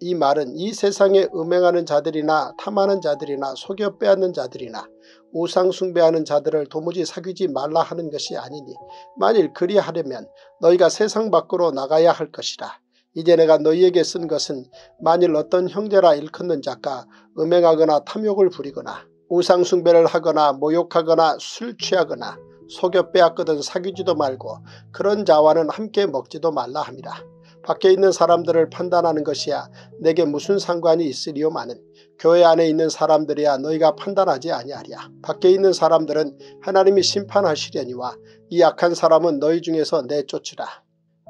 이 말은 이 세상에 음행하는 자들이나 탐하는 자들이나 속여 빼앗는 자들이나 우상 숭배하는 자들을 도무지 사귀지 말라 하는 것이 아니니 만일 그리하려면 너희가 세상 밖으로 나가야 할 것이라. 이제 내가 너희에게 쓴 것은 만일 어떤 형제라 일컫는 자가 음행하거나 탐욕을 부리거나 우상숭배를 하거나 모욕하거나 술 취하거나 속여 빼앗거든 사귀지도 말고 그런 자와는 함께 먹지도 말라 합니다. 밖에 있는 사람들을 판단하는 것이야 내게 무슨 상관이 있으리요마는 교회 안에 있는 사람들이야 너희가 판단하지 아니하랴. 밖에 있는 사람들은 하나님이 심판하시려니와 이 악한 사람은 너희 중에서 내쫓으라.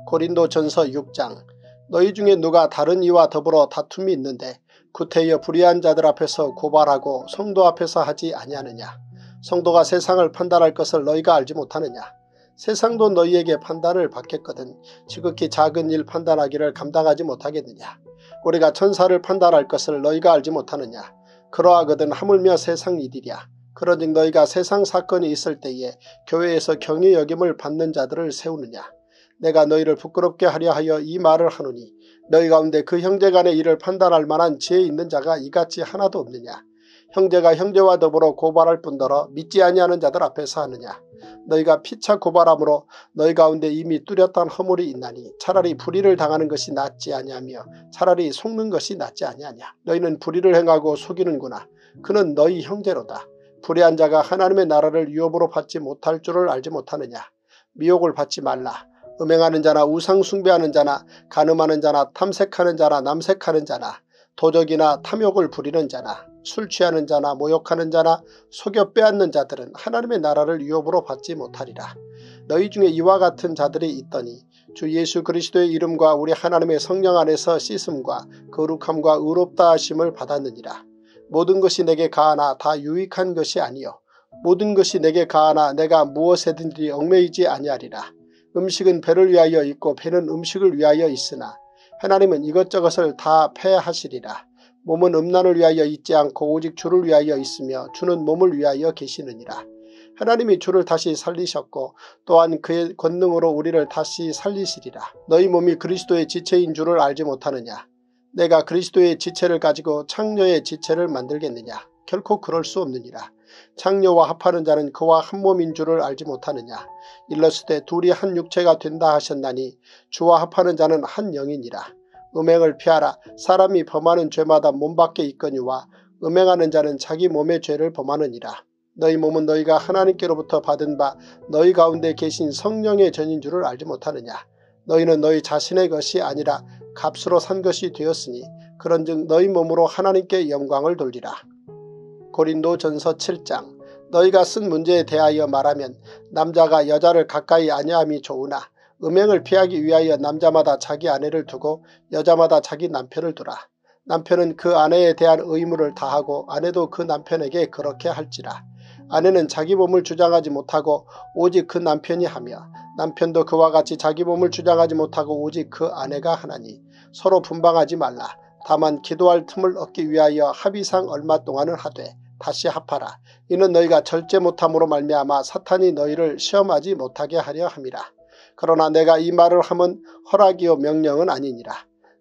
고린도 전서 6장 너희 중에 누가 다른 이와 더불어 다툼이 있는데 구태여 불의한 자들 앞에서 고발하고 성도 앞에서 하지 아니하느냐. 성도가 세상을 판단할 것을 너희가 알지 못하느냐. 세상도 너희에게 판단을 받겠거든 지극히 작은 일 판단하기를 감당하지 못하겠느냐. 우리가 천사를 판단할 것을 너희가 알지 못하느냐. 그러하거든 하물며 세상 일이랴. 그러즉 너희가 세상 사건이 있을 때에 교회에서 경외 여김을 받는 자들을 세우느냐. 내가 너희를 부끄럽게 하려 하여 이 말을 하노니 너희 가운데 그 형제 간의 일을 판단할 만한 지혜 있는 자가 이같이 하나도 없느냐. 형제가 형제와 더불어 고발할 뿐더러 믿지 아니하는 자들 앞에서 하느냐. 너희가 피차 고발함으로 너희 가운데 이미 뚜렷한 허물이 있나니 차라리 불의를 당하는 것이 낫지 아니하며 차라리 속는 것이 낫지 아니하냐. 너희는 불의를 행하고 속이는구나. 그는 너희 형제로다. 불의한 자가 하나님의 나라를 유업으로 받지 못할 줄을 알지 못하느냐. 미혹을 받지 말라. 음행하는 자나 우상 숭배하는 자나 가늠하는 자나 탐색하는 자나 남색하는 자나 도적이나 탐욕을 부리는 자나 술 취하는 자나 모욕하는 자나 속여 빼앗는 자들은 하나님의 나라를 유업으로 받지 못하리라. 너희 중에 이와 같은 자들이 있더니 주 예수 그리스도의 이름과 우리 하나님의 성령 안에서 씻음과 거룩함과 의롭다 하심을 받았느니라. 모든 것이 내게 가하나 다 유익한 것이 아니요 모든 것이 내게 가하나 내가 무엇에든지 얽매이지 아니하리라. 음식은 배를 위하여 있고 배는 음식을 위하여 있으나 하나님은 이것저것을 다 패하시리라. 몸은 음란을 위하여 있지 않고 오직 주를 위하여 있으며 주는 몸을 위하여 계시느니라. 하나님이 주를 다시 살리셨고 또한 그의 권능으로 우리를 다시 살리시리라. 너희 몸이 그리스도의 지체인 줄을 알지 못하느냐. 내가 그리스도의 지체를 가지고 창녀의 지체를 만들겠느냐. 결코 그럴 수 없느니라. 창녀와 합하는 자는 그와 한 몸인 줄을 알지 못하느냐. 일러스되 둘이 한 육체가 된다 하셨나니 주와 합하는 자는 한 영이니라. 음행을 피하라. 사람이 범하는 죄마다 몸 밖에 있거니와 음행하는 자는 자기 몸의 죄를 범하느니라. 너희 몸은 너희가 하나님께로부터 받은 바 너희 가운데 계신 성령의 전인 줄을 알지 못하느냐. 너희는 너희 자신의 것이 아니라 값으로 산 것이 되었으니 그런즉 너희 몸으로 하나님께 영광을 돌리라. 고린도 전서 7장 너희가 쓴 문제에 대하여 말하면 남자가 여자를 가까이 아니함이 좋으나 음행을 피하기 위하여 남자마다 자기 아내를 두고 여자마다 자기 남편을 두라. 남편은 그 아내에 대한 의무를 다하고 아내도 그 남편에게 그렇게 할지라. 아내는 자기 몸을 주장하지 못하고 오직 그 남편이 하며 남편도 그와 같이 자기 몸을 주장하지 못하고 오직 그 아내가 하나니 서로 분방하지 말라. 다만 기도할 틈을 얻기 위하여 합의상 얼마 동안은 하되 다시 합하라. 이는 너희가 절제 못함으로 말미암아 사탄이 너희를 시험하지 못하게 하려 함이라. 그러나 내가 이 말을 함은 허락이요 명령은 아니니라.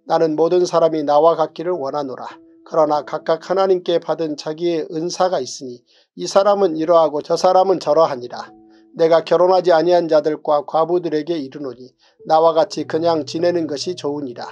나는 모든 사람이 나와 같기를 원하노라. 그러나 각각 하나님께 받은 자기의 은사가 있으니 이 사람은 이러하고 저 사람은 저러하니라. 내가 결혼하지 아니한 자들과 과부들에게 이르노니 나와 같이 그냥 지내는 것이 좋으니라.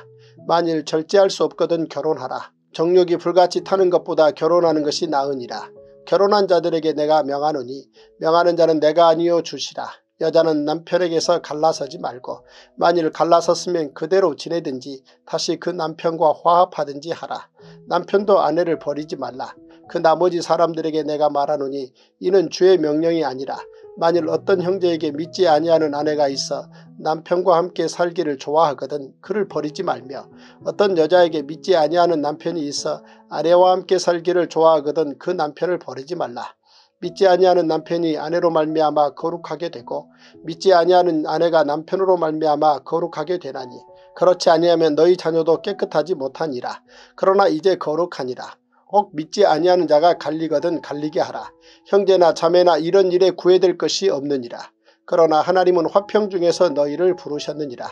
만일 절제할 수 없거든 결혼하라. 정욕이 불같이 타는 것보다 결혼하는 것이 나으니라. 결혼한 자들에게 내가 명하노니 명하는 자는 내가 아니요 주시라. 여자는 남편에게서 갈라서지 말고 만일 갈라섰으면 그대로 지내든지 다시 그 남편과 화합하든지 하라. 남편도 아내를 버리지 말라. 그 나머지 사람들에게 내가 말하노니 이는 주의 명령이 아니라 만일 어떤 형제에게 믿지 아니하는 아내가 있어 남편과 함께 살기를 좋아하거든 그를 버리지 말며 어떤 여자에게 믿지 아니하는 남편이 있어 아내와 함께 살기를 좋아하거든 그 남편을 버리지 말라. 믿지 아니하는 남편이 아내로 말미암아 거룩하게 되고 믿지 아니하는 아내가 남편으로 말미암아 거룩하게 되나니 그렇지 아니하면 너희 자녀도 깨끗하지 못하니라. 그러나 이제 거룩하니라. 혹 믿지 아니하는 자가 갈리거든 갈리게 하라. 형제나 자매나 이런 일에 구애될 것이 없느니라. 그러나 하나님은 화평 중에서 너희를 부르셨느니라.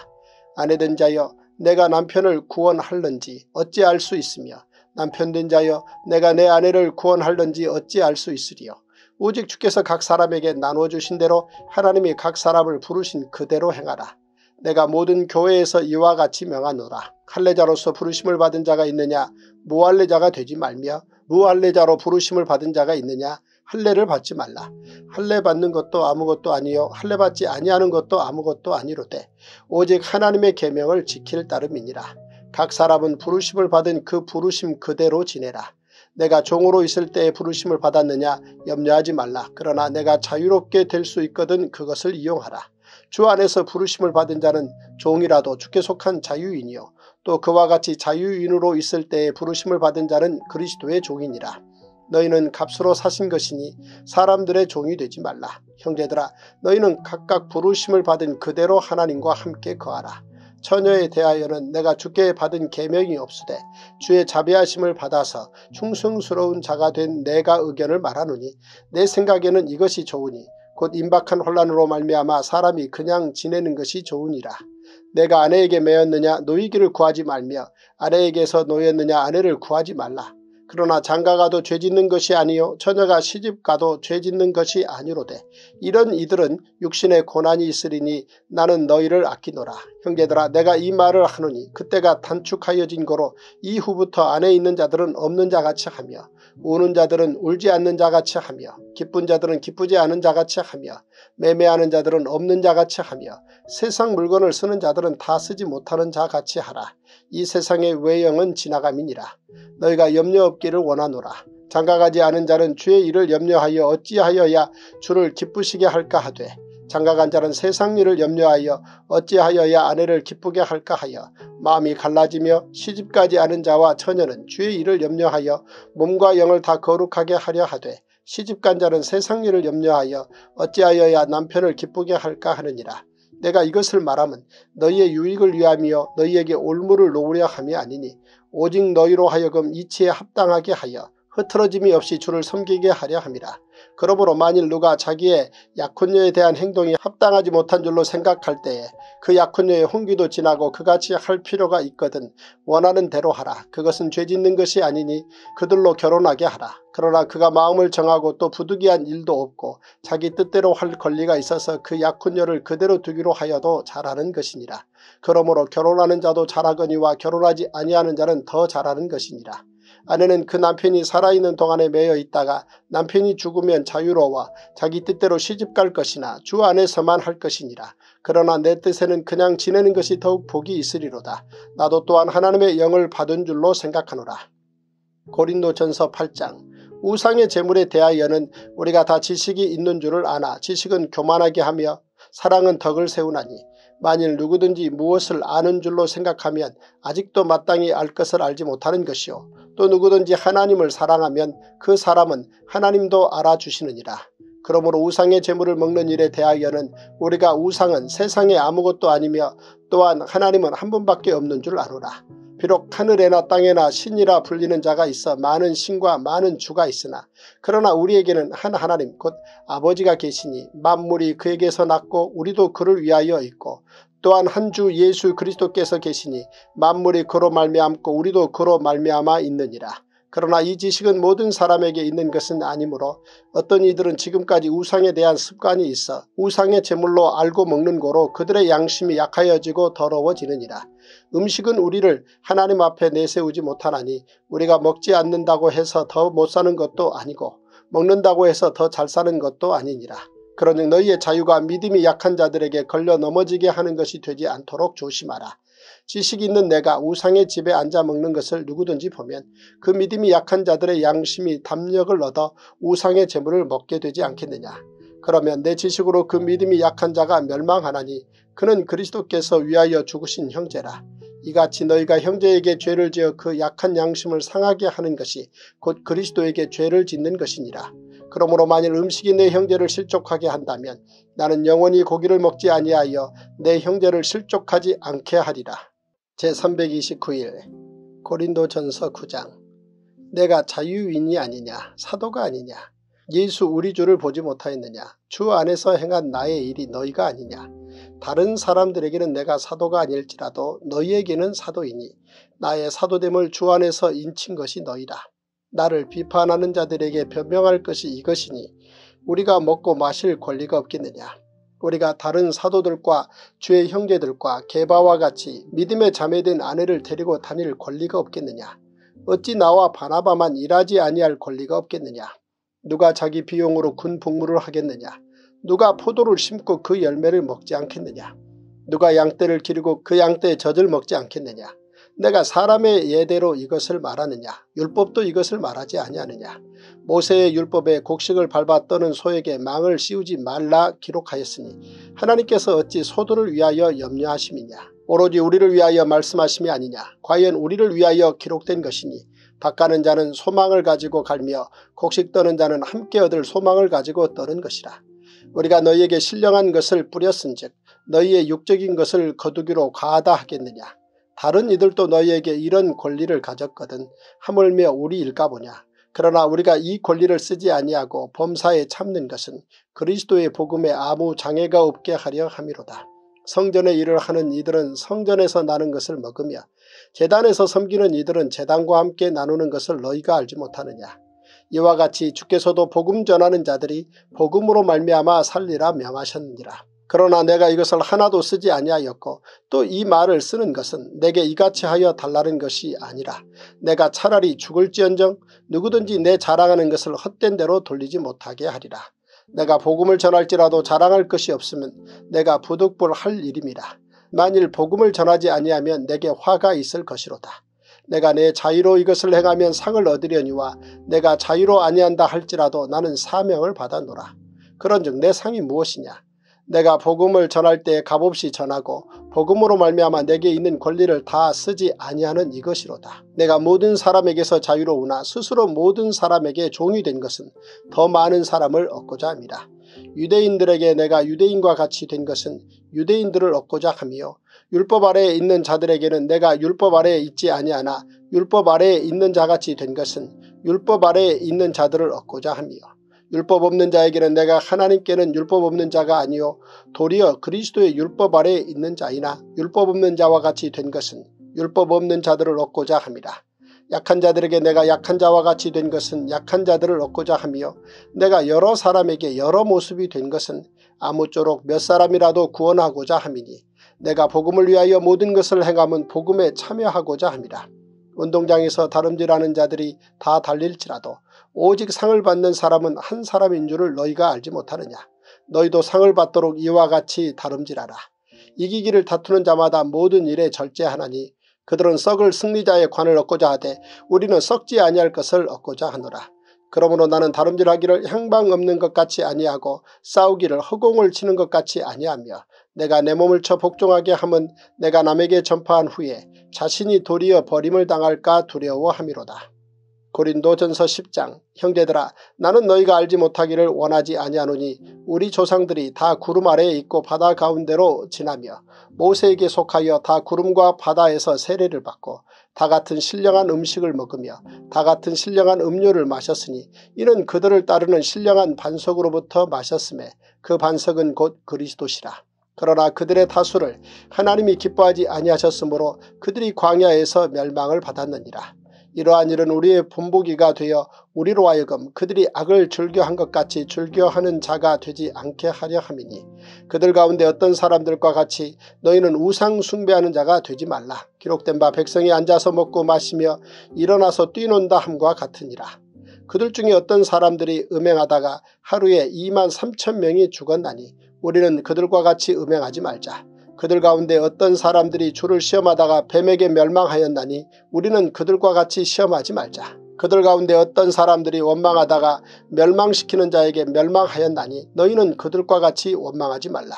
아내된 자여 내가 남편을 구원할는지 어찌 알 수 있으며 남편된 자여 내가 내 아내를 구원할는지 어찌 알 수 있으리요. 오직 주께서 각 사람에게 나눠주신 대로 하나님이 각 사람을 부르신 그대로 행하라. 내가 모든 교회에서 이와 같이 명하노라. 할례자로서 부르심을 받은 자가 있느냐 무할례자가 되지 말며 무할례자로 부르심을 받은 자가 있느냐 할례를 받지 말라. 할례 받는 것도 아무것도 아니요 할례 받지 아니하는 것도 아무것도 아니로되 오직 하나님의 계명을 지킬 따름이니라. 각 사람은 부르심을 받은 그 부르심 그대로 지내라. 내가 종으로 있을 때에 부르심을 받았느냐 염려하지 말라. 그러나 내가 자유롭게 될 수 있거든 그것을 이용하라. 주 안에서 부르심을 받은 자는 종이라도 주께 속한 자유인이요 또 그와 같이 자유인으로 있을 때에 부르심을 받은 자는 그리스도의 종이니라. 너희는 값으로 사신 것이니 사람들의 종이 되지 말라. 형제들아 너희는 각각 부르심을 받은 그대로 하나님과 함께 거하라. 처녀에 대하여는 내가 주께 받은 계명이 없으되 주의 자비하심을 받아서 충성스러운 자가 된 내가 의견을 말하노니 내 생각에는 이것이 좋으니 곧 임박한 혼란으로 말미암아 사람이 그냥 지내는 것이 좋으니라. 내가 아내에게 매였느냐 노이기를 구하지 말며 아내에게서 노였느냐 아내를 구하지 말라. 그러나 장가가도 죄짓는 것이 아니요 처녀가 시집가도 죄짓는 것이 아니로되 이런 이들은 육신의 고난이 있으리니 나는 너희를 아끼노라. 형제들아 내가 이 말을 하노니 그때가 단축하여진 거로 이후부터 안에 있는 자들은 없는 자같이 하며 우는 자들은 울지 않는 자같이 하며 기쁜 자들은 기쁘지 않은 자같이 하며 매매하는 자들은 없는 자같이 하며 세상 물건을 쓰는 자들은 다 쓰지 못하는 자같이 하라. 이 세상의 외형은 지나감이니라. 너희가 염려 없기를 원하노라. 장가가지 않은 자는 주의 일을 염려하여 어찌하여야 주를 기쁘시게 할까 하되 장가간 자는 세상 일을 염려하여 어찌하여야 아내를 기쁘게 할까 하여 마음이 갈라지며 시집가지 않은 자와 처녀는 주의 일을 염려하여 몸과 영을 다 거룩하게 하려 하되 시집간 자는 세상 일을 염려하여 어찌하여야 남편을 기쁘게 할까 하느니라. 내가 이것을 말하면 너희의 유익을 위함이여 너희에게 올무를 놓으려 함이 아니니 오직 너희로 하여금 이치에 합당하게 하여 흐트러짐이 없이 주를 섬기게 하려 함이라. 그러므로 만일 누가 자기의 약혼녀에 대한 행동이 합당하지 못한 줄로 생각할 때에 그 약혼녀의 홍기도 지나고 그같이 할 필요가 있거든 원하는 대로 하라. 그것은 죄짓는 것이 아니니 그들로 결혼하게 하라. 그러나 그가 마음을 정하고 또 부득이한 일도 없고 자기 뜻대로 할 권리가 있어서 그 약혼녀를 그대로 두기로 하여도 잘하는 것이니라. 그러므로 결혼하는 자도 잘하거니와 결혼하지 아니하는 자는 더 잘하는 것이니라. 아내는 그 남편이 살아있는 동안에 매여 있다가 남편이 죽으면 자유로워 자기 뜻대로 시집갈 것이나 주 안에서만 할 것이니라. 그러나 내 뜻에는 그냥 지내는 것이 더욱 복이 있으리로다. 나도 또한 하나님의 영을 받은 줄로 생각하노라. 고린도 전서 8장 우상의 재물에 대하여는 우리가 다 지식이 있는 줄을 아나 지식은 교만하게 하며 사랑은 덕을 세우나니 만일 누구든지 무엇을 아는 줄로 생각하면 아직도 마땅히 알 것을 알지 못하는 것이요 또 누구든지 하나님을 사랑하면 그 사람은 하나님도 알아주시느니라. 그러므로 우상의 재물을 먹는 일에 대하여는 우리가 우상은 세상에 아무것도 아니며 또한 하나님은 한 분밖에 없는 줄 아노라. 비록 하늘에나 땅에나 신이라 불리는 자가 있어 많은 신과 많은 주가 있으나 그러나 우리에게는 한 하나님 곧 아버지가 계시니 만물이 그에게서 났고 우리도 그를 위하여 있고 또한 한 주 예수 그리스도께서 계시니 만물이 그로 말미암고 우리도 그로 말미암아 있느니라. 그러나 이 지식은 모든 사람에게 있는 것은 아니므로 어떤 이들은 지금까지 우상에 대한 습관이 있어 우상의 제물로 알고 먹는 거로 그들의 양심이 약하여지고 더러워지느니라. 음식은 우리를 하나님 앞에 내세우지 못하나니 우리가 먹지 않는다고 해서 더 못 사는 것도 아니고 먹는다고 해서 더 잘 사는 것도 아니니라. 그러니 너희의 자유가 믿음이 약한 자들에게 걸려 넘어지게 하는 것이 되지 않도록 조심하라. 지식 있는 내가 우상의 집에 앉아 먹는 것을 누구든지 보면 그 믿음이 약한 자들의 양심이 담력을 얻어 우상의 재물을 먹게 되지 않겠느냐. 그러면 내 지식으로 그 믿음이 약한 자가 멸망하나니 그는 그리스도께서 위하여 죽으신 형제라. 이같이 너희가 형제에게 죄를 지어 그 약한 양심을 상하게 하는 것이 곧 그리스도에게 죄를 짓는 것이니라. 그러므로 만일 음식이 내 형제를 실족하게 한다면 나는 영원히 고기를 먹지 아니하여 내 형제를 실족하지 않게 하리라. 제329일 고린도 전서 9장 내가 자유인이 아니냐 사도가 아니냐 예수 우리 주를 보지 못하였느냐 주 안에서 행한 나의 일이 너희가 아니냐 다른 사람들에게는 내가 사도가 아닐지라도 너희에게는 사도이니 나의 사도됨을 주 안에서 인친 것이 너희다. 나를 비판하는 자들에게 변명할 것이 이것이니 우리가 먹고 마실 권리가 없겠느냐. 우리가 다른 사도들과 주의 형제들과 개바와 같이 믿음의 자매된 아내를 데리고 다닐 권리가 없겠느냐. 어찌 나와 바나바만 일하지 아니할 권리가 없겠느냐. 누가 자기 비용으로 군 복무를 하겠느냐. 누가 포도를 심고 그 열매를 먹지 않겠느냐. 누가 양떼를 기르고 그 양떼의 젖을 먹지 않겠느냐. 내가 사람의 예대로 이것을 말하느냐. 율법도 이것을 말하지 아니하느냐. 모세의 율법에 곡식을 밟아 떠는 소에게 망을 씌우지 말라 기록하였으니 하나님께서 어찌 소들을 위하여 염려하심이냐. 오로지 우리를 위하여 말씀하심이 아니냐. 과연 우리를 위하여 기록된 것이니 닦아는 자는 소망을 가지고 갈며 곡식 떠는 자는 함께 얻을 소망을 가지고 떠는 것이라. 우리가 너희에게 신령한 것을 뿌렸은즉 너희의 육적인 것을 거두기로 과하다 하겠느냐. 다른 이들도 너희에게 이런 권리를 가졌거든 하물며 우리일까 보냐. 그러나 우리가 이 권리를 쓰지 아니하고 범사에 참는 것은 그리스도의 복음에 아무 장애가 없게 하려 함이로다. 성전의 일을 하는 이들은 성전에서 나는 것을 먹으며 재단에서 섬기는 이들은 재단과 함께 나누는 것을 너희가 알지 못하느냐. 이와 같이 주께서도 복음 전하는 자들이 복음으로 말미암아 살리라 명하셨느니라. 그러나 내가 이것을 하나도 쓰지 아니하였고 또 이 말을 쓰는 것은 내게 이같이 하여 달라는 것이 아니라 내가 차라리 죽을지언정 누구든지 내 자랑하는 것을 헛된 대로 돌리지 못하게 하리라. 내가 복음을 전할지라도 자랑할 것이 없으면 내가 부득불 할 일임이라. 만일 복음을 전하지 아니하면 내게 화가 있을 것이로다. 내가 내 자유로 이것을 행하면 상을 얻으려니와 내가 자유로 아니한다 할지라도 나는 사명을 받아노라. 그런즉 내 상이 무엇이냐. 내가 복음을 전할 때 값없이 전하고 복음으로 말미암아 내게 있는 권리를 다 쓰지 아니하는 이것이로다. 내가 모든 사람에게서 자유로우나 스스로 모든 사람에게 종이 된 것은 더 많은 사람을 얻고자 합니다. 유대인들에게 내가 유대인과 같이 된 것은 유대인들을 얻고자 하며 율법 아래에 있는 자들에게는 내가 율법 아래에 있지 아니하나 율법 아래에 있는 자같이 된 것은 율법 아래에 있는 자들을 얻고자 하며 율법 없는 자에게는 내가 하나님께는 율법 없는 자가 아니요 도리어 그리스도의 율법 아래에 있는 자이나 율법 없는 자와 같이 된 것은 율법 없는 자들을 얻고자 합니다. 약한 자들에게 내가 약한 자와 같이 된 것은 약한 자들을 얻고자 하며 내가 여러 사람에게 여러 모습이 된 것은 아무쪼록 몇 사람이라도 구원하고자 함이니 내가 복음을 위하여 모든 것을 행함은 복음에 참여하고자 합니다. 운동장에서 다름질하는 자들이 다 달릴지라도 오직 상을 받는 사람은 한 사람인 줄을 너희가 알지 못하느냐. 너희도 상을 받도록 이와 같이 다름질하라. 이기기를 다투는 자마다 모든 일에 절제하나니 그들은 썩을 승리자의 관을 얻고자 하되 우리는 썩지 아니할 것을 얻고자 하노라. 그러므로 나는 다름질하기를 향방 없는 것 같이 아니하고 싸우기를 허공을 치는 것 같이 아니하며 내가 내 몸을 쳐 복종하게 함은 내가 남에게 전파한 후에 자신이 도리어 버림을 당할까 두려워함이로다. 고린도전서 10장 형제들아 나는 너희가 알지 못하기를 원하지 아니하노니 우리 조상들이 다 구름 아래에 있고 바다 가운데로 지나며 모세에게 속하여 다 구름과 바다에서 세례를 받고 다 같은 신령한 음식을 먹으며 다 같은 신령한 음료를 마셨으니 이는 그들을 따르는 신령한 반석으로부터 마셨음에 그 반석은 곧 그리스도시라. 그러나 그들의 다수를 하나님이 기뻐하지 아니하셨으므로 그들이 광야에서 멸망을 받았느니라. 이러한 일은 우리의 본보기가 되어 우리로 하여금 그들이 악을 즐겨한 것 같이 즐겨하는 자가 되지 않게 하려 함이니 그들 가운데 어떤 사람들과 같이 너희는 우상 숭배하는 자가 되지 말라. 기록된 바 백성이 앉아서 먹고 마시며 일어나서 뛰논다 함과 같으니라. 그들 중에 어떤 사람들이 음행하다가 하루에 2만 3천 명이 죽었나니 우리는 그들과 같이 음행하지 말자. 그들 가운데 어떤 사람들이 주를 시험하다가 뱀에게 멸망하였나니 우리는 그들과 같이 시험하지 말자. 그들 가운데 어떤 사람들이 원망하다가 멸망시키는 자에게 멸망하였나니 너희는 그들과 같이 원망하지 말라.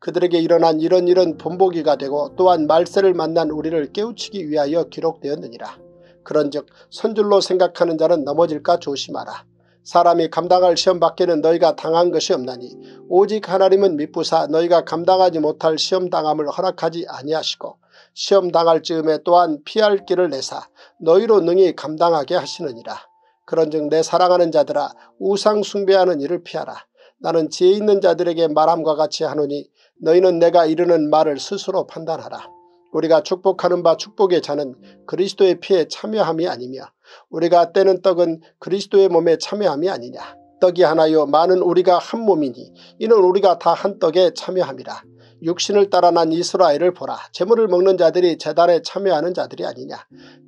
그들에게 일어난 이런 일은 본보기가 되고 또한 말세를 만난 우리를 깨우치기 위하여 기록되었느니라. 그런즉 선줄로 생각하는 자는 넘어질까 조심하라. 사람이 감당할 시험 밖에는 너희가 당한 것이 없나니 오직 하나님은 미쁘사 너희가 감당하지 못할 시험 당함을 허락하지 아니하시고 시험 당할 즈음에 또한 피할 길을 내사 너희로 능히 감당하게 하시느니라. 그런즉 내 사랑하는 자들아 우상 숭배하는 일을 피하라. 나는 지혜 있는 자들에게 말함과 같이 하노니 너희는 내가 이르는 말을 스스로 판단하라. 우리가 축복하는 바 축복의 자는 그리스도의 피에 참여함이 아니며 우리가 떼는 떡은 그리스도의 몸에 참여함이 아니냐. 떡이 하나요 많은 우리가 한 몸이니 이는 우리가 다 한 떡에 참여함이라. 육신을 따라 난 이스라엘을 보라. 재물을 먹는 자들이 재단에 참여하는 자들이 아니냐.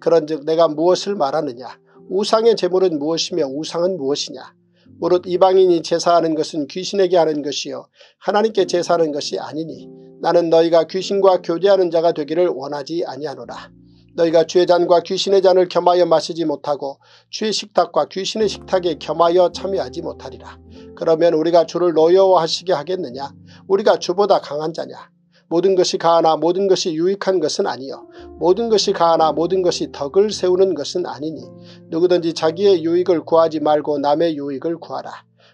그런즉 내가 무엇을 말하느냐. 우상의 재물은 무엇이며 우상은 무엇이냐. 무릇 이방인이 제사하는 것은 귀신에게 하는 것이요 하나님께 제사하는 것이 아니니 나는 너희가 귀신과 교제하는 자가 되기를 원하지 아니하노라. 너희가 주의 잔과 귀신의 잔을 겸하여 마시지 못하고 주의 식탁과 귀신의 식탁에 겸하여 참여하지 못하리라. 그러면 우리가 주를 노여워하시게 하겠느냐? 우리가 주보다 강한 자냐? 모든 것이 가하나 모든 것이 유익한 것은 아니요 모든 것이 가하나 모든 것이 덕을 세우는 것은 아니니 누구든지 자기의 유익을 구하지 말고 남의 유익을 구하라.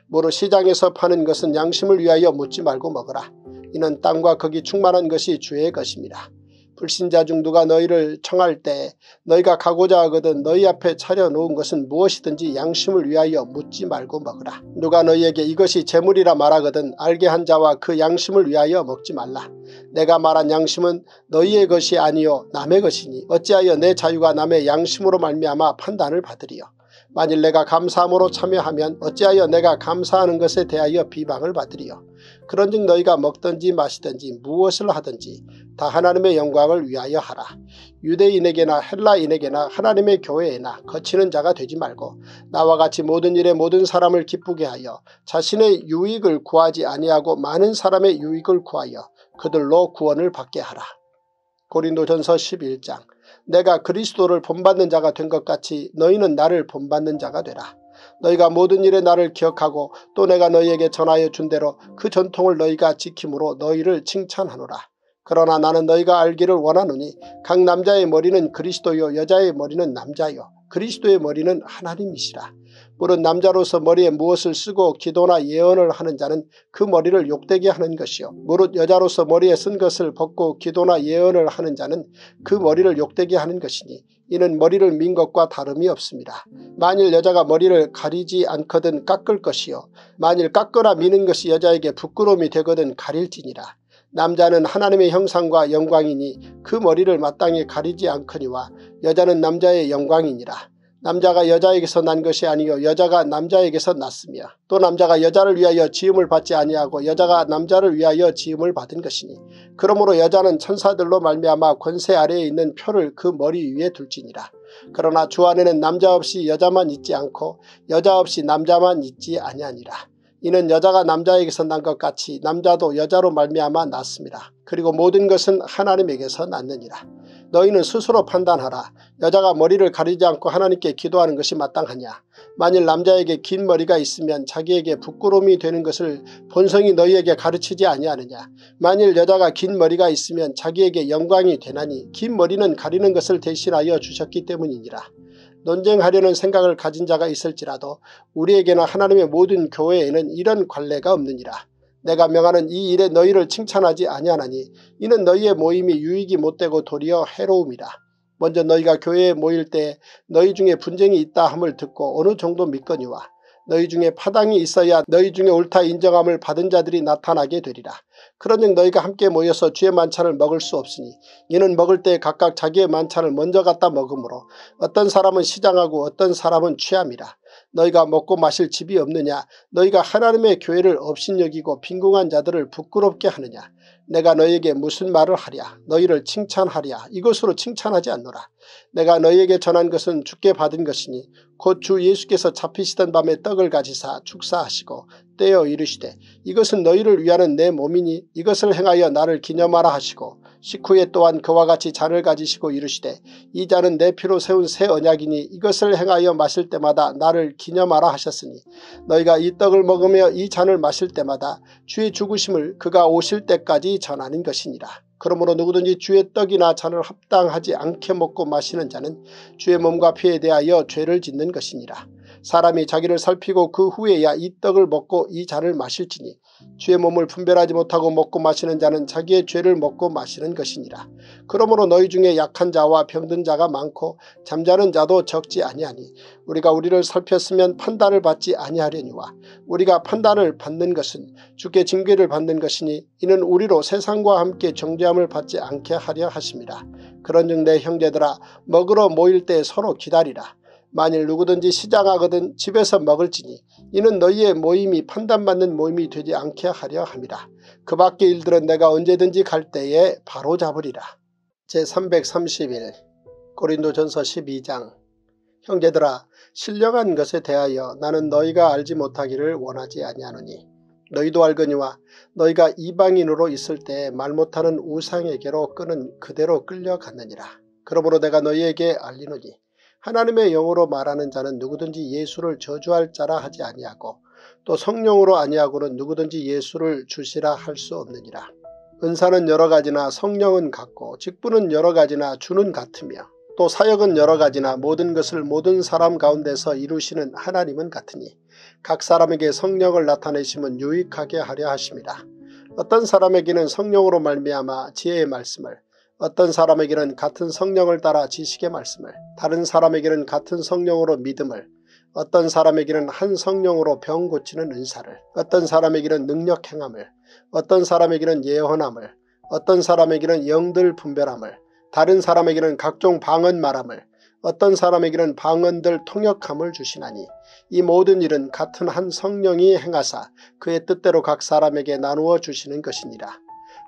모로 시장에서 파는 것은 양심을 위하여 묻지 말고 먹으라. 이는 땅과 거기 충만한 것이 주의 것입니다. 불신자 중 누가 너희를 청할 때 너희가 가고자 하거든 너희 앞에 차려놓은 것은 무엇이든지 양심을 위하여 묻지 말고 먹으라. 누가 너희에게 이것이 재물이라 말하거든 알게 한 자와 그 양심을 위하여 먹지 말라. 내가 말한 양심은 너희의 것이 아니요 남의 것이니 어찌하여 내 자유가 남의 양심으로 말미암아 판단을 받으리요. 만일 내가 감사함으로 참여하면 어찌하여 내가 감사하는 것에 대하여 비방을 받으리요. 그런즉 너희가 먹든지 마시든지 무엇을 하든지 다 하나님의 영광을 위하여 하라. 유대인에게나 헬라인에게나 하나님의 교회에나 거치는 자가 되지 말고 나와 같이 모든 일에 모든 사람을 기쁘게 하여 자신의 유익을 구하지 아니하고 많은 사람의 유익을 구하여 그들로 구원을 받게 하라. 고린도전서 11장 내가 그리스도를 본받는 자가 된 것 같이 너희는 나를 본받는 자가 되라. 너희가 모든 일에 나를 기억하고 또 내가 너희에게 전하여 준 대로 그 전통을 너희가 지킴으로 너희를 칭찬하노라. 그러나 나는 너희가 알기를 원하노니 각 남자의 머리는 그리스도요 여자의 머리는 남자요 그리스도의 머리는 하나님이시라. 물은 남자로서 머리에 무엇을 쓰고 기도나 예언을 하는 자는 그 머리를 욕되게 하는 것이요. 무릇 여자로서 머리에 쓴 것을 벗고 기도나 예언을 하는 자는 그 머리를 욕되게 하는 것이니 이는 머리를 민 것과 다름이 없습니다. 만일 여자가 머리를 가리지 않거든 깎을 것이요. 만일 깎거나 미는 것이 여자에게 부끄러움이 되거든 가릴지니라. 남자는 하나님의 형상과 영광이니 그 머리를 마땅히 가리지 않거니와 여자는 남자의 영광이니라. 남자가 여자에게서 난 것이 아니요 여자가 남자에게서 났으며 또 남자가 여자를 위하여 지음을 받지 아니하고 여자가 남자를 위하여 지음을 받은 것이니 그러므로 여자는 천사들로 말미암아 권세 아래에 있는 표를 그 머리 위에 둘지니라. 그러나 주 안에는 남자 없이 여자만 있지 않고 여자 없이 남자만 있지 아니하니라. 이는 여자가 남자에게서 난 것 같이 남자도 여자로 말미암아 났습니다. 그리고 모든 것은 하나님에게서 났느니라. 너희는 스스로 판단하라. 여자가 머리를 가리지 않고 하나님께 기도하는 것이 마땅하냐. 만일 남자에게 긴 머리가 있으면 자기에게 부끄러움이 되는 것을 본성이 너희에게 가르치지 아니하느냐. 만일 여자가 긴 머리가 있으면 자기에게 영광이 되나니 긴 머리는 가리는 것을 대신하여 주셨기 때문이니라. 논쟁하려는 생각을 가진 자가 있을지라도 우리에게나 하나님의 모든 교회에는 이런 관례가 없느니라. 내가 명하는 이 일에 너희를 칭찬하지 아니하나니 이는 너희의 모임이 유익이 못되고 도리어 해로움이라. 먼저 너희가 교회에 모일 때 너희 중에 분쟁이 있다 함을 듣고 어느 정도 믿거니와 너희 중에 파당이 있어야 너희 중에 옳다 인정함을 받은 자들이 나타나게 되리라. 그런즉 너희가 함께 모여서 주의 만찬을 먹을 수 없으니 이는 먹을 때 각각 자기의 만찬을 먼저 갖다 먹으므로 어떤 사람은 시장하고 어떤 사람은 취함이라. 너희가 먹고 마실 집이 없느냐? 너희가 하나님의 교회를 업신여기고 빈궁한 자들을 부끄럽게 하느냐? 내가 너희에게 무슨 말을 하랴? 너희를 칭찬하랴? 이것으로 칭찬하지 않노라. 내가 너희에게 전한 것은 주께 받은 것이니 곧 주 예수께서 잡히시던 밤에 떡을 가지사 축사하시고 떼어 이르시되 이것은 너희를 위하는 내 몸이니 이것을 행하여 나를 기념하라 하시고 식후에 또한 그와 같이 잔을 가지시고 이르시되 이 잔은 내 피로 세운 새 언약이니 이것을 행하여 마실 때마다 나를 기념하라 하셨으니 너희가 이 떡을 먹으며 이 잔을 마실 때마다 주의 죽으심을 그가 오실 때까지 전하는 것이니라. 그러므로 누구든지 주의 떡이나 잔을 합당하지 않게 먹고 마시는 자는 주의 몸과 피에 대하여 죄를 짓는 것이니라. 사람이 자기를 살피고 그 후에야 이 떡을 먹고 이 잔을 마실지니 주의 몸을 분별하지 못하고 먹고 마시는 자는 자기의 죄를 먹고 마시는 것이니라. 그러므로 너희 중에 약한 자와 병든 자가 많고 잠자는 자도 적지 아니하니 우리가 우리를 살폈으면 판단을 받지 아니하려니와 우리가 판단을 받는 것은 주께 징계를 받는 것이니 이는 우리로 세상과 함께 정죄함을 받지 않게 하려 하십니다. 그런즉 내 형제들아 먹으러 모일 때 서로 기다리라. 만일 누구든지 시장하거든 집에서 먹을지니 이는 너희의 모임이 판단받는 모임이 되지 않게 하려 함이라. 그 밖의 일들은 내가 언제든지 갈 때에 바로 잡으리라. 제331 고린도전서 12장 형제들아 신령한 것에 대하여 나는 너희가 알지 못하기를 원하지 아니하노니 너희도 알거니와 너희가 이방인으로 있을 때 말 못하는 우상에게로 끄는 그대로 끌려갔느니라. 그러므로 내가 너희에게 알리노니 하나님의 영으로 말하는 자는 누구든지 예수를 저주할 자라 하지 아니하고 또 성령으로 아니하고는 누구든지 예수를 주시라 할 수 없느니라. 은사는 여러 가지나 성령은 같고 직분은 여러 가지나 주는 같으며 또 사역은 여러 가지나 모든 것을 모든 사람 가운데서 이루시는 하나님은 같으니 각 사람에게 성령을 나타내심은 유익하게 하려 하십니다. 어떤 사람에게는 성령으로 말미암아 지혜의 말씀을 어떤 사람에게는 같은 성령을 따라 지식의 말씀을 다른 사람에게는 같은 성령으로 믿음을 어떤 사람에게는 한 성령으로 병 고치는 은사를 어떤 사람에게는 능력 행함을 어떤 사람에게는 예언함을 어떤 사람에게는 영들 분별함을 다른 사람에게는 각종 방언 말함을 어떤 사람에게는 방언들 통역함을 주시나니 이 모든 일은 같은 한 성령이 행하사 그의 뜻대로 각 사람에게 나누어 주시는 것이니라.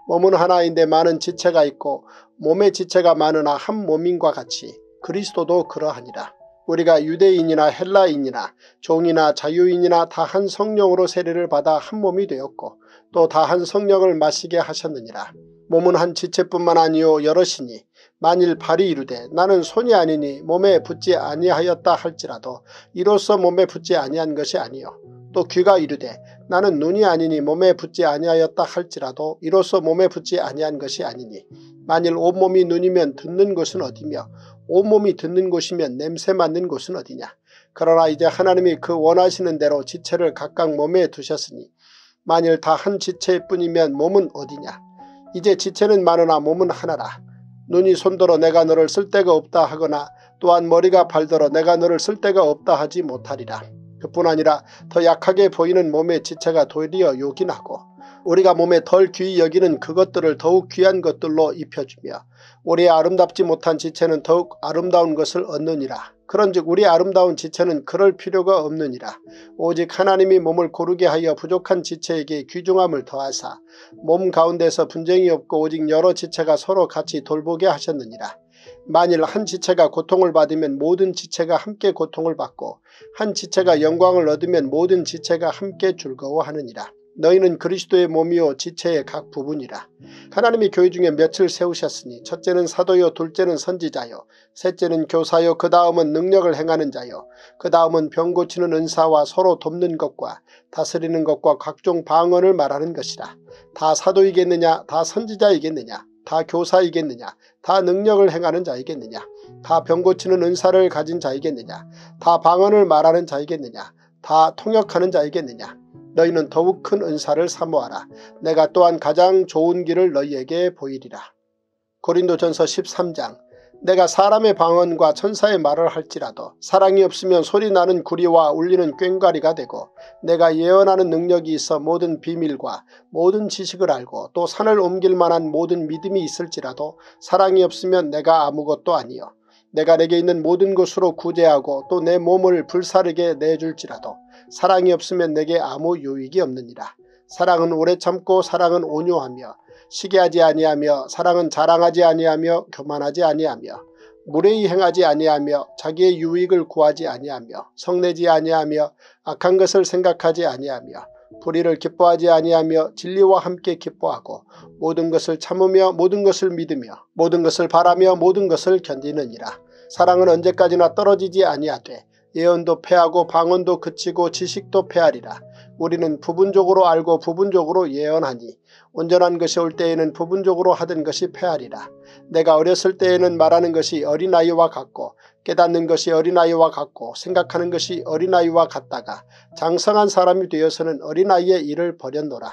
몸은 하나인데 많은 지체가 있고 몸의 지체가 많으나 한 몸인과 같이 그리스도도 그러하니라. 우리가 유대인이나 헬라인이나 종이나 자유인이나 다 한 성령으로 세례를 받아 한 몸이 되었고 또 다 한 성령을 마시게 하셨느니라. 몸은 한 지체뿐만 아니요 여럿이니 만일 발이 이르되 나는 손이 아니니 몸에 붙지 아니하였다 할지라도 이로써 몸에 붙지 아니한 것이 아니요 또 귀가 이르되 나는 눈이 아니니 몸에 붙지 아니하였다 할지라도 이로써 몸에 붙지 아니한 것이 아니니 만일 온몸이 눈이면 듣는 곳은 어디며 온몸이 듣는 곳이면 냄새 맡는 곳은 어디냐? 그러나 이제 하나님이 그 원하시는 대로 지체를 각각 몸에 두셨으니 만일 다 한 지체일 뿐이면 몸은 어디냐? 이제 지체는 많으나 몸은 하나라. 눈이 손들어 내가 너를 쓸 데가 없다 하거나 또한 머리가 발들어 내가 너를 쓸 데가 없다 하지 못하리라. 그뿐 아니라 더 약하게 보이는 몸의 지체가 도리어 요긴하고 우리가 몸에 덜 귀히 여기는 그것들을 더욱 귀한 것들로 입혀주며 우리의 아름답지 못한 지체는 더욱 아름다운 것을 얻느니라. 그런즉 우리 아름다운 지체는 그럴 필요가 없느니라. 오직 하나님이 몸을 고르게 하여 부족한 지체에게 귀중함을 더하사 몸 가운데서 분쟁이 없고 오직 여러 지체가 서로 같이 돌보게 하셨느니라. 만일 한 지체가 고통을 받으면 모든 지체가 함께 고통을 받고 한 지체가 영광을 얻으면 모든 지체가 함께 즐거워하느니라. 너희는 그리스도의 몸이요 지체의 각 부분이라. 하나님이 교회 중에 며칠 세우셨으니 첫째는 사도요 둘째는 선지자요 셋째는 교사요 그 다음은 능력을 행하는 자요 그 다음은 병 고치는 은사와 서로 돕는 것과 다스리는 것과 각종 방언을 말하는 것이라. 다 사도이겠느냐 다 선지자이겠느냐 다 교사이겠느냐? 다 능력을 행하는 자이겠느냐? 다 병 고치는 은사를 가진 자이겠느냐? 다 방언을 말하는 자이겠느냐? 다 통역하는 자이겠느냐? 너희는 더욱 큰 은사를 사모하라. 내가 또한 가장 좋은 길을 너희에게 보이리라. 고린도전서 13장 내가 사람의 방언과 천사의 말을 할지라도 사랑이 없으면 소리나는 구리와 울리는 꽹과리가 되고 내가 예언하는 능력이 있어 모든 비밀과 모든 지식을 알고 또 산을 옮길 만한 모든 믿음이 있을지라도 사랑이 없으면 내가 아무것도 아니요 내가 내게 있는 모든 것으로 구제하고 또 내 몸을 불사르게 내줄지라도 사랑이 없으면 내게 아무 유익이 없느니라. 사랑은 오래 참고 사랑은 온유하며 시기하지 아니하며 사랑은 자랑하지 아니하며 교만하지 아니하며 무례히 행하지 아니하며 자기의 유익을 구하지 아니하며 성내지 아니하며 악한 것을 생각하지 아니하며 불의를 기뻐하지 아니하며 진리와 함께 기뻐하고 모든 것을 참으며 모든 것을 믿으며 모든 것을 바라며 모든 것을 견디느니라. 사랑은 언제까지나 떨어지지 아니하되 예언도 패하고 방언도 그치고 지식도 패하리라. 우리는 부분적으로 알고 부분적으로 예언하니 온전한 것이 올 때에는 부분적으로 하던 것이 패하리라. 내가 어렸을 때에는 말하는 것이 어린아이와 같고 깨닫는 것이 어린아이와 같고 생각하는 것이 어린아이와 같다가 장성한 사람이 되어서는 어린아이의 일을 버렸노라.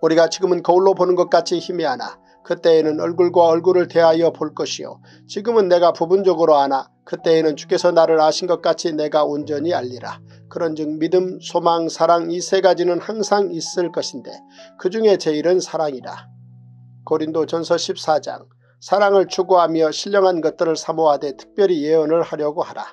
우리가 지금은 거울로 보는 것 같이 희미하나 그때에는 얼굴과 얼굴을 대하여 볼 것이요 지금은 내가 부분적으로 아나 그때에는 주께서 나를 아신 것 같이 내가 온전히 알리라. 그런즉 믿음, 소망, 사랑 이 세 가지는 항상 있을 것인데 그 중에 제일은 사랑이라. 고린도 전서 14장 사랑을 추구하며 신령한 것들을 사모하되 특별히 예언을 하려고 하라.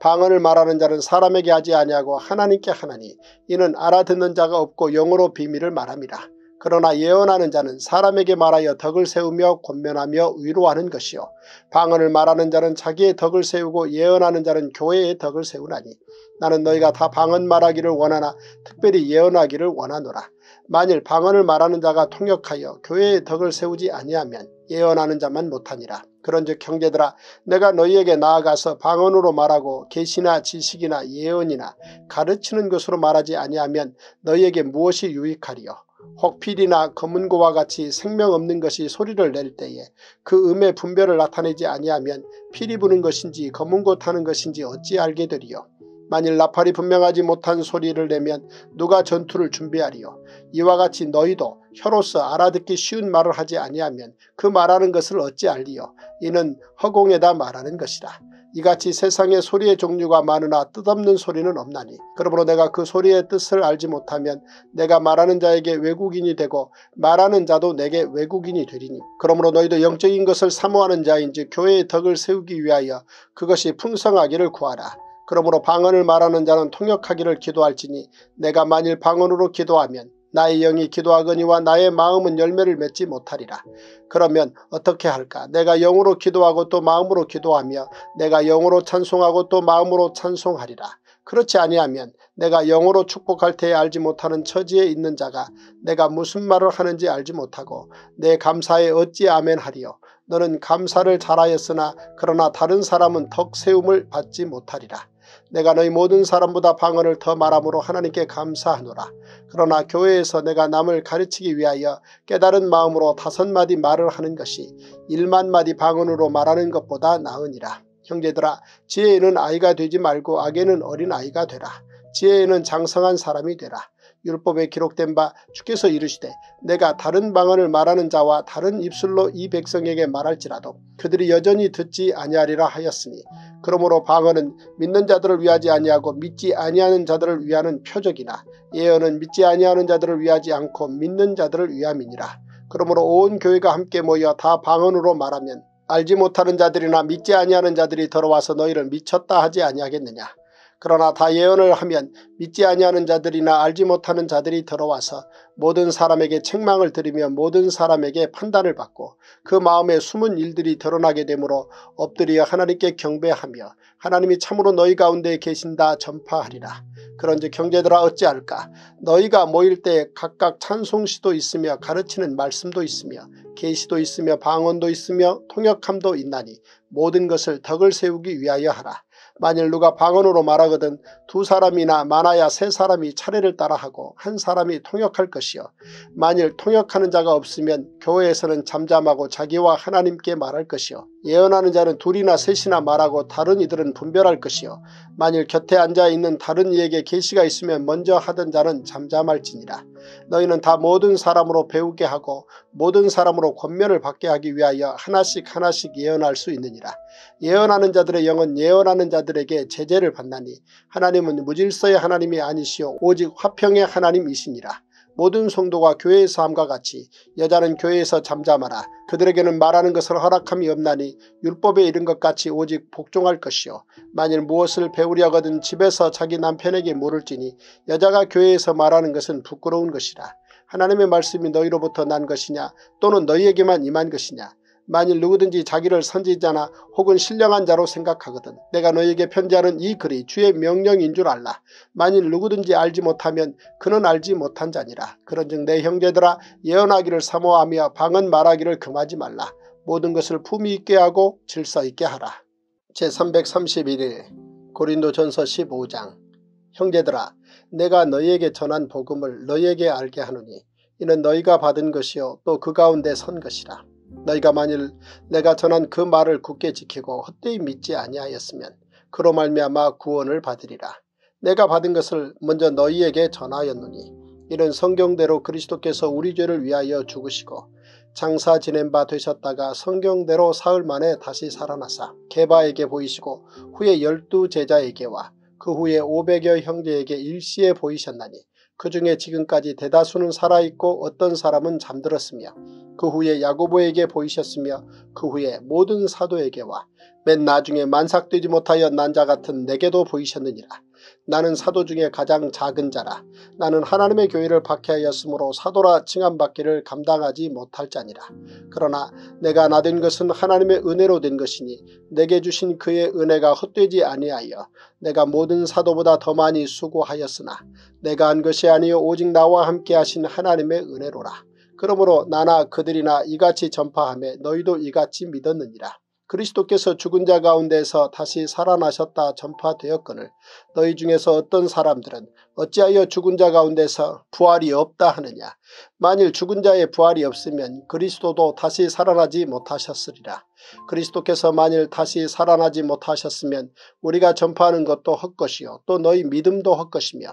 방언을 말하는 자는 사람에게 하지 아니하고 하나님께 하나니 이는 알아듣는 자가 없고 영어로 비밀을 말함이라. 그러나 예언하는 자는 사람에게 말하여 덕을 세우며 권면하며 위로하는 것이요 방언을 말하는 자는 자기의 덕을 세우고 예언하는 자는 교회의 덕을 세우나니 나는 너희가 다 방언 말하기를 원하나 특별히 예언하기를 원하노라. 만일 방언을 말하는 자가 통역하여 교회의 덕을 세우지 아니하면 예언하는 자만 못하니라. 그런즉 형제들아 내가 너희에게 나아가서 방언으로 말하고 계시나 지식이나 예언이나 가르치는 것으로 말하지 아니하면 너희에게 무엇이 유익하리요. 혹필이나 검은고와 같이 생명 없는 것이 소리를 낼 때에 그 음의 분별을 나타내지 아니하면 피리 부는 것인지 검은고 타는 것인지 어찌 알게 되리요. 만일 나팔이 분명하지 못한 소리를 내면 누가 전투를 준비하리요. 이와 같이 너희도 혀로서 알아듣기 쉬운 말을 하지 아니하면 그 말하는 것을 어찌 알리요. 이는 허공에다 말하는 것이라. 이같이 세상에 소리의 종류가 많으나 뜻없는 소리는 없나니 그러므로 내가 그 소리의 뜻을 알지 못하면 내가 말하는 자에게 외국인이 되고 말하는 자도 내게 외국인이 되리니 그러므로 너희도 영적인 것을 사모하는 자인지 교회의 덕을 세우기 위하여 그것이 풍성하기를 구하라. 그러므로 방언을 말하는 자는 통역하기를 기도할지니 내가 만일 방언으로 기도하면 나의 영이 기도하거니와 나의 마음은 열매를 맺지 못하리라. 그러면 어떻게 할까? 내가 영으로 기도하고 또 마음으로 기도하며 내가 영으로 찬송하고 또 마음으로 찬송하리라. 그렇지 아니하면 내가 영으로 축복할 때에 알지 못하는 처지에 있는 자가 내가 무슨 말을 하는지 알지 못하고 내 감사에 어찌 아멘하리요. 너는 감사를 잘하였으나 그러나 다른 사람은 덕 세움을 받지 못하리라. 내가 너희 모든 사람보다 방언을 더 말함으로 하나님께 감사하노라. 그러나 교회에서 내가 남을 가르치기 위하여 깨달은 마음으로 다섯 마디 말을 하는 것이 일만 마디 방언으로 말하는 것보다 나으니라. 형제들아 지혜에는 아이가 되지 말고 악에는 어린아이가 되라. 지혜에는 장성한 사람이 되라. 율법에 기록된 바 주께서 이르시되 내가 다른 방언을 말하는 자와 다른 입술로 이 백성에게 말할지라도 그들이 여전히 듣지 아니하리라 하였으니 그러므로 방언은 믿는 자들을 위하지 아니하고 믿지 아니하는 자들을 위하는 표적이나 예언은 믿지 아니하는 자들을 위하지 않고 믿는 자들을 위함이니라. 그러므로 온 교회가 함께 모여 다 방언으로 말하면 알지 못하는 자들이나 믿지 아니하는 자들이 들어와서 너희를 미쳤다 하지 아니하겠느냐. 그러나 다 예언을 하면 믿지 아니하는 자들이나 알지 못하는 자들이 들어와서 모든 사람에게 책망을 들으며 모든 사람에게 판단을 받고 그 마음에 숨은 일들이 드러나게 되므로 엎드려 하나님께 경배하며 하나님이 참으로 너희 가운데 계신다 전파하리라. 그런즉 형제들아 어찌할까 너희가 모일 때 각각 찬송시도 있으며 가르치는 말씀도 있으며 계시도 있으며 방언도 있으며 통역함도 있나니 모든 것을 덕을 세우기 위하여 하라. 만일 누가 방언으로 말하거든 두 사람이나 많아야 세 사람이 차례를 따라하고 한 사람이 통역할 것이요. 만일 통역하는 자가 없으면 교회에서는 잠잠하고 자기와 하나님께 말할 것이요. 예언하는 자는 둘이나 셋이나 말하고 다른 이들은 분별할 것이요. 만일 곁에 앉아있는 다른 이에게 계시가 있으면 먼저 하던 자는 잠잠할지니라. 너희는 다 모든 사람으로 배우게 하고 모든 사람으로 권면을 받게 하기 위하여 하나씩 하나씩 예언할 수 있느니라. 예언하는 자들의 영은 예언하는 자들에게 제재를 받나니 하나님은 무질서의 하나님이 아니시오 오직 화평의 하나님이시니라. 모든 성도가 교회에서 함과 같이 여자는 교회에서 잠잠하라. 그들에게는 말하는 것을 허락함이 없나니 율법에 이른 것 같이 오직 복종할 것이요. 만일 무엇을 배우려거든 집에서 자기 남편에게 물을지니 여자가 교회에서 말하는 것은 부끄러운 것이라. 하나님의 말씀이 너희로부터 난 것이냐 또는 너희에게만 임한 것이냐 만일 누구든지 자기를 선지자나 혹은 신령한 자로 생각하거든 내가 너에게 편지하는 이 글이 주의 명령인 줄 알라. 만일 누구든지 알지 못하면 그는 알지 못한 자니라. 그런즉 내 형제들아 예언하기를 사모하며 방언 말하기를 금하지 말라. 모든 것을 품위 있게 하고 질서 있게 하라. 제331일 고린도 전서 15장 형제들아 내가 너희에게 전한 복음을 너희에게 알게 하노니 이는 너희가 받은 것이요 또 그 가운데 선 것이라. 너희가 만일 내가 전한 그 말을 굳게 지키고 헛되이 믿지 아니하였으면 그로 말미암아 구원을 받으리라. 내가 받은 것을 먼저 너희에게 전하였노니 이는 성경대로 그리스도께서 우리 죄를 위하여 죽으시고 장사 지낸 바 되셨다가 성경대로 사흘 만에 다시 살아나사 개바에게 보이시고 후에 열두 제자에게와 그 후에 오백여 형제에게 일시에 보이셨나니 그 중에 지금까지 대다수는 살아있고 어떤 사람은 잠들었으며 그 후에 야고보에게 보이셨으며 그 후에 모든 사도에게와 맨 나중에 만삭되지 못하여 난자 같은 내게도 보이셨느니라. 나는 사도 중에 가장 작은 자라. 나는 하나님의 교회를 박해하였으므로 사도라 칭함받기를 감당하지 못할 자니라. 그러나 내가 나 된 것은 하나님의 은혜로 된 것이니 내게 주신 그의 은혜가 헛되지 아니하여 내가 모든 사도보다 더 많이 수고하였으나 내가 한 것이 아니요 오직 나와 함께 하신 하나님의 은혜로라. 그러므로 나나 그들이나 이같이 전파하며 너희도 이같이 믿었느니라. 그리스도께서 죽은 자 가운데서 다시 살아나셨다 전파되었거늘 너희 중에서 어떤 사람들은 어찌하여 죽은 자 가운데서 부활이 없다 하느냐. 만일 죽은 자의 부활이 없으면 그리스도도 다시 살아나지 못하셨으리라. 그리스도께서 만일 다시 살아나지 못하셨으면 우리가 전파하는 것도 헛것이요 또 너희 믿음도 헛것이며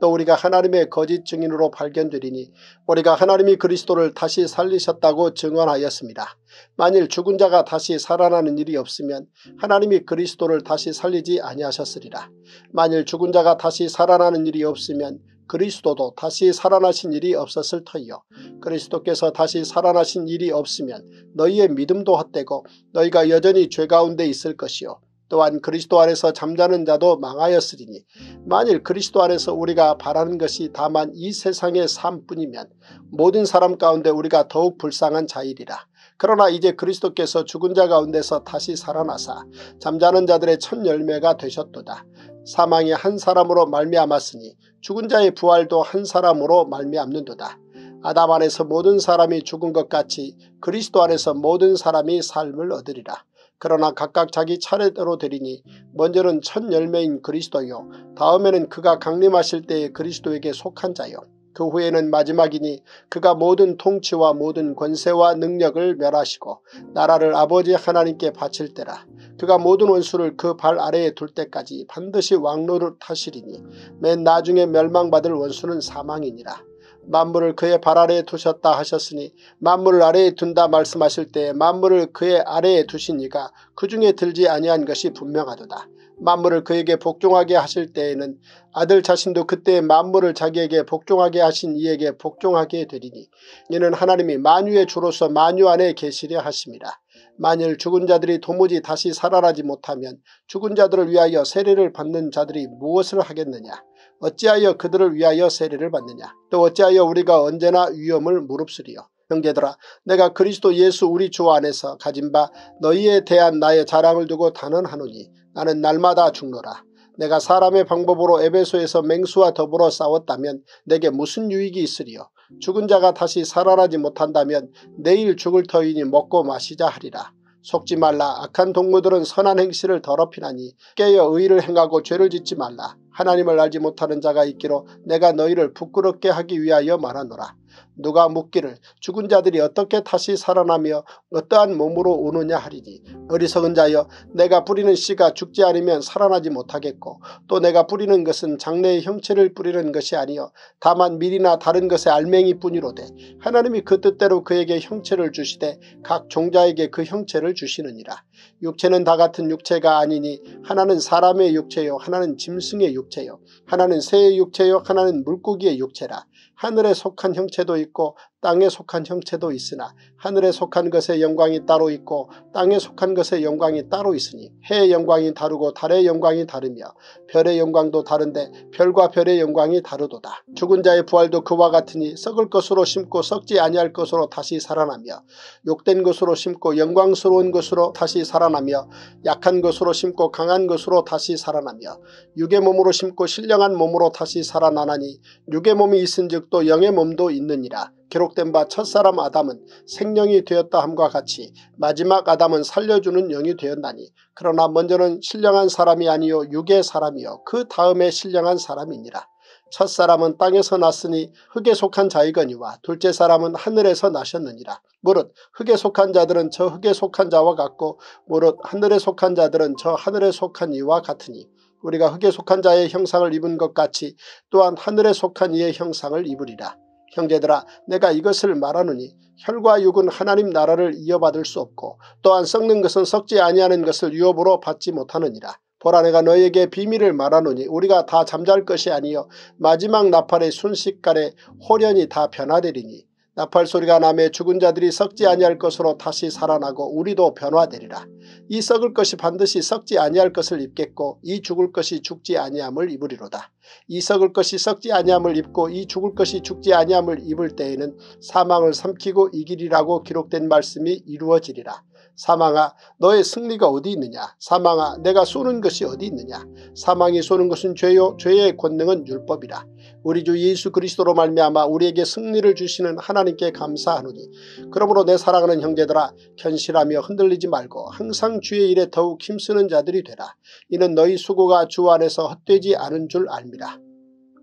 또 우리가 하나님의 거짓 증인으로 발견되리니 우리가 하나님이 그리스도를 다시 살리셨다고 증언하였습니다. 만일 죽은 자가 다시 살아나는 일이 없으면 하나님이 그리스도를 다시 살리지 아니하셨으리라. 만일 죽은 자가 다시 살아나는 일이 없으면 그리스도도 다시 살아나신 일이 없었을 터이요. 그리스도께서 다시 살아나신 일이 없으면 너희의 믿음도 헛되고 너희가 여전히 죄 가운데 있을 것이요. 또한 그리스도 안에서 잠자는 자도 망하였으리니 만일 그리스도 안에서 우리가 바라는 것이 다만 이 세상의 삶뿐이면 모든 사람 가운데 우리가 더욱 불쌍한 자이리라. 그러나 이제 그리스도께서 죽은 자 가운데서 다시 살아나사 잠자는 자들의 첫 열매가 되셨도다. 사망이 한 사람으로 말미암았으니 죽은 자의 부활도 한 사람으로 말미암는도다. 아담 안에서 모든 사람이 죽은 것 같이 그리스도 안에서 모든 사람이 삶을 얻으리라. 그러나 각각 자기 차례대로 되리니 먼저는 첫 열매인 그리스도요 다음에는 그가 강림하실 때의 그리스도에게 속한 자요 그 후에는 마지막이니 그가 모든 통치와 모든 권세와 능력을 멸하시고 나라를 아버지 하나님께 바칠 때라. 그가 모든 원수를 그 발 아래에 둘 때까지 반드시 왕로를 타시리니 맨 나중에 멸망받을 원수는 사망이니라. 만물을 그의 발 아래에 두셨다 하셨으니 만물을 아래에 둔다 말씀하실 때 만물을 그의 아래에 두신 이가 그 중에 들지 아니한 것이 분명하도다. 만물을 그에게 복종하게 하실 때에는 아들 자신도 그때 만물을 자기에게 복종하게 하신 이에게 복종하게 되리니 이는 하나님이 만유의 주로서 만유 안에 계시려 하십니다. 만일 죽은 자들이 도무지 다시 살아나지 못하면 죽은 자들을 위하여 세례를 받는 자들이 무엇을 하겠느냐. 어찌하여 그들을 위하여 세례를 받느냐. 또 어찌하여 우리가 언제나 위험을 무릅쓰리요. 형제들아 내가 그리스도 예수 우리 주 안에서 가진 바 너희에 대한 나의 자랑을 두고 단언하노니 나는 날마다 죽노라. 내가 사람의 방법으로 에베소에서 맹수와 더불어 싸웠다면 내게 무슨 유익이 있으리요. 죽은 자가 다시 살아나지 못한다면 내일 죽을 터이니 먹고 마시자 하리라. 속지 말라 악한 동무들은 선한 행실을 더럽히나니 깨어 의를 행하고 죄를 짓지 말라. 하나님을 알지 못하는 자가 있기로 내가 너희를 부끄럽게 하기 위하여 말하노라. 누가 묻기를 죽은 자들이 어떻게 다시 살아나며 어떠한 몸으로 오느냐 하리니 어리석은 자여 내가 뿌리는 씨가 죽지 않으면 살아나지 못하겠고 또 내가 뿌리는 것은 장래의 형체를 뿌리는 것이 아니요 다만 밀이나 다른 것의 알맹이뿐이로되 하나님이 그 뜻대로 그에게 형체를 주시되 각 종자에게 그 형체를 주시느니라. 육체는 다 같은 육체가 아니니 하나는 사람의 육체요 하나는 짐승의 육체요 하나는 새의 육체요 하나는 물고기의 육체라. 하늘에 속한 형체도 있고 땅에 속한 형체도 있으나 하늘에 속한 것의 영광이 따로 있고 땅에 속한 것의 영광이 따로 있으니 해의 영광이 다르고 달의 영광이 다르며 별의 영광도 다른데 별과 별의 영광이 다르도다. 죽은 자의 부활도 그와 같으니 썩을 것으로 심고 썩지 아니할 것으로 다시 살아나며 욕된 것으로 심고 영광스러운 것으로 다시 살아나며 약한 것으로 심고 강한 것으로 다시 살아나며 육의 몸으로 심고 신령한 몸으로 다시 살아나나니 육의 몸이 있은즉 또 영의 몸도 있느니라. 기록된 바 첫사람 아담은 생명이 되었다 함과 같이 마지막 아담은 살려주는 영이 되었나니 그러나 먼저는 신령한 사람이 아니요 육의 사람이요 그 다음에 신령한 사람이니라. 첫사람은 땅에서 났으니 흙에 속한 자이거니와 둘째 사람은 하늘에서 나셨느니라. 무릇 흙에 속한 자들은 저 흙에 속한 자와 같고 무릇 하늘에 속한 자들은 저 하늘에 속한 이와 같으니 우리가 흙에 속한 자의 형상을 입은 것 같이 또한 하늘에 속한 이의 형상을 입으리라. 형제들아 내가 이것을 말하노니 혈과 육은 하나님 나라를 이어받을 수 없고 또한 썩는 것은 썩지 아니하는 것을 유업으로 받지 못하느니라. 보라 내가 너에게 비밀을 말하노니 우리가 다 잠잘 것이 아니요 마지막 나팔의 순식간에 호련이 다 변화되리니 나팔 소리가 남에 죽은 자들이 썩지 아니할 것으로 다시 살아나고 우리도 변화되리라. 이 썩을 것이 반드시 썩지 아니할 것을 입겠고 이 죽을 것이 죽지 아니함을 입으리로다. 이 썩을 것이 썩지 아니함을 입고 이 죽을 것이 죽지 아니함을 입을 때에는 사망을 삼키고 이기리라고 기록된 말씀이 이루어지리라. 사망아 너의 승리가 어디 있느냐 사망아 내가 쏘는 것이 어디 있느냐 사망이 쏘는 것은 죄요 죄의 권능은 율법이라 우리 주 예수 그리스도로 말미암아 우리에게 승리를 주시는 하나님께 감사하노니 그러므로 내 사랑하는 형제들아 견실하며 흔들리지 말고 항상 주의 일에 더욱 힘쓰는 자들이 되라 이는 너희 수고가 주 안에서 헛되지 않은 줄 알미라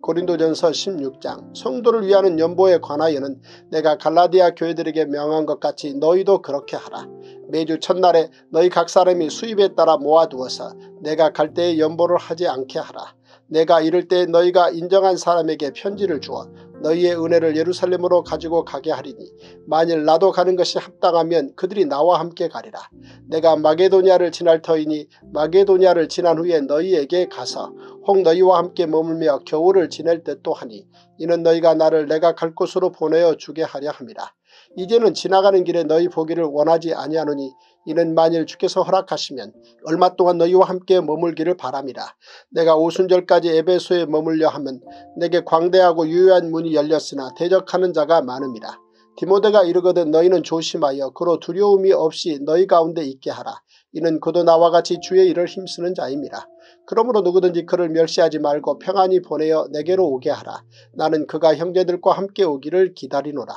고린도전서 16장 성도를 위하는 연보에 관하여는 내가 갈라디아 교회들에게 명한 것 같이 너희도 그렇게 하라. 매주 첫날에 너희 각 사람이 수입에 따라 모아두어서 내가 갈 때에 연보를 하지 않게 하라. 내가 이럴 때 너희가 인정한 사람에게 편지를 주어 너희의 은혜를 예루살렘으로 가지고 가게 하리니 만일 나도 가는 것이 합당하면 그들이 나와 함께 가리라. 내가 마게도냐를 지날 터이니 마게도냐를 지난 후에 너희에게 가서 혹 너희와 함께 머물며 겨울을 지낼 듯도 하니 이는 너희가 나를 내가 갈 곳으로 보내어 주게 하려 함이라. 이제는 지나가는 길에 너희 보기를 원하지 아니하노니 이는 만일 주께서 허락하시면 얼마 동안 너희와 함께 머물기를 바랍니다. 내가 오순절까지 에베소에 머물려 하면 내게 광대하고 유효한 문이 열렸으나 대적하는 자가 많음이라. 디모데가 이르거든 너희는 조심하여 그로 두려움이 없이 너희 가운데 있게 하라. 이는 그도 나와 같이 주의 일을 힘쓰는 자입니다. 그러므로 누구든지 그를 멸시하지 말고 평안히 보내어 내게로 오게 하라. 나는 그가 형제들과 함께 오기를 기다리노라.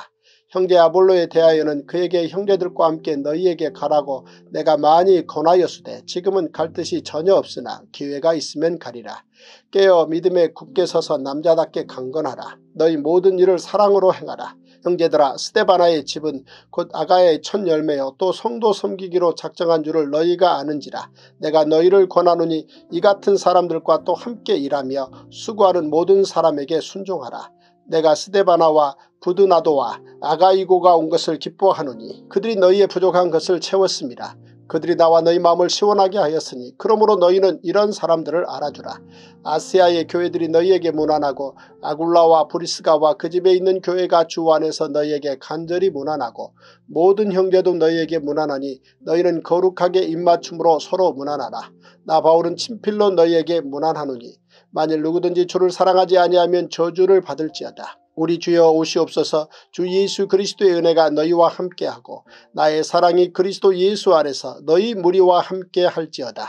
형제 아볼로에 대하여는 그에게 형제들과 함께 너희에게 가라고 내가 많이 권하였으되 지금은 갈 뜻이 전혀 없으나 기회가 있으면 가리라. 깨어 믿음에 굳게 서서 남자답게 강건하라. 너희 모든 일을 사랑으로 행하라. 형제들아 스테바나의 집은 곧 아가의 첫 열매여 또 성도 섬기기로 작정한 줄을 너희가 아는지라 내가 너희를 권하노니 이 같은 사람들과 또 함께 일하며 수고하는 모든 사람에게 순종하라. 내가 스데바나와 부드나도와 아가이고가 온 것을 기뻐하노니 그들이 너희의 부족한 것을 채웠습니다. 그들이 나와 너희 마음을 시원하게 하였으니 그러므로 너희는 이런 사람들을 알아주라. 아시아의 교회들이 너희에게 무난하고 아굴라와 브리스가와 그 집에 있는 교회가 주 안에서 너희에게 간절히 무난하고 모든 형제도 너희에게 무난하니 너희는 거룩하게 입맞춤으로 서로 무난하라. 나 바울은 친필로 너희에게 무난하노니 만일 누구든지 주를 사랑하지 아니하면 저주를 받을지어다. 우리 주여 오시옵소서 주 예수 그리스도의 은혜가 너희와 함께하고 나의 사랑이 그리스도 예수 안에서 너희 무리와 함께 할지어다.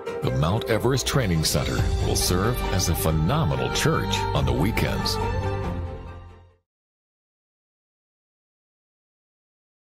the Mount Everest Training Center will serve as a phenomenal church on the weekends.